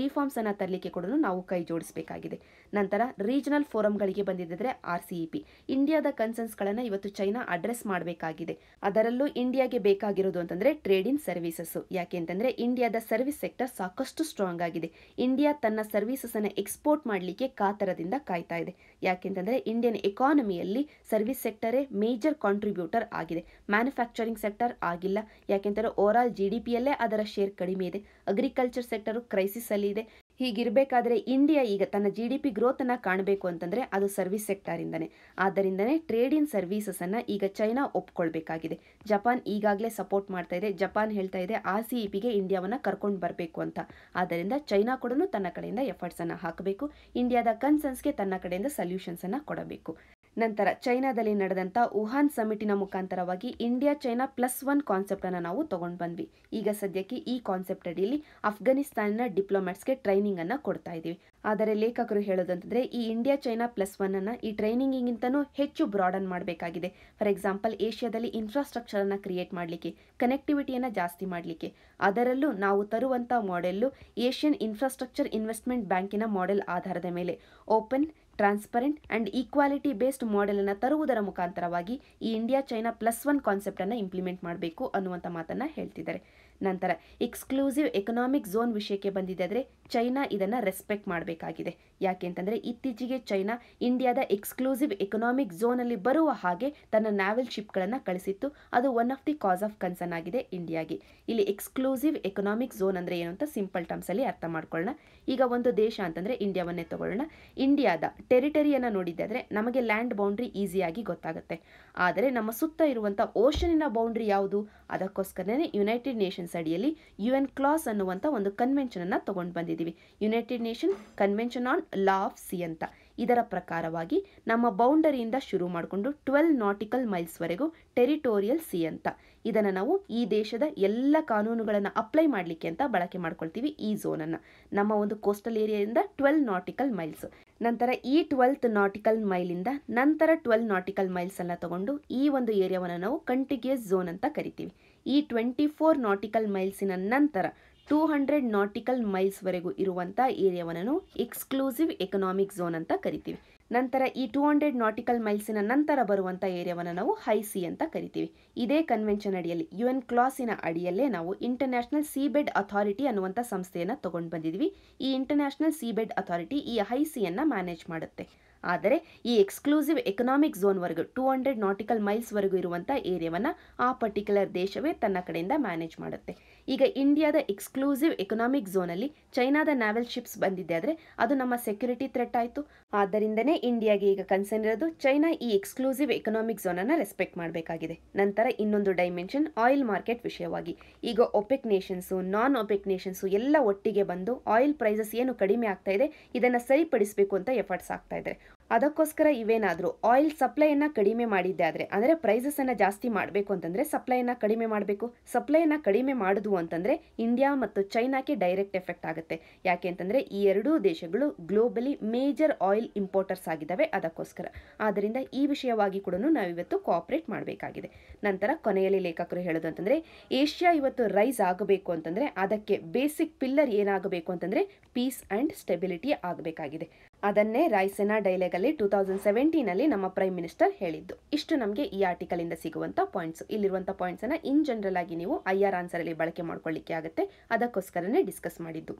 Speaker 1: ರಿಫಾರ್ಮ್ಸ್ ಅನ್ನ ತರಲಿಕ್ಕೆ ಕೂಡ ನಾವು ಕೈ ಜೋಡಿಸಬೇಕಾಗಿದೆ. ನಂತರ ರೀಜನಲ್ ಫೋರಮ್ಗಳಿಗೆ ಬಂದಿದ್ದರೆ ಆರ್ ಸಿ ಇ ಪಿ ಇಂಡಿಯಾದ ಕನ್ಸರ್ನ್ಸ್ಗಳನ್ನು ಇವತ್ತು ಚೈನಾ ಅಡ್ರೆಸ್ ಮಾಡಬೇಕಾಗಿದೆ. ಅದರಲ್ಲೂ ಇಂಡಿಯಾಗೆ ಬೇಕಾಗಿರೋದು ಅಂತಂದ್ರೆ ಟ್ರೇಡ್ ಇನ್ ಸರ್ವಿಸಸ್ ಯಾಕೆ ಅಂತಂದ್ರೆ ಇಂಡಿಯಾದ ಸರ್ವಿಸ್ ಸೆಕ್ಟರ್ ಸಾಕಷ್ಟು ಸ್ಟ್ರಾಂಗ್ ಆಗಿದೆ. ಇಂಡಿಯಾ ತನ್ನ ಸರ್ವಿಸಸ್ ಅನ್ನು ಎಕ್ಸ್ಪೋರ್ಟ್ ಮಾಡಲಿಕ್ಕೆ ಕಾತರದಿಂದ ಕಾಯ್ತಾ ಇದೆ. ಯಾಕೆಂತಂದ್ರೆ ಇಂಡಿಯನ್ ಎಕಾನಮಿಯಲ್ಲಿ ಸರ್ವಿಸ್ ಸೆಕ್ಟರೇ ಮೇಜರ್ ಕಾಂಟ್ರಿಬ್ಯೂಟರ್ ಆಗಿದೆ. ಮ್ಯಾನುಫ್ಯಾಕ್ಚರಿಂಗ್ ಸೆಕ್ಟರ್ ಆಗಿಲ್ಲ. ಯಾಕೆಂದರೆ ಓವರ್ ಆಲ್ ಜಿ ಅದರ ಶೇರ್ ಕಡಿಮೆ ಇದೆ. ಅಗ್ರಿಕಲ್ಚರ್ ಸೆಕ್ಟರು ಕ್ರೈಸಿಸ್ ಅಲ್ಲಿ ಇದೆ. ಹೀಗಿರಬೇಕಾದ್ರೆ ಇಂಡಿಯಾ ಈಗ ತನ್ನ ಜಿ ಡಿ ಪಿ ಗ್ರೋತ್ ಅನ್ನ ಕಾಣಬೇಕು ಅಂತಂದ್ರೆ ಅದು ಸರ್ವಿಸ್ ಸೆಕ್ಟರ್ ಇಂದನೇ. ಆದ್ದರಿಂದನೇ ಟ್ರೇಡ್ ಇನ್ ಸರ್ವಿಸಸ್ ಅನ್ನ ಈಗ ಚೈನಾ ಒಪ್ಕೊಳ್ಬೇಕಾಗಿದೆ. ಜಪಾನ್ ಈಗಾಗಲೇ ಸಪೋರ್ಟ್ ಮಾಡ್ತಾ ಇದೆ. ಜಪಾನ್ ಹೇಳ್ತಾ ಇದೆ ಆ ಸಿ ಇ ಪಿಗೆ ಇಂಡಿಯಾವನ್ನ ಕರ್ಕೊಂಡು ಬರಬೇಕು ಅಂತ. ಆದ್ದರಿಂದ ಚೈನಾ ಕೂಡ ತನ್ನ ಕಡೆಯಿಂದ ಎಫರ್ಟ್ಸ್ ಅನ್ನ ಹಾಕಬೇಕು. ಇಂಡಿಯಾದ ಕನ್ಸರ್ನ್ಸ್ಗೆ ತನ್ನ ಕಡೆಯಿಂದ ಸೊಲ್ಯೂಷನ್ಸ್ ಅನ್ನ ಕೊಡಬೇಕು. ನಂತರ ಚೈನಾದಲ್ಲಿ ನಡೆದಂಥ ವುಹಾನ್ ಸಮಿಟಿನ ಮುಖಾಂತರವಾಗಿ India China plus one concept ಅನ್ನು ನಾವು ತಗೊಂಡು ಬಂದ್ವಿ. ಈಗ ಸದ್ಯಕ್ಕೆ ಈ ಕಾನ್ಸೆಪ್ಟ್ ಅಡಿಯಲ್ಲಿ ಅಫ್ಘಾನಿಸ್ತಾನಿನ ಡಿಪ್ಲೊಮ್ಯಾಟ್ಸ್ಗೆ ಟ್ರೈನಿಂಗ್ ಅನ್ನ ಕೊಡ್ತಾ ಇದ್ದೀವಿ ಆದರೆ ಲೇಖಕರು ಹೇಳೋದಂತಂದ್ರೆ ಈ ಇಂಡಿಯಾ ಚೈನಾ ಪ್ಲಸ್ ಒನ್ ಅನ್ನ ಈ ಟ್ರೈನಿಂಗಿಗಿಂತನೂ ಹೆಚ್ಚು ಬ್ರಾಡನ್ ಮಾಡಬೇಕಾಗಿದೆ. ಫಾರ್ ಎಕ್ಸಾಂಪಲ್ ಏಷ್ಯಾದಲ್ಲಿ ಇನ್ಫ್ರಾಸ್ಟ್ರಕ್ಚರ್ ಅನ್ನ ಕ್ರಿಯೇಟ್ ಮಾಡಲಿಕ್ಕೆ ಕನೆಕ್ಟಿವಿಟಿಯನ್ನು ಜಾಸ್ತಿ ಮಾಡಲಿಕ್ಕೆ. ಅದರಲ್ಲೂ ನಾವು ತರುವಂಥ ಮಾಡೆಲ್ಲು ಏಷ್ಯನ್ ಇನ್ಫ್ರಾಸ್ಟ್ರಕ್ಚರ್ ಇನ್ವೆಸ್ಟ್ಮೆಂಟ್ ಬ್ಯಾಂಕಿನ ಮಾಡೆಲ್ ಆಧಾರದ ಮೇಲೆ open transparent and equality based model ಅನ್ನು ತರುವುದರ ಮುಖಾಂತರವಾಗಿ ಈ India China plus one concept ಅನ್ನು ಇಂಪ್ಲಿಮೆಂಟ್ ಮಾಡಬೇಕು ಅನ್ನುವಂಥ ಮಾತನ್ನ ಹೇಳ್ತಿದ್ದಾರೆ. ನಂತರ ಎಕ್ಸ್ಕ್ಲೂಸಿವ್ ಎಕನಾಮಿಕ್ ಝೋನ್ ವಿಷಯಕ್ಕೆ ಬಂದಿದೆ ಆದರೆ ಚೈನಾ ಇದನ್ನು ರೆಸ್ಪೆಕ್ಟ್ ಮಾಡಬೇಕಾಗಿದೆ. ಯಾಕೆ ಅಂತಂದರೆ ಇತ್ತೀಚೆಗೆ ಚೈನಾ ಇಂಡಿಯಾದ ಎಕ್ಸ್ಕ್ಲೂಸಿವ್ ಎಕನಾಮಿಕ್ ಝೋನಲ್ಲಿ ಬರುವ ಹಾಗೆ ತನ್ನ ನ್ಯಾವಲ್ ಶಿಪ್ಗಳನ್ನು ಕಳಿಸಿತ್ತು. ಅದು one of the cause of concern ಆಗಿದೆ ಇಂಡಿಯಾಗೆ. ಇಲ್ಲಿ ಎಕ್ಸ್ಕ್ಲೂಸಿವ್ ಎಕನಾಮಿಕ್ ಝೋನ್ ಅಂದರೆ ಏನು ಅಂತ ಸಿಂಪಲ್ ಟರ್ಮ್ಸಲ್ಲಿ ಅರ್ಥ ಮಾಡ್ಕೊಳ್ಳೋಣ. ಈಗ ಒಂದು ದೇಶ ಅಂತಂದರೆ ಇಂಡಿಯಾವನ್ನೇ ತಗೊಳ್ಳೋಣ. ಇಂಡಿಯಾದ ಟೆರಿಟರಿಯನ್ನು ನೋಡಿದ್ದಾದರೆ ನಮಗೆ ಲ್ಯಾಂಡ್ ಬೌಂಡ್ರಿ ಈಸಿಯಾಗಿ ಗೊತ್ತಾಗುತ್ತೆ. ಆದರೆ ನಮ್ಮ ಸುತ್ತ ಇರುವಂಥ ಓಷನಿನ ಬೌಂಡ್ರಿ ಯಾವುದು? ಅದಕ್ಕೋಸ್ಕರನೇ ಯುನೈಟೆಡ್ ನೇಷನ್ಸ್ ಅಡಿಯಲ್ಲಿ ಯು ಎನ್ ಕ್ಲಾಸ್ ಅನ್ನುವಂಥ ಒಂದು ಕನ್ವೆನ್ಷನ್ ಅನ್ನು ತಗೊಂಡು ಬಂದಿದ್ದೀವಿ United Nation convention on law of sea ಅಂತ. ಇದರ ಪ್ರಕಾರವಾಗಿ ನಮ್ಮ ಬೌಂಡರಿಯಿಂದ ಶುರು ಮಾಡಿಕೊಂಡು ಟ್ವೆಲ್ ನಾಟಿಕಲ್ ಮೈಲ್ಸ್ವರೆಗೂ ಟೆರಿಟೋರಿಯಲ್ ಸಿ ಅಂತ. ಇದನ್ನು ನಾವು ಈ ದೇಶದ ಎಲ್ಲ ಕಾನೂನುಗಳನ್ನು ಅಪ್ಲೈ ಮಾಡಲಿಕ್ಕೆ ಅಂತ ಬಳಕೆ ಮಾಡ್ಕೊಳ್ತೀವಿ ಈ ಝೋನನ್ನು ನಮ್ಮ ಒಂದು ಕೋಸ್ಟಲ್ ಏರಿಯಾದಿಂದ ಟ್ವೆಲ್ ನಾಟಿಕಲ್ ಮೈಲ್ಸ್ ನಂತರ ಈ ಟ್ವೆಲ್ತ್ ನಾಟಿಕಲ್ ಮೈಲಿಂದ ನಂತರ ಟ್ವೆಲ್ ನಾಟಿಕಲ್ ಮೈಲ್ಸ್ ಅನ್ನು ತಗೊಂಡು ಈ ಒಂದು ಏರಿಯಾವನ್ನು ನಾವು ಕಂಟಿಗಿಯಸ್ ಝೋನ್ ಅಂತ ಕರಿತೀವಿ. ಈ ಟ್ವೆಂಟಿ ಫೋರ್ ನಾಟಿಕಲ್ ಮೈಲ್ಸಿನ ನಂತರ ಟೂ ಹಂಡ್ರೆಡ್ ನಾಟಿಕಲ್ ಮೈಲ್ಸ್ವರೆಗೂ ಇರುವಂಥ ಏರಿಯಾವನ್ನು ಎಕ್ಸ್ಕ್ಲೂಸಿವ್ ಎಕನಾಮಿಕ್ ಝೋನ್ ಅಂತ ಕರಿತೀವಿ. ನಂತರ ಈ ಟೂ ಹಂಡ್ರೆಡ್ ನಾಟಿಕಲ್ ಮೈಲ್ಸಿನ ನಂತರ ಬರುವಂಥ ಏರಿಯಾವನ್ನು ನಾವು ಹೈ ಸಿ ಅಂತ ಕರಿತೀವಿ. ಇದೇ ಕನ್ವೆನ್ಷನ್ ಅಡಿಯಲ್ಲಿ ಯು ಎನ್ ಕ್ಲಾಸಿನ ಅಡಿಯಲ್ಲೇ ನಾವು ಇಂಟರ್ನ್ಯಾಷನಲ್ ಸೀಬೆಡ್ ಅಥಾರಿಟಿ ಅನ್ನುವಂಥ ಸಂಸ್ಥೆಯನ್ನು ತಗೊಂಡು ಬಂದಿದ್ವಿ. ಈ ಇಂಟರ್ನ್ಯಾಷನಲ್ ಸೀಬೆಡ್ ಅಥಾರಿಟಿ ಈ ಹೈ ಸಿಯನ್ನು ಮ್ಯಾನೇಜ್ ಮಾಡುತ್ತೆ. ಆದರೆ ಈ ಎಕ್ಸ್ಕ್ಲೂಸಿವ್ ಎಕನಾಮಿಕ್ ಝೋನ್ವರೆಗೂ ಟೂ ಹಂಡ್ರೆಡ್ ನಾಟಿಕಲ್ ಮೈಲ್ಸ್ವರೆಗೂ ಇರುವಂಥ ಏರಿಯಾವನ್ನು ಆ ಪರ್ಟಿಕ್ಯುಲರ್ ದೇಶವೇ ತನ್ನ ಕಡೆಯಿಂದ ಮ್ಯಾನೇಜ್ ಮಾಡುತ್ತೆ. ಈಗ ಇಂಡಿಯಾದ ಎಕ್ಸ್ಕ್ಲೂಸಿವ್ ಎಕನಾಮಿಕ್ ಝೋನಲ್ಲಿ ಚೈನಾದ ನಾವೆಲ್ ಶಿಪ್ಸ್ ಬಂದಿದೆ ಆದರೆ ಅದು ನಮ್ಮ ಸೆಕ್ಯೂರಿಟಿ ಥ್ರೆಟ್ ಆಯಿತು. ಆದ್ದರಿಂದನೇ ಇಂಡಿಯಾಗೆ ಈಗ ಕನ್ಸರ್ನ್ ಇರೋದು ಚೈನಾ ಈ ಎಕ್ಸ್ಕ್ಲೂಸಿವ್ ಎಕನಾಮಿಕ್ ಝೋನನ್ನು ರೆಸ್ಪೆಕ್ಟ್ ಮಾಡಬೇಕಾಗಿದೆ. ನಂತರ ಇನ್ನೊಂದು ಡೈಮೆನ್ಷನ್ ಆಯಿಲ್ ಮಾರ್ಕೆಟ್ ವಿಷಯವಾಗಿ. ಈಗ OPEC nations, non OPEC nations ಎಲ್ಲ ಒಟ್ಟಿಗೆ ಬಂದು ಆಯಿಲ್ ಪ್ರೈಸಸ್ ಏನು ಕಡಿಮೆ ಆಗ್ತಾ ಇದೆ, ಇದನ್ನು ಸರಿಪಡಿಸಬೇಕು ಅಂತ ಎಫರ್ಟ್ಸ್ ಆಗ್ತಾ ಇದ್ದಾರೆ. ಅದಕ್ಕೋಸ್ಕರ ಇವೇನಾದರೂ ಆಯಿಲ್ ಸಪ್ಲೈಯನ್ನು ಕಡಿಮೆ ಮಾಡಿದ್ದೆ ಆದರೆ, ಅಂದರೆ ಪ್ರೈಸಸನ್ನು ಜಾಸ್ತಿ ಮಾಡಬೇಕು ಅಂತಂದರೆ ಸಪ್ಲೈಯನ್ನು ಕಡಿಮೆ ಮಾಡಬೇಕು. ಸಪ್ಲೈಯನ್ನು ಕಡಿಮೆ ಮಾಡಿದ್ವು ಅಂತಂದರೆ ಇಂಡಿಯಾ ಮತ್ತು ಚೈನಾಕ್ಕೆ ಡೈರೆಕ್ಟ್ ಎಫೆಕ್ಟ್ ಆಗುತ್ತೆ. ಯಾಕೆ ಅಂತಂದರೆ ಈ ಎರಡೂ ದೇಶಗಳು ಗ್ಲೋಬಲಿ ಮೇಜರ್ ಆಯಿಲ್ ಇಂಪೋರ್ಟರ್ಸ್ ಆಗಿದ್ದಾವೆ ಅದಕ್ಕೋಸ್ಕರ. ಆದ್ದರಿಂದ ಈ ವಿಷಯವಾಗಿ ಕೂಡ ನಾವಿವತ್ತು ಕೋಆಪ್ರೇಟ್ ಮಾಡಬೇಕಾಗಿದೆ. ನಂತರ ಕೊನೆಯಲ್ಲಿ ಲೇಖಕರು ಹೇಳೋದು ಅಂತಂದರೆ ಏಷ್ಯಾ ಇವತ್ತು ರೈಸ್ ಆಗಬೇಕು ಅಂತಂದರೆ ಅದಕ್ಕೆ ಬೇಸಿಕ್ ಪಿಲ್ಲರ್ ಏನಾಗಬೇಕು ಅಂತಂದರೆ ಪೀಸ್ ಆ್ಯಂಡ್ ಸ್ಟೆಬಿಲಿಟಿ ಆಗಬೇಕಾಗಿದೆ. ಅದನ್ನೇ ರಾಯ್ಸೆನಾ ಡೈಲೆಗಲ್ಲಿ ಟೂ ತೌಸಂಡ್ ಸೆವೆಂಟೀನಲ್ಲಿ ನಮ್ಮ ಪ್ರೈಮ್ ಮಿನಿಸ್ಟರ್ ಹೇಳಿದ್ದು. ಇಷ್ಟು ನಮಗೆ ಈ ಆರ್ಟಿಕಲಿಂದ ಸಿಗುವಂಥ ಪಾಯಿಂಟ್ಸ್ ಇಲ್ಲಿರುವಂಥ ಪಾಯಿಂಟ್ಸನ್ನು ಇನ್ ಜನರಲ್ ಆಗಿ ನೀವು ಐ ಆರ್ ಆನ್ಸರಲ್ಲಿ ಬಳಕೆ ಮಾಡ್ಕೊಳ್ಳಿಕ್ಕೆ ಆಗುತ್ತೆ. ಅದಕ್ಕೋಸ್ಕರನೇ ಡಿಸ್ಕಸ್ ಮಾಡಿದ್ದು.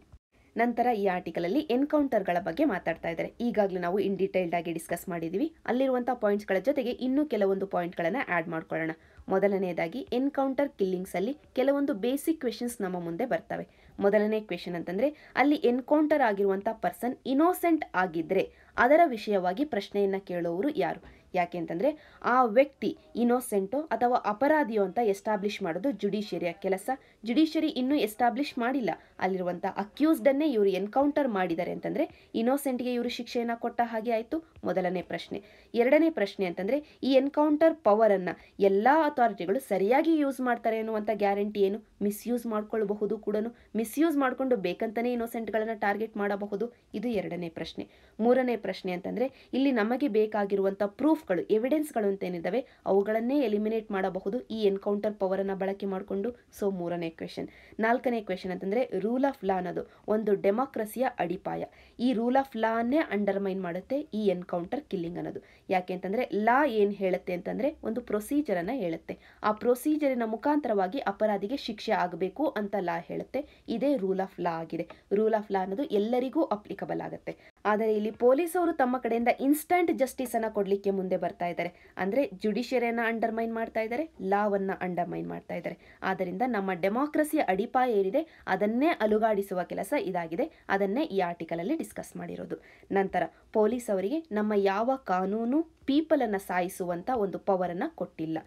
Speaker 1: ನಂತರ ಈ ಆರ್ಟಿಕಲಲ್ಲಿ ಎನ್ಕೌಂಟರ್ಗಳ ಬಗ್ಗೆ ಮಾತಾಡ್ತಾ ಇದ್ದಾರೆ. ಈಗಾಗಲೇ ನಾವು ಇನ್ ಡೀಟೈಲ್ಡ್ ಆಗಿ ಡಿಸ್ಕಸ್ ಮಾಡಿದ್ದೀವಿ ಅಲ್ಲಿರುವಂಥ ಪಾಯಿಂಟ್ಸ್ಗಳ ಜೊತೆಗೆ ಇನ್ನೂ ಕೆಲವೊಂದು ಪಾಯಿಂಟ್ಗಳನ್ನ ಆ್ಯಡ್ ಮಾಡ್ಕೊಳ್ಳೋಣ. ಮೊದಲನೆಯದಾಗಿ, ಎನ್ಕೌಂಟರ್ ಕಿಲ್ಲಿಂಗ್ಸಲ್ಲಿ ಕೆಲವೊಂದು ಬೇಸಿಕ್ ಕ್ವೆಶನ್ಸ್ ನಮ್ಮ ಮುಂದೆ ಬರ್ತವೆ. ಮೊದಲನೇ ಕ್ವೆಶನ್ ಅಂತಂದ್ರೆ, ಅಲ್ಲಿ ಎನ್ಕೌಂಟರ್ ಆಗಿರುವಂಥ ಪರ್ಸನ್ ಇನೋಸೆಂಟ್ ಆಗಿದ್ರೆ ಅದರ ವಿಷಯವಾಗಿ ಪ್ರಶ್ನೆಯನ್ನ ಕೇಳುವವರು ಯಾರು? ಯಾಕೆ ಅಂತಂದ್ರೆ, ಆ ವ್ಯಕ್ತಿ ಇನೋಸೆಂಟೋ ಅಥವಾ ಅಪರಾಧಿಯೋ ಅಂತ ಎಸ್ಟಾಬ್ಲಿಷ್ ಮಾಡೋದು ಜುಡಿಷಿಯರಿಯ ಕೆಲಸ ಜುಡಿಷಿಯರಿ ಇನ್ನೂ ಎಸ್ಟಾಬ್ಲಿಷ್ ಮಾಡಿಲ್ಲ. ಅಲ್ಲಿರುವಂಥ ಅಕ್ಯೂಸ್ಡನ್ನೇ ಇವರು ಎನ್ಕೌಂಟರ್ ಮಾಡಿದ್ದಾರೆ ಅಂತಂದರೆ ಇನೋಸೆಂಟ್ಗೆ ಇವರು ಶಿಕ್ಷೆಯನ್ನು ಕೊಟ್ಟ ಹಾಗೆ ಆಯಿತು. ಮೊದಲನೇ ಪ್ರಶ್ನೆ. ಎರಡನೇ ಪ್ರಶ್ನೆ ಅಂತಂದರೆ ಈ ಎನ್ಕೌಂಟರ್ ಪವರನ್ನು ಎಲ್ಲ ಅಥಾರಿಟಿಗಳು ಸರಿಯಾಗಿ ಯೂಸ್ ಮಾಡ್ತಾರೆ ಅನ್ನುವಂಥ ಗ್ಯಾರಂಟಿ ಏನು? ಮಿಸ್ಯೂಸ್ ಮಾಡ್ಕೊಳ್ಬಹುದು ಕೂಡ ಮಿಸ್ಯೂಸ್ ಮಾಡಿಕೊಂಡು ಬೇಕಂತಲೇ ಇನೋಸೆಂಟ್ಗಳನ್ನು ಟಾರ್ಗೆಟ್ ಮಾಡಬಹುದು. ಇದು ಎರಡನೇ ಪ್ರಶ್ನೆ. ಮೂರನೇ ಪ್ರಶ್ನೆ ಅಂತಂದರೆ ಇಲ್ಲಿ ನಮಗೆ ಬೇಕಾಗಿರುವಂಥ ಪ್ರೂಫ್ಗಳು ಎವಿಡೆನ್ಸ್ಗಳು ಅಂತ ಏನಿದ್ದಾವೆ, ಅವುಗಳನ್ನೇ ಎಲಿಮಿನೇಟ್ ಮಾಡಬಹುದು ಈ ಎನ್ಕೌಂಟರ್ ಪವರನ್ನು ಬಳಕೆ ಮಾಡಿಕೊಂಡು. ಸೊ ಮೂರನೇ ಕ್ವೆಶನ್ ನಾಲ್ಕನೇ ಕ್ವೆಶನ್ ಅಂತಂದರೆ ರೂಲ್ ಆಫ್ ಲಾ ಅನ್ನೋದು. ಒಂದು ಡೆಮಾಕ್ರಸಿಯ ಅಡಿಪಾಯ. ಈ ರೂಲ್ ಆಫ್ ಲಾನೇ ಅಂಡರ್ಮೈನ್ ಮಾಡುತ್ತೆ ಈ ಎನ್ಕೌಂಟರ್ ಕಿಲ್ಲಿಂಗ್ ಅನ್ನೋದು. ಯಾಕೆ ಅಂತಂದರೆ ಲಾ ಏನು ಹೇಳುತ್ತೆ ಅಂತಂದರೆ ಒಂದು ಪ್ರೊಸೀಜರನ್ನು ಹೇಳುತ್ತೆ. ಆ ಪ್ರೊಸೀಜರಿನ ಮುಖಾಂತರವಾಗಿ ಅಪರಾಧಿಗೆ ಶಿಕ್ಷೆ ಆಗಬೇಕು ಅಂತ ಲಾ ಹೇಳುತ್ತೆ. ಇದೇ ರೂಲ್ ಆಫ್ ಲಾ ಆಗಿದೆ. ರೂಲ್ ಆಫ್ ಲಾ ಅನ್ನೋದು ಎಲ್ಲರಿಗೂ ಅಪ್ಲಿಕಬಲ್ ಆಗುತ್ತೆ. ಆದರೆ ಇಲ್ಲಿ ಪೊಲೀಸ್ ಅವರು ತಮ್ಮ ಕಡೆಯಿಂದ ಇನ್ಸ್ಟಂಟ್ ಜಸ್ಟಿಸ್ ಅನ್ನ ಕೊಡಲಿಕ್ಕೆ ಮುಂದೆ ಬರ್ತಾ ಇದ್ದಾರೆ. ಅಂದರೆ ಜುಡಿಷಿಯರಿಯನ್ನು ಅಂಡರ್ಮೈನ್ ಮಾಡ್ತಾ ಇದ್ದಾರೆ ಲಾವನ್ನು ಅಂಡರ್ಮೈನ್ ಮಾಡ್ತಾ ಇದ್ದಾರೆ. ಆದ್ದರಿಂದ ನಮ್ಮ ಡೆಮಾಕ್ರಸಿಯ ಅಡಿಪಾಯ ಏನಿದೆ, ಅದನ್ನೇ ಅಲುಗಾಡಿಸುವ ಕೆಲಸ ಇದಾಗಿದೆ. ಅದನ್ನೇ ಈ ಆರ್ಟಿಕಲಲ್ಲಿ ಡಿಸ್ಕಸ್ ಮಾಡಿರೋದು. ನಂತರ ಪೊಲೀಸ್ ಅವರಿಗೆ ನಮ್ಮ ಯಾವ ಕಾನೂನು ಪೀಪಲನ್ನು ಸಾಯಿಸುವಂಥ ಒಂದು ಪವರನ್ನು ಕೊಟ್ಟಿಲ್ಲ.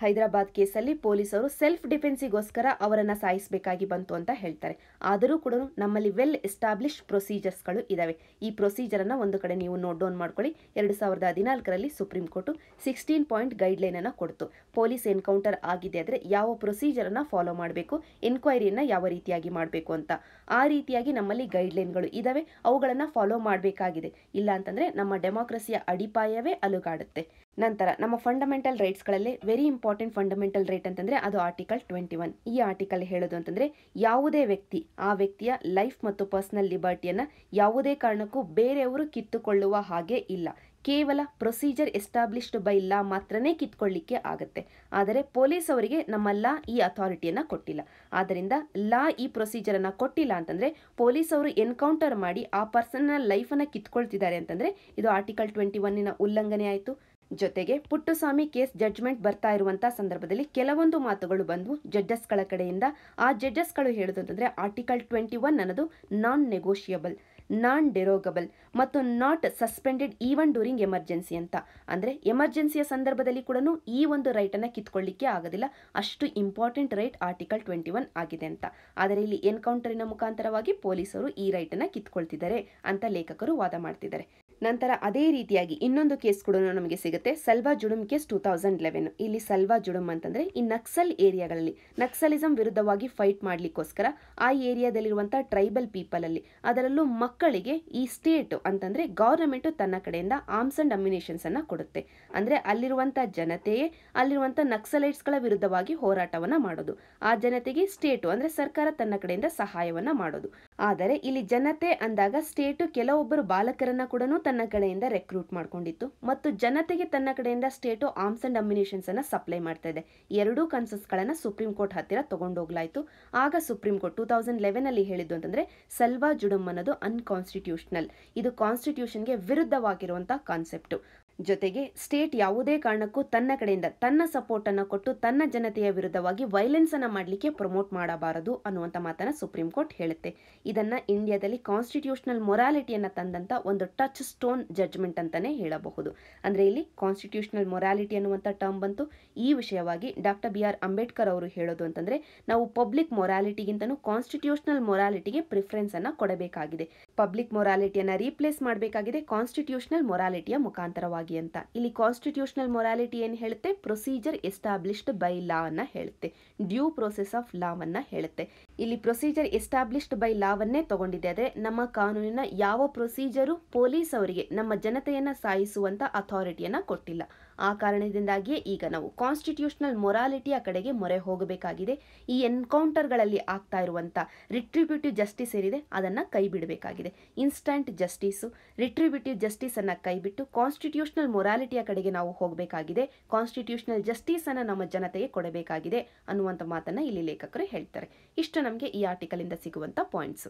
Speaker 1: ಹೈದರಾಬಾದ್ ಕೇಸಲ್ಲಿ ಪೊಲೀಸರು ಸೆಲ್ಫ್ ಡಿಫೆನ್ಸಿಗೋಸ್ಕರ ಅವರನ್ನು ಸಾಯಿಸಬೇಕಾಗಿ ಬಂತು ಅಂತ ಹೇಳ್ತಾರೆ. ಆದರೂ ಕೂಡ ನಮ್ಮಲ್ಲಿ ವೆಲ್ ಎಸ್ಟಾಬ್ಲಿಷ್ ಪ್ರೊಸೀಜರ್ಸ್ಗಳು ಇದ್ದಾವೆ ಈ ಪ್ರೊಸೀಜರನ್ನು ಒಂದು ಕಡೆ ನೀವು ನೋಟ್ ಡೌನ್ ಮಾಡ್ಕೊಳ್ಳಿ. ಎರಡು ಸಾವಿರದ ಹದಿನಾಲ್ಕರಲ್ಲಿ ಸುಪ್ರೀಂ ಕೋರ್ಟು ಸಿಕ್ಸ್ಟೀನ್ ಪಾಯಿಂಟ್ ಗೈಡ್ಲೈನನ್ನು ಕೊಡ್ತು. ಪೊಲೀಸ್ ಎನ್ಕೌಂಟರ್ ಆಗಿದೆ ಆದರೆ ಯಾವ ಪ್ರೊಸೀಜರನ್ನು ಫಾಲೋ ಮಾಡಬೇಕು, ಎನ್ಕ್ವೈರಿಯನ್ನು ಯಾವ ರೀತಿಯಾಗಿ ಮಾಡಬೇಕು ಅಂತ. ಆ ರೀತಿಯಾಗಿ ನಮ್ಮಲ್ಲಿ ಗೈಡ್ಲೈನ್ಗಳು ಇದ್ದಾವೆ ಅವುಗಳನ್ನು ಫಾಲೋ ಮಾಡಬೇಕಾಗಿದೆ. ಇಲ್ಲ ಅಂತಂದರೆ ನಮ್ಮ ಡೆಮಾಕ್ರಸಿಯ ಅಡಿಪಾಯವೇ ಅಲುಗಾಡುತ್ತೆ. ನಂತರ ನಮ್ಮ ಫಂಡಮೆಂಟಲ್ ರೈಟ್ಸ್ಗಳಲ್ಲಿ ವೆರಿ ಇಂಪಾರ್ಟೆಂಟ್ ಫಂಡಮೆಂಟಲ್ ರೈಟ್ ಅಂತಂದರೆ ಅದು ಆರ್ಟಿಕಲ್ ಟ್ವೆಂಟಿ ಒನ್ ಈ ಆರ್ಟಿಕಲ್ ಹೇಳೋದು ಅಂತಂದರೆ ಯಾವುದೇ ವ್ಯಕ್ತಿ, ಆ ವ್ಯಕ್ತಿಯ ಲೈಫ್ ಮತ್ತು ಪರ್ಸನಲ್ ಲಿಬರ್ಟಿಯನ್ನು ಯಾವುದೇ ಕಾರಣಕ್ಕೂ ಬೇರೆಯವರು ಕಿತ್ತುಕೊಳ್ಳುವ ಹಾಗೆ ಇಲ್ಲ. ಕೇವಲ ಪ್ರೊಸೀಜರ್ ಎಸ್ಟಾಬ್ಲಿಷ್ಡ್ ಬೈ ಲಾ ಮಾತ್ರನೇ ಕಿತ್ಕೊಳ್ಳಿಕ್ಕೆ ಆಗುತ್ತೆ. ಆದರೆ ಪೊಲೀಸ್ ಅವರಿಗೆ ನಮ್ಮ ಲಾ ಈ ಅಥಾರಿಟಿಯನ್ನು ಕೊಟ್ಟಿಲ್ಲ. ಆದ್ದರಿಂದ ಲಾ ಈ ಪ್ರೊಸೀಜರನ್ನು ಕೊಟ್ಟಿಲ್ಲ ಅಂತಂದರೆ ಪೊಲೀಸ್ ಅವರು ಎನ್ಕೌಂಟರ್ ಮಾಡಿ ಆ ಪರ್ಸನ್ನ ಲೈಫನ್ನು ಕಿತ್ಕೊಳ್ತಿದ್ದಾರೆ ಅಂತಂದರೆ ಇದು ಆರ್ಟಿಕಲ್ ಟ್ವೆಂಟಿ ಒನ್ನಿನ ಉಲ್ಲಂಘನೆ ಆಯಿತು. ಜೊತೆಗೆ ಪುಟ್ಟುಸ್ವಾಮಿ ಕೇಸ್ ಜಡ್ಜ್ಮೆಂಟ್ ಬರ್ತಾ ಇರುವಂಥ ಸಂದರ್ಭದಲ್ಲಿ ಕೆಲವೊಂದು ಮಾತುಗಳು ಬಂದು ಜಡ್ಜಸ್ಗಳ ಕಡೆಯಿಂದ ಆ ಜಡ್ಜಸ್ಗಳು ಹೇಳೋದು ಅಂತಂದರೆ ಆರ್ಟಿಕಲ್ ಟ್ವೆಂಟಿ ಒನ್ ಅನ್ನೋದು ನಾನ್ ನೆಗೋಷಿಯಬಲ್ ನಾನ್ ಡೆರೋಗಬಲ್ ಮತ್ತು not suspended even during emergency ಅಂತ. ಅಂದರೆ ಎಮರ್ಜೆನ್ಸಿಯ ಸಂದರ್ಭದಲ್ಲಿ ಕೂಡ ಈ ಒಂದು ರೈಟನ್ನು ಕಿತ್ಕೊಳ್ಳಿಕ್ಕೆ ಆಗೋದಿಲ್ಲ. ಅಷ್ಟು important right article twenty one ಆಗಿದೆ ಅಂತ. ಆದರೆ ಇಲ್ಲಿ ಎನ್ಕೌಂಟರಿನ ಮುಖಾಂತರವಾಗಿ ಪೊಲೀಸರು ಈ ರೈಟನ್ನು ಕಿತ್ಕೊಳ್ತಿದ್ದಾರೆ ಅಂತ ಲೇಖಕರು ವಾದ ಮಾಡ್ತಿದ್ದಾರೆ. ನಂತರ ಅದೇ ರೀತಿಯಾಗಿ ಇನ್ನೊಂದು ಕೇಸ್ ಕೂಡ ನಮಗೆ ಸಿಗುತ್ತೆ. Salwa Judum case two thousand eleven ಇಲ್ಲಿ ಸಲ್ವಾ ಜುಡುಮ್ ಅಂತಂದ್ರೆ ಈ ನಕ್ಸಲ್ ಏರಿಯಾಗಳಲ್ಲಿ ನಕ್ಸಲಿಸಂ ವಿರುದ್ಧವಾಗಿ ಫೈಟ್ ಮಾಡ್ಲಿಕ್ಕೋಸ್ಕರ ಆ ಏರಿಯಾದಲ್ಲಿರುವಂಥ ಟ್ರೈಬಲ್ ಪೀಪಲ್ ಅಲ್ಲಿ ಅದರಲ್ಲೂ ಮಕ್ಕಳಿಗೆ ಈ ಸ್ಟೇಟ್ ಅಂತಂದ್ರೆ ಗೌರ್ಮೆಂಟು ತನ್ನ ಕಡೆಯಿಂದ ಆರ್ಮ್ಸ್ ಅಮ್ಯುನೇಷನ್ಸ್ ಅನ್ನ ಕೊಡುತ್ತೆ. ಅಂದ್ರೆ ಅಲ್ಲಿರುವಂಥ ಜನತೆಯೇ ಅಲ್ಲಿರುವಂಥ ನಕ್ಸಲೈಟ್ಸ್ಗಳ ವಿರುದ್ಧವಾಗಿ ಹೋರಾಟವನ್ನ ಮಾಡೋದು. ಆ ಜನತೆಗೆ ಸ್ಟೇಟು ಅಂದ್ರೆ ಸರ್ಕಾರ ತನ್ನ ಕಡೆಯಿಂದ ಸಹಾಯವನ್ನ ಮಾಡೋದು. ಆದರೆ ಇಲ್ಲಿ ಜನತೆ ಅಂದಾಗ ಸ್ಟೇಟು ಕೆಲವೊಬ್ಬರು ಬಾಲಕರನ್ನ ಕೂಡ ತನ್ನ ಕಡೆಯಿಂದ ರೆಕ್ರೂಟ್ ಮಾಡ್ಕೊಂಡಿತ್ತು. ಮತ್ತು ಜನತೆಗೆ ತನ್ನ ಕಡೆಯಿಂದ ಸ್ಟೇಟು ಆರ್ಮ್ಸ್ ಅಂಡ್ ಅಮ್ಯುನೇಷನ್ಸ್ ಅನ್ನ ಸಪ್ಲೈ ಮಾಡ್ತಾ ಇದೆ. ಎರಡೂ ಕನ್ಸಸ್ಗಳನ್ನ ಸುಪ್ರೀಂ ಕೋರ್ಟ್ ಹತ್ತಿರ ತಗೊಂಡೋಗ್ಲಾಯ್ತು. ಆಗ supreme court two thousand eleven ಅಲ್ಲಿ ಹೇಳಿದ್ದು ಅಂತಂದ್ರೆ ಸಲ್ವಾ ಜುಡಮ್ ಅನ್ನೋದು ಅನ್ಕಾನ್ಸ್ಟಿಟ್ಯೂಷನಲ್. ಇದು ಕಾನ್ಸ್ಟಿಟ್ಯೂಷನ್ಗೆ ವಿರುದ್ಧವಾಗಿರುವಂತಹ ಕಾನ್ಸೆಪ್ಟ್. ಜೊತೆಗೆ ಸ್ಟೇಟ್ ಯಾವುದೇ ಕಾರಣಕ್ಕೂ ತನ್ನ ಕಡೆಯಿಂದ ತನ್ನ ಸಪೋರ್ಟ್ ಅನ್ನು ಕೊಟ್ಟು ತನ್ನ ಜನತೆಯ ವಿರುದ್ಧವಾಗಿ ವೈಲೆನ್ಸ್ ಅನ್ನ ಮಾಡಲಿಕ್ಕೆ ಪ್ರಮೋಟ್ ಮಾಡಬಾರದು ಅನ್ನುವಂಥ ಮಾತನ್ನ ಸುಪ್ರೀಂ ಕೋರ್ಟ್ ಹೇಳುತ್ತೆ. ಇದನ್ನ ಇಂಡಿಯಾದಲ್ಲಿ ಕಾನ್ಸ್ಟಿಟ್ಯೂಷನಲ್ ಮೊರಾಲಿಟಿಯನ್ನು ತಂದಂತ ಒಂದು ಟಚ್ ಸ್ಟೋನ್ ಜಡ್ಜ್ಮೆಂಟ್ ಅಂತಾನೆ ಹೇಳಬಹುದು. ಅಂದ್ರೆ ಇಲ್ಲಿ ಕಾನ್ಸ್ಟಿಟ್ಯೂಷನಲ್ ಮೊರಾಲಿಟಿ ಅನ್ನುವಂಥ ಟರ್ಮ್ ಬಂತು. ಈ ವಿಷಯವಾಗಿ ಡಾಕ್ಟರ್ ಬಿ ಆರ್ ಅಂಬೇಡ್ಕರ್ ಅವರು ಹೇಳೋದು ಅಂತಂದ್ರೆ ನಾವು ಪಬ್ಲಿಕ್ ಮೊರಾಲಿಟಿಗಿಂತನೂ ಕಾನ್ಸ್ಟಿಟ್ಯೂಷನಲ್ ಮೊರಾಲಿಟಿಗೆ ಪ್ರಿಫರೆನ್ಸ್ ಅನ್ನ ಕೊಡಬೇಕಾಗಿದೆ. ಪಬ್ಲಿಕ್ ಮೊರಾಲಿಟಿಯನ್ನು ರೀಪ್ಲೇಸ್ ಮಾಡಬೇಕಾಗಿದೆ ಕಾನ್ಸ್ಟಿಟ್ಯೂಷನಲ್ ಮೊರಾಲಿಟಿಯ ಮುಖಾಂತರವಾಗಿ. ಅಂತ. ಇಲ್ಲಿ ಕಾನ್ಸ್ಟಿಟ್ಯೂಷನಲ್ ಮೊರಾಲಿಟಿ ಏನು ಹೇಳುತ್ತೆ? ಪ್ರೊಸೀಜರ್ ಎಸ್ಟಾಬ್ಲಿಷ್ಡ್ ಬೈ ಲಾ ಅನ್ನ ಹೇಳುತ್ತೆ. ಡ್ಯೂ ಪ್ರೊಸೆಸ್ ಆಫ್ ಲಾವನ್ನ ಹೇಳುತ್ತೆ. ಇಲ್ಲಿ ಪ್ರೊಸೀಜರ್ ಎಸ್ಟಾಬ್ಲಿಷ್ಡ್ ಬೈ ಲಾವನ್ನೇ ತಗೊಂಡಿದೆ. ಆದರೆ ನಮ್ಮ ಕಾನೂನಿನ ಯಾವ ಪ್ರೊಸೀಜರು ಪೊಲೀಸ್ ಅವರಿಗೆ, ನಮ್ಮ ಜನತೆಯನ್ನ ಸಾಯಿಸುವಂತ ಅಥಾರಿಟಿಯನ್ನ ಕೊಟ್ಟಿಲ್ಲ. ಆ ಕಾರಣದಿಂದಾಗಿಯೇ ಈಗ ನಾವು ಕಾನ್ಸ್ಟಿಟ್ಯೂಷನಲ್ ಮೊರಾಲಿಟಿಯ ಕಡೆಗೆ ಮೊರೆ ಹೋಗಬೇಕಾಗಿದೆ. ಈ ಎನ್ಕೌಂಟರ್ಗಳಲ್ಲಿ ಆಗ್ತಾ ಇರುವಂಥ ರಿಟ್ರಿಬ್ಯೂಟಿವ್ ಜಸ್ಟಿಸ್ ಏನಿದೆ, ಅದನ್ನು ಕೈ ಬಿಡಬೇಕಾಗಿದೆ. ಇನ್ಸ್ಟಂಟ್ ಜಸ್ಟಿಸು ರಿಟ್ರಿಬ್ಯೂಟಿವ್ ಜಸ್ಟಿಸನ್ನು ಕೈಬಿಟ್ಟು ಕಾನ್ಸ್ಟಿಟ್ಯೂಷನಲ್ ಮೊರಾಲಿಟಿಯ ಕಡೆಗೆ ನಾವು ಹೋಗಬೇಕಾಗಿದೆ. ಕಾನ್ಸ್ಟಿಟ್ಯೂಷನಲ್ ಜಸ್ಟಿಸನ್ನು ನಮ್ಮ ಜನತೆಗೆ ಕೊಡಬೇಕಾಗಿದೆ ಅನ್ನುವಂಥ ಮಾತನ್ನು ಇಲ್ಲಿ ಲೇಖಕರು ಹೇಳ್ತಾರೆ. ಇಷ್ಟು ನಮಗೆ ಈ ಆರ್ಟಿಕಲಿಂದ ಸಿಗುವಂಥ ಪಾಯಿಂಟ್ಸ್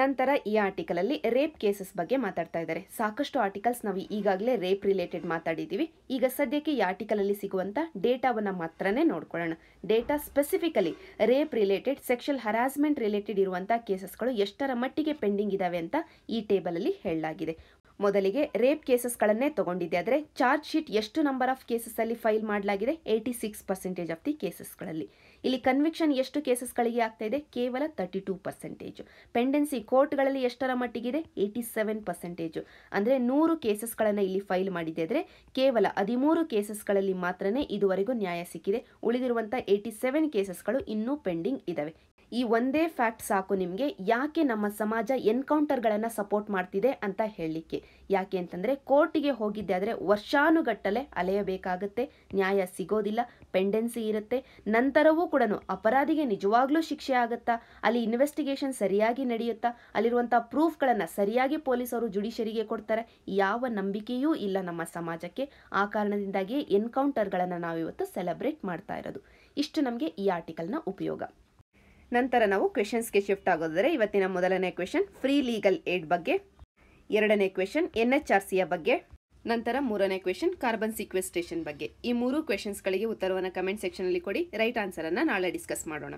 Speaker 1: ನಂತರ ಈ ಆರ್ಟಿಕಲ್ ಅಲ್ಲಿ ರೇಪ್ ಕೇಸಸ್ ಬಗ್ಗೆ ಮಾತಾಡ್ತಾ ಇದ್ದಾರೆ. ಸಾಕಷ್ಟು ಆರ್ಟಿಕಲ್ಸ್ ನಾವು ಈಗಾಗಲೇ ರೇಪ್ ರಿಲೇಟೆಡ್ ಮಾತಾಡಿದ್ದೀವಿ. ಈಗ ಸದ್ಯಕ್ಕೆ ಈ ಆರ್ಟಿಕಲ್ ಅಲ್ಲಿ ಸಿಗುವಂತ ಡೇಟಾವನ್ನ ಮಾತ್ರನೇ ನೋಡ್ಕೊಳ್ಳೋಣ. Data specifically rape related, sexual harassment related ಇರುವಂತ ಕೇಸಸ್ಗಳು ಎಷ್ಟರ ಮಟ್ಟಿಗೆ ಪೆಂಡಿಂಗ್ ಇದಾವೆ ಅಂತ ಈ ಟೇಬಲ್ ಅಲ್ಲಿ ಹೇಳಲಾಗಿದೆ. ಮೊದಲಿಗೆ ರೇಪ್ ಕೇಸಸ್ಗಳನ್ನೇ ತಗೊಂಡಿದೆ ಆದರೆ ಚಾರ್ಜ್ ಶೀಟ್ ಎಷ್ಟು ನಂಬರ್ ಆಫ್ ಕೇಸಸ್ ಅಲ್ಲಿ ಫೈಲ್ ಮಾಡಲಾಗಿದೆ? Eighty six percentage of the ಕೇಸಸ್ಗಳಲ್ಲಿ ಇಲ್ಲಿ ಕನ್ವಿಕ್ಷನ್ ಎಷ್ಟು ಕೇಸಸ್ಗಳಿಗೆ ಆಗ್ತಾ ಇದೆ? ಕೇವಲ ತರ್ಟಿ ಟೂ ಪರ್ಸೆಂಟೇಜ್ ಪೆಂಡೆನ್ಸಿ ಕೋರ್ಟ್ಗಳಲ್ಲಿ ಎಷ್ಟರ ಮಟ್ಟಿಗಿದೆ? ಏಯ್ಟಿ ಸೆವೆನ್ ಪರ್ಸೆಂಟೇಜ್ ಅಂದರೆ ನೂರು ಕೇಸಸ್ಗಳನ್ನು ಇಲ್ಲಿ ಫೈಲ್ ಮಾಡಿದೆ ಆದರೆ ಕೇವಲ ಹದಿಮೂರು ಕೇಸಸ್ಗಳಲ್ಲಿ ಮಾತ್ರನೇ ಇದುವರೆಗೂ ನ್ಯಾಯ ಸಿಕ್ಕಿದೆ. ಉಳಿದಿರುವಂಥ ಏಯ್ಟಿ ಸೆವೆನ್ ಕೇಸಸ್ಗಳು ಇನ್ನೂ ಪೆಂಡಿಂಗ್ ಇದಾವೆ. ಈ ಒಂದೇ ಫ್ಯಾಕ್ಟ್ ಸಾಕು ನಿಮಗೆ. ಯಾಕೆ ನಮ್ಮ ಸಮಾಜ ಎನ್ಕೌಂಟರ್ಗಳನ್ನು ಸಪೋರ್ಟ್ ಮಾಡ್ತಿದೆ ಅಂತ ಹೇಳಲಿಕ್ಕೆ ಯಾಕೆ ಅಂತಂದರೆ ಕೋರ್ಟಿಗೆ ಹೋಗಿದ್ದೆ ಆದರೆ ವರ್ಷಾನುಗಟ್ಟಲೆ ಅಲೆಯಬೇಕಾಗುತ್ತೆ ನ್ಯಾಯ ಸಿಗೋದಿಲ್ಲ, ಪೆಂಡೆನ್ಸಿ ಇರುತ್ತೆ. ನಂತರವೂ ಕೂಡ ಅಪರಾಧಿಗೆ ನಿಜವಾಗ್ಲೂ ಶಿಕ್ಷೆ ಆಗುತ್ತಾ? ಅಲ್ಲಿ ಇನ್ವೆಸ್ಟಿಗೇಷನ್ ಸರಿಯಾಗಿ ನಡೆಯುತ್ತಾ? ಅಲ್ಲಿರುವಂಥ ಪ್ರೂಫ್ಗಳನ್ನು ಸರಿಯಾಗಿ ಪೊಲೀಸರು ಜುಡಿಷರಿಗೆ ಕೊಡ್ತಾರೆ? ಯಾವ ನಂಬಿಕೆಯೂ ಇಲ್ಲ ನಮ್ಮ ಸಮಾಜಕ್ಕೆ. ಆ ಕಾರಣದಿಂದಾಗಿ ಎನ್ಕೌಂಟರ್ಗಳನ್ನು ನಾವಿವತ್ತು ಸೆಲೆಬ್ರೇಟ್ ಮಾಡ್ತಾ ಇರೋದು. ಇಷ್ಟು ನಮಗೆ ಈ ಆರ್ಟಿಕಲ್ನ ಉಪಯೋಗ. ನಂತರ ನಾವು ಕ್ವೆಶನ್ಸ್ಗೆ ಶಿಫ್ಟ್ ಆಗೋದಾದರೆ ಇವತ್ತಿನ ಮೊದಲನೇ ಕ್ವೆಶನ್ ಫ್ರೀ ಲೀಗಲ್ ಏಡ್ ಬಗ್ಗೆ. ಎರಡನೇ ಕ್ವೆಶನ್ ಎನ್ ಎಚ್ ಆರ್ ಸಿಯ ಬಗ್ಗೆ. ನಂತರ ಮೂರನೇ ಕ್ವೆಶನ್ ಕಾರ್ಬನ್ ಸಿಕ್ವೆಸ್ಟೇಷನ್ ಬಗ್ಗೆ. ಈ ಮೂರು ಕ್ವೆಶನ್ಸ್ಗಳಿಗೆ ಉತ್ತರವನ್ನು ಕಮೆಂಟ್ ಸೆಕ್ಷನಲ್ಲಿ ಕೊಡಿ ರೈಟ್ ಆನ್ಸರನ್ನು ನಾಳೆ ಡಿಸ್ಕಸ್ ಮಾಡೋಣ.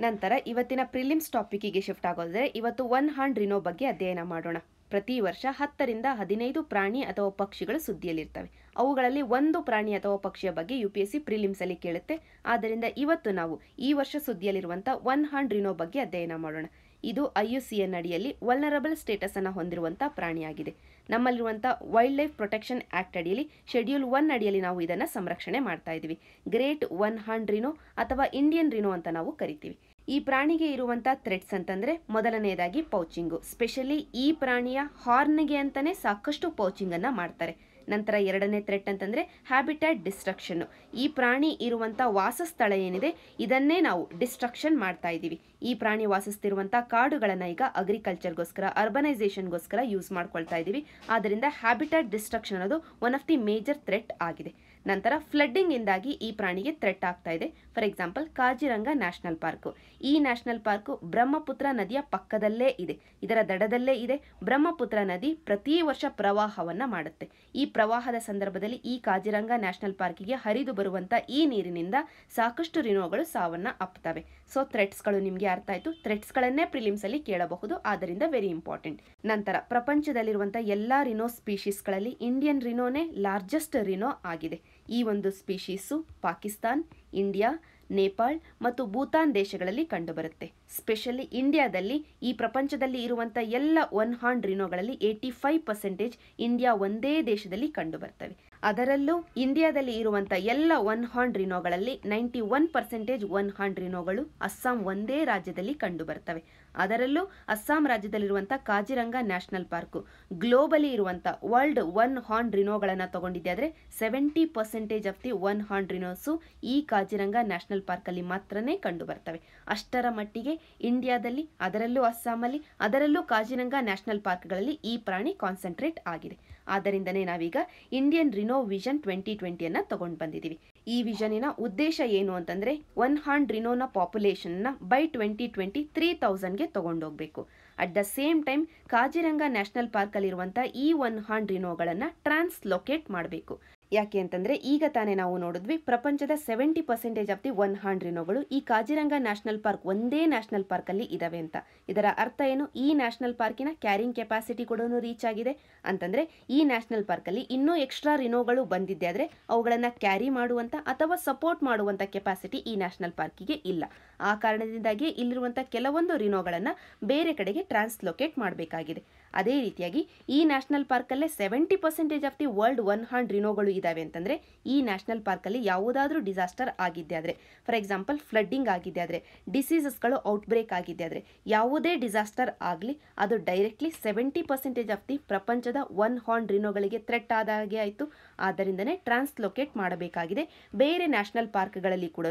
Speaker 1: ನಂತರ ಇವತ್ತಿನ ಪ್ರಿಲಿಮ್ಸ್ ಟಾಪಿಕ್ಕಿಗೆ ಶಿಫ್ಟ್ ಆಗೋದ್ರೆ ಇವತ್ತು ಒನ್ ಹ್ಯಾಂಡ್ ರಿನೋ ಬಗ್ಗೆ ಅಧ್ಯಯನ ಮಾಡೋಣ. ಪ್ರತಿ ವರ್ಷ ಹತ್ತರಿಂದ ಹದಿನೈದು ಪ್ರಾಣಿ ಅಥವಾ ಪಕ್ಷಿಗಳು ಸುದ್ದಿಯಲ್ಲಿರ್ತವೆ. ಅವುಗಳಲ್ಲಿ ಒಂದು ಪ್ರಾಣಿ ಅಥವಾ ಪಕ್ಷಿಯ ಬಗ್ಗೆ ಯು ಪಿ ಎಸ್ ಸಿ ಪ್ರಿಲಿಮ್ಸಲ್ಲಿ ಕೇಳುತ್ತೆ. ಆದ್ದರಿಂದ ಇವತ್ತು ನಾವು ಈ ವರ್ಷ ಸುದ್ದಿಯಲ್ಲಿರುವಂಥ ಒನ್ ಹಾಂಡ್ ರಿನೋ ಬಗ್ಗೆ ಅಧ್ಯಯನ ಮಾಡೋಣ. ಇದು ಐ ಯು ಸಿ ಎನ್ ಅಡಿಯಲ್ಲಿ ವಲ್ನರಬಲ್ ಸ್ಟೇಟಸ್ ಅನ್ನು ಹೊಂದಿರುವಂಥ ಪ್ರಾಣಿಯಾಗಿದೆ. ನಮ್ಮಲ್ಲಿರುವಂಥ ವೈಲ್ಡ್ ಲೈಫ್ ಪ್ರೊಟೆಕ್ಷನ್ ಆಕ್ಟ್ ಅಡಿಯಲ್ಲಿ ಶೆಡ್ಯೂಲ್ ಒನ್ ಅಡಿಯಲ್ಲಿ ನಾವು ಇದನ್ನು ಸಂರಕ್ಷಣೆ ಮಾಡ್ತಾ ಇದ್ದೀವಿ ಗ್ರೇಟ್ ಒನ್ ಹ್ಯಾಂಡ್ ರಿನೋ ಅಥವಾ ಇಂಡಿಯನ್ ರಿನೋ ಅಂತ ನಾವು ಕರಿತೀವಿ. ಈ ಪ್ರಾಣಿಗೆ ಇರುವಂಥ ಥ್ರೆಡ್ಸ್ ಅಂತಂದರೆ ಮೊದಲನೆಯದಾಗಿ ಪೌಚಿಂಗು ಸ್ಪೆಷಲಿ ಈ ಪ್ರಾಣಿಯ ಹಾರ್ನ್ಗೆ ಅಂತಲೇ ಸಾಕಷ್ಟು ಪೌಚಿಂಗನ್ನು ಮಾಡ್ತಾರೆ. ನಂತರ ಎರಡನೇ ಥ್ರೆಟ್ ಅಂತಂದರೆ ಹ್ಯಾಬಿಟ್ಯಾಟ್ ಡಿಸ್ಟ್ರಕ್ಷನ್ನು ಈ ಪ್ರಾಣಿ ಇರುವಂಥ ವಾಸಸ್ಥಳ ಏನಿದೆ, ಇದನ್ನೇ ನಾವು ಡಿಸ್ಟ್ರಕ್ಷನ್ ಮಾಡ್ತಾ ಇದ್ದೀವಿ. ಈ ಪ್ರಾಣಿ ವಾಸಿಸ್ತಿರುವಂಥ ಕಾಡುಗಳನ್ನು ಈಗ ಅಗ್ರಿಕಲ್ಚರ್ಗೋಸ್ಕರ ಅರ್ಬನೈಸೇಷನ್ಗೋಸ್ಕರ ಯೂಸ್ ಮಾಡ್ಕೊಳ್ತಾ ಇದ್ದೀವಿ. ಆದ್ದರಿಂದ ಹ್ಯಾಬಿಟ್ಯಾಟ್ ಡಿಸ್ಟ್ರಕ್ಷನ್ ಅನ್ನೋದು one of the major threat ಆಗಿದೆ. ನಂತರ ಫ್ಲಡ್ಡಿಂಗ್ ಇಂದಾಗಿ ಈ ಪ್ರಾಣಿಗೆ ಥ್ರೆಟ್ ಆಗ್ತಾ ಇದೆ. For example Kaziranga national park ಈ ನ್ಯಾಷನಲ್ ಪಾರ್ಕು ಬ್ರಹ್ಮಪುತ್ರ ನದಿಯ ಪಕ್ಕದಲ್ಲೇ ಇದೆ. ಇದರ ದಡದಲ್ಲೇ ಇದೆ. ಬ್ರಹ್ಮಪುತ್ರ ನದಿ ಪ್ರತಿ ವರ್ಷ ಪ್ರವಾಹವನ್ನು ಮಾಡುತ್ತೆ. ಈ ಪ್ರವಾಹದ ಸಂದರ್ಭದಲ್ಲಿ ಈ ಕಾಜಿರಂಗ ನ್ಯಾಷನಲ್ ಪಾರ್ಕಿಗೆ ಹರಿದು ಬರುವಂಥ ಈ ನೀರಿನಿಂದ ಸಾಕಷ್ಟು ರಿನೋಗಳು ಸಾವನ್ನು ಅಪ್ತವೆ. ಸೊ ಥ್ರೆಟ್ಸ್ಗಳು ನಿಮಗೆ ಅರ್ಥ ಆಯಿತು. ಥ್ರೆಟ್ಸ್ಗಳನ್ನೇ ಪ್ರಿಲಿಮ್ಸಲ್ಲಿ ಕೇಳಬಹುದು. ಆದ್ದರಿಂದ ವೆರಿ ಇಂಪಾರ್ಟೆಂಟ್ ನಂತರ ಪ್ರಪಂಚದಲ್ಲಿರುವಂಥ ಎಲ್ಲ ರಿನೋ ಸ್ಪೀಶೀಸ್ಗಳಲ್ಲಿ ಇಂಡಿಯನ್ ರಿನೋನೇ ಲಾರ್ಜೆಸ್ಟ್ ರಿನೋ ಆಗಿದೆ. ಈ ಒಂದು ಸ್ಪೀಶೀಸು ಪಾಕಿಸ್ತಾನ್ ಇಂಡಿಯಾ, ನೇಪಾಳ್ ಮತ್ತು ಭೂತಾನ್ ದೇಶಗಳಲ್ಲಿ ಕಂಡುಬರುತ್ತೆ. ಸ್ಪೆಷಲಿ ಇಂಡಿಯಾದಲ್ಲಿ ಈ ಪ್ರಪಂಚದಲ್ಲಿ ಇರುವಂಥ ಎಲ್ಲ ಒನ್ ಹಾರ್ನ್ ರಿನೋಗಳಲ್ಲಿ ಏಯ್ಟಿ ಫೈವ್ ಪರ್ಸೆಂಟೇಜ್ ಇಂಡಿಯಾ ಒಂದೇ ದೇಶದಲ್ಲಿ ಕಂಡುಬರ್ತವೆ. ಅದರಲ್ಲೂ ಇಂಡಿಯಾದಲ್ಲಿ ಇರುವಂಥ ಎಲ್ಲ one horn ರಿನೋಗಳಲ್ಲಿ ninety one percentage one horn ರಿನೋಗಳು Assam ಒಂದೇ ರಾಜ್ಯದಲ್ಲಿ ಕಂಡುಬರ್ತವೆ. ಅದರಲ್ಲೂ ಅಸ್ಸಾಂ ರಾಜ್ಯದಲ್ಲಿರುವಂಥ ಕಾಜಿರಂಗ ನ್ಯಾಷನಲ್ ಪಾರ್ಕು, ಗ್ಲೋಬಲಿ ಇರುವಂಥ ವರ್ಲ್ಡ್ ಒನ್ ಹಾರ್ನ್ ರಿನೋಗಳನ್ನು ತಗೊಂಡಿದ್ದೆ ಆದರೆ seventy percentage of the one horn rhinos ಈ ಕಾಜಿರಂಗ ನ್ಯಾಷನಲ್ ಪಾರ್ಕಲ್ಲಿ ಮಾತ್ರನೇ ಕಂಡು ಬರ್ತವೆ ಅಷ್ಟರ ಮಟ್ಟಿಗೆ ಇಂಡಿಯಾದಲ್ಲಿ, ಅದರಲ್ಲೂ ಅಸ್ಸಾಮಲ್ಲಿ, ಅದರಲ್ಲೂ ಕಾಜಿರಂಗ ನ್ಯಾಷನಲ್ ಪಾರ್ಕ್ಗಳಲ್ಲಿ ಈ ಪ್ರಾಣಿ ಕಾನ್ಸಂಟ್ರೇಟ್ ಆಗಿದೆ. ಆದ್ದರಿಂದನೇ ನಾವೀಗ ಇಂಡಿಯನ್ ರಿನೋ ವಿಷನ್ ಟ್ವೆಂಟಿ ಟ್ವೆಂಟಿಯನ್ನು ತಗೊಂಡು ಬಂದಿದ್ದೀವಿ ಈ ವಿಷನಿನ ಉದ್ದೇಶ ಏನು ಅಂತಂದರೆ ಒನ್ ಹಾಂಡ್ ರಿನೋನ ಪಾಪ್ಯುಲೇಷನ್ನ ಬೈ ಟ್ವೆಂಟಿ ಟ್ವೆಂಟಿ ತ್ರೀ ತೌಸಂಡ್ಗೆ ತೊಗೊಂಡೋಗ್ಬೇಕು at the same time Kaziranga national ಪಾರ್ಕಲ್ಲಿರುವಂಥ ಈ ಒನ್ ಹಾಂಡ್ ರಿನೋಗಳನ್ನು ಟ್ರಾನ್ಸ್ಲೊಕೇಟ್ ಮಾಡಬೇಕು. ಯಾಕೆ ಅಂತಂದ್ರೆ ಈಗ ತಾನೇ ನಾವು ನೋಡಿದ್ವಿ ಪ್ರಪಂಚದ seventy percentage of the one horned ರಿನೋಗಳು ಈ ಕಾಜಿರಂಗ ನ್ಯಾಷನಲ್ ಪಾರ್ಕ್ ಒಂದೇ ನ್ಯಾಷನಲ್ ಪಾರ್ಕ್ ಅಲ್ಲಿ ಇದಾವೆ ಅಂತ. ಇದರ ಅರ್ಥ ಏನು? ಈ ನ್ಯಾಷನಲ್ ಪಾರ್ಕಿನ ಕ್ಯಾರಿಂಗ್ ಕೆಪಾಸಿಟಿ ಕೂಡ ರೀಚ್ ಆಗಿದೆ. ಅಂತಂದ್ರೆ ಈ ನ್ಯಾಷನಲ್ ಪಾರ್ಕ್ ಅಲ್ಲಿ ಇನ್ನೂ ಎಕ್ಸ್ಟ್ರಾ ರಿನೋಗಳು ಬಂದಿದ್ದೆ ಆದ್ರೆ ಅವುಗಳನ್ನ ಕ್ಯಾರಿ ಮಾಡುವಂತ ಅಥವಾ ಸಪೋರ್ಟ್ ಮಾಡುವಂತ ಕೆಪಾಸಿಟಿ ಈ ನ್ಯಾಷನಲ್ ಪಾರ್ಕಿಗೆ ಇಲ್ಲ. ಆ ಕಾರಣದಿಂದಾಗಿ ಇಲ್ಲಿರುವಂಥ ಕೆಲವೊಂದು ರಿನೋಗಳನ್ನು ಬೇರೆ ಕಡೆಗೆ ಟ್ರಾನ್ಸ್ಲೋಕೇಟ್ ಮಾಡಬೇಕಾಗಿದೆ. ಅದೇ ರೀತಿಯಾಗಿ ಈ national ಪಾರ್ಕಲ್ಲೇ seventy percentage of the world one horned ರಿನೋಗಳು ಇದ್ದಾವೆ ಅಂತಂದರೆ ಈ ನ್ಯಾಷನಲ್ ಪಾರ್ಕಲ್ಲಿ ಯಾವುದಾದ್ರೂ ಡಿಸಾಸ್ಟರ್ ಆಗಿದ್ದೆ ಆದರೆ ಫಾರ್ ಎಕ್ಸಾಂಪಲ್ ಫ್ಲಡ್ಡಿಂಗ್ ಆಗಿದ್ದೆ ಆದರೆ ಡಿಸೀಸಸ್ಗಳು ಔಟ್ಬ್ರೇಕ್ ಆಗಿದೆ ಆದರೆ, ಯಾವುದೇ ಡಿಸಾಸ್ಟರ್ ಆಗಲಿ ಅದು directly seventy percentage of the ಪ್ರಪಂಚದ ಒನ್ ಹಾರ್ನ್ ರಿನೋಗಳಿಗೆ ಥ್ರೆಟ್ ಆದ ಹಾಗೆ ಆಯಿತು. ಆದ್ದರಿಂದನೇ ಟ್ರಾನ್ಸ್ಲೋಕೇಟ್ ಮಾಡಬೇಕಾಗಿದೆ. ಬೇರೆ ನ್ಯಾಷನಲ್ ಪಾರ್ಕ್ಗಳಲ್ಲಿ ಕೂಡ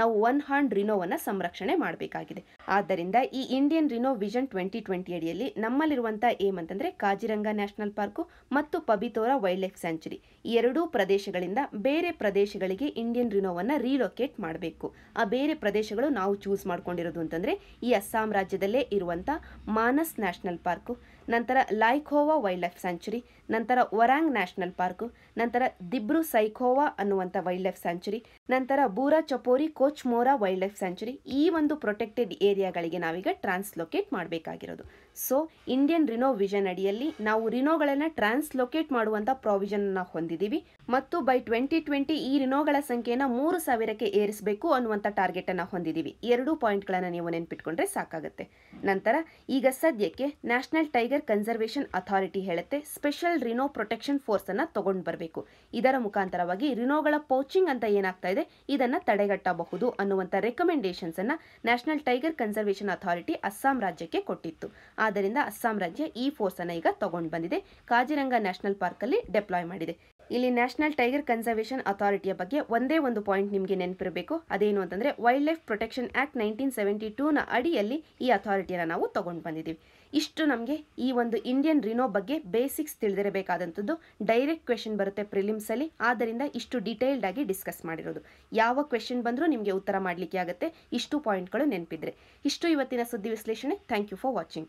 Speaker 1: ನಾವು ಒನ್ ಹಾರ್ನ್ ರಿನೋವನ್ನು ಸಂರಕ್ಷಣೆ ಮಾಡಬೇಕಾಗಿದೆ. ಆದ್ದರಿಂದ ಈ Indian rhino vision twenty twenty ಅಡಿಯಲ್ಲಿ ನಮ್ಮಲ್ಲಿರುವಂಥ ಏಮ್ ಅಂತಂದರೆ ಕಾಜಿರಂಗ ನ್ಯಾಷನಲ್ ಪಾರ್ಕು ಮತ್ತು ಪಬಿತೋರಾ ವೈಲ್ಡ್ ಲೈಫ್ ಸ್ಯಾಂಚುರಿ. ಈ ಎರಡೂ ಪ್ರದೇಶಗಳಿಂದ ಬೇರೆ ಪ್ರದೇಶಗಳಿಗೆ ಇಂಡಿಯನ್ ರಿನೋವನ್ನು ರೀಲೊಕೇಟ್ ಮಾಡಬೇಕು. ಆ ಬೇರೆ ಪ್ರದೇಶಗಳು ನಾವು ಚೂಸ್ ಮಾಡ್ಕೊಂಡಿರೋದು ಅಂತಂದರೆ ಈ ಅಸ್ಸಾಂ ರಾಜ್ಯದಲ್ಲೇ ಇರುವಂಥ ಮಾನಸ್ ನ್ಯಾಷನಲ್ ಪಾರ್ಕು. ನಂತರ ಲೈಖೋವಾ ವೈಲ್ಡ್ ಲೈಫ್ ಸ್ಯಾಂಚುರಿ, ನಂತರ ವರಾಂಗ್ ನ್ಯಾಷನಲ್ ಪಾರ್ಕು, ನಂತರ ದಿಬ್ರು ಸೈಖೋವಾ ಅನ್ನುವಂಥ ವೈಲ್ಡ್ ಲೈಫ್ ಸ್ಯಾಂಚುರಿ, ನಂತರ Burachapori Koch Mora wild life sanctuary ಈ ಒಂದು ಪ್ರೊಟೆಕ್ಟೆಡ್ ಏರಿಯಾಗಳಿಗೆ ನಾವೀಗ ಟ್ರಾನ್ಸ್ಲೊಕೇಟ್ ಮಾಡಬೇಕಾಗಿರೋದು. ಸೊ ಇಂಡಿಯನ್ ರಿನೋ ವಿಷನ್ ಅಡಿಯಲ್ಲಿ ನಾವು ರಿನೋಗಳನ್ನು ಟ್ರಾನ್ಸ್ಲೊಕೇಟ್ ಮಾಡುವಂಥ ಪ್ರಾವಿಷನ್ನ ಹೊಂದಿದ್ದೀವಿ ಮತ್ತು ಬೈ ಟ್ವೆಂಟಿ ಟ್ವೆಂಟಿ ಈ ರಿನೋಗಳ ಸಂಖ್ಯೆಯನ್ನು ಮೂರು ಸಾವಿರಕ್ಕೆ ಏರಿಸಬೇಕು ಅನ್ನುವಂಥ ಟಾರ್ಗೆಟನ್ನು ಹೊಂದಿದ್ದೀವಿ ಎರಡೂ ಪಾಯಿಂಟ್ಗಳನ್ನು ನೀವು ನೆನ್ಪಿಟ್ಕೊಂಡ್ರೆ ಸಾಕಾಗುತ್ತೆ. ನಂತರ ಈಗ ಸದ್ಯಕ್ಕೆ ನ್ಯಾಷನಲ್ ಟೈಗರ್ ಕನ್ಸರ್ವೇಷನ್ ಅಥಾರಿಟಿ ಹೇಳುತ್ತೆ ಸ್ಪೆಷಲ್ ರಿನೋ ಪ್ರೊಟೆಕ್ಷನ್ ಫೋರ್ಸನ್ನು ತಗೊಂಡು ಬರಬೇಕು. ಇದರ ಮುಖಾಂತರವಾಗಿ ರಿನೋಗಳ ಪೌಚಿಂಗ್ ಅಂತ ಏನಾಗ್ತಾ ಇದೆ, ಇದನ್ನು ತಡೆಗಟ್ಟಬಹುದು ಅನ್ನುವಂಥ ರೆಕಮೆಂಡೇಷನ್ಸನ್ನು national tiger conservation authority Assam ರಾಜ್ಯಕ್ಕೆ ಕೊಟ್ಟಿತ್ತು. ಆದ್ದರಿಂದ ಅಸ್ಸಾಂ ರಾಜ್ಯ ಈ ಫೋರ್ಸನ್ನು ಈಗ ತಗೊಂಡು ಬಂದಿದೆ. ಕಾಜಿರಂಗ ನ್ಯಾಷನಲ್ ಪಾರ್ಕಲ್ಲಿ ಡೆಪ್ಲಾಯ್ ಮಾಡಿದೆ. ಇಲ್ಲಿ ನ್ಯಾಷನಲ್ ಟೈಗರ್ ಕನ್ಸರ್ವೇಷನ್ ಅಥಾರಿಟಿಯ ಬಗ್ಗೆ ಒಂದೇ ಒಂದು ಪಾಯಿಂಟ್ ನಿಮಗೆ ನೆನಪಿರಬೇಕು. ಅದೇನು ಅಂತಂದರೆ wild life protection act nineteen seventy ಟೂನ ಅಡಿಯಲ್ಲಿ ಈ ಅಥಾರಿಟಿಯನ್ನು ನಾವು ತಗೊಂಡು ಬಂದಿದ್ದೀವಿ. ಇಷ್ಟು ನಮಗೆ ಈ ಒಂದು ಇಂಡಿಯನ್ ರಿನೋ ಬಗ್ಗೆ ಬೇಸಿಕ್ಸ್ ತಿಳಿದಿರಬೇಕಾದಂಥದ್ದು. ಡೈರೆಕ್ಟ್ ಕ್ವೆಶನ್ ಬರುತ್ತೆ ಪ್ರಿಲಿಮ್ಸಲ್ಲಿ ಆದ್ದರಿಂದ ಇಷ್ಟು ಡೀಟೇಲ್ಡ್ ಆಗಿ ಡಿಸ್ಕಸ್ ಮಾಡಿರೋದು. ಯಾವ ಕ್ವೆಶನ್ ಬಂದರೂ ನಿಮಗೆ ಉತ್ತರ ಮಾಡಲಿಕ್ಕೆ ಆಗುತ್ತೆ. ಇಷ್ಟು ಪಾಯಿಂಟ್ಗಳು ನೆನಪಿದ್ರೆ. ಇಷ್ಟು ಇವತ್ತಿನ ಸುದ್ದಿ ವಿಶ್ಲೇಷಣೆ. Thank you for watching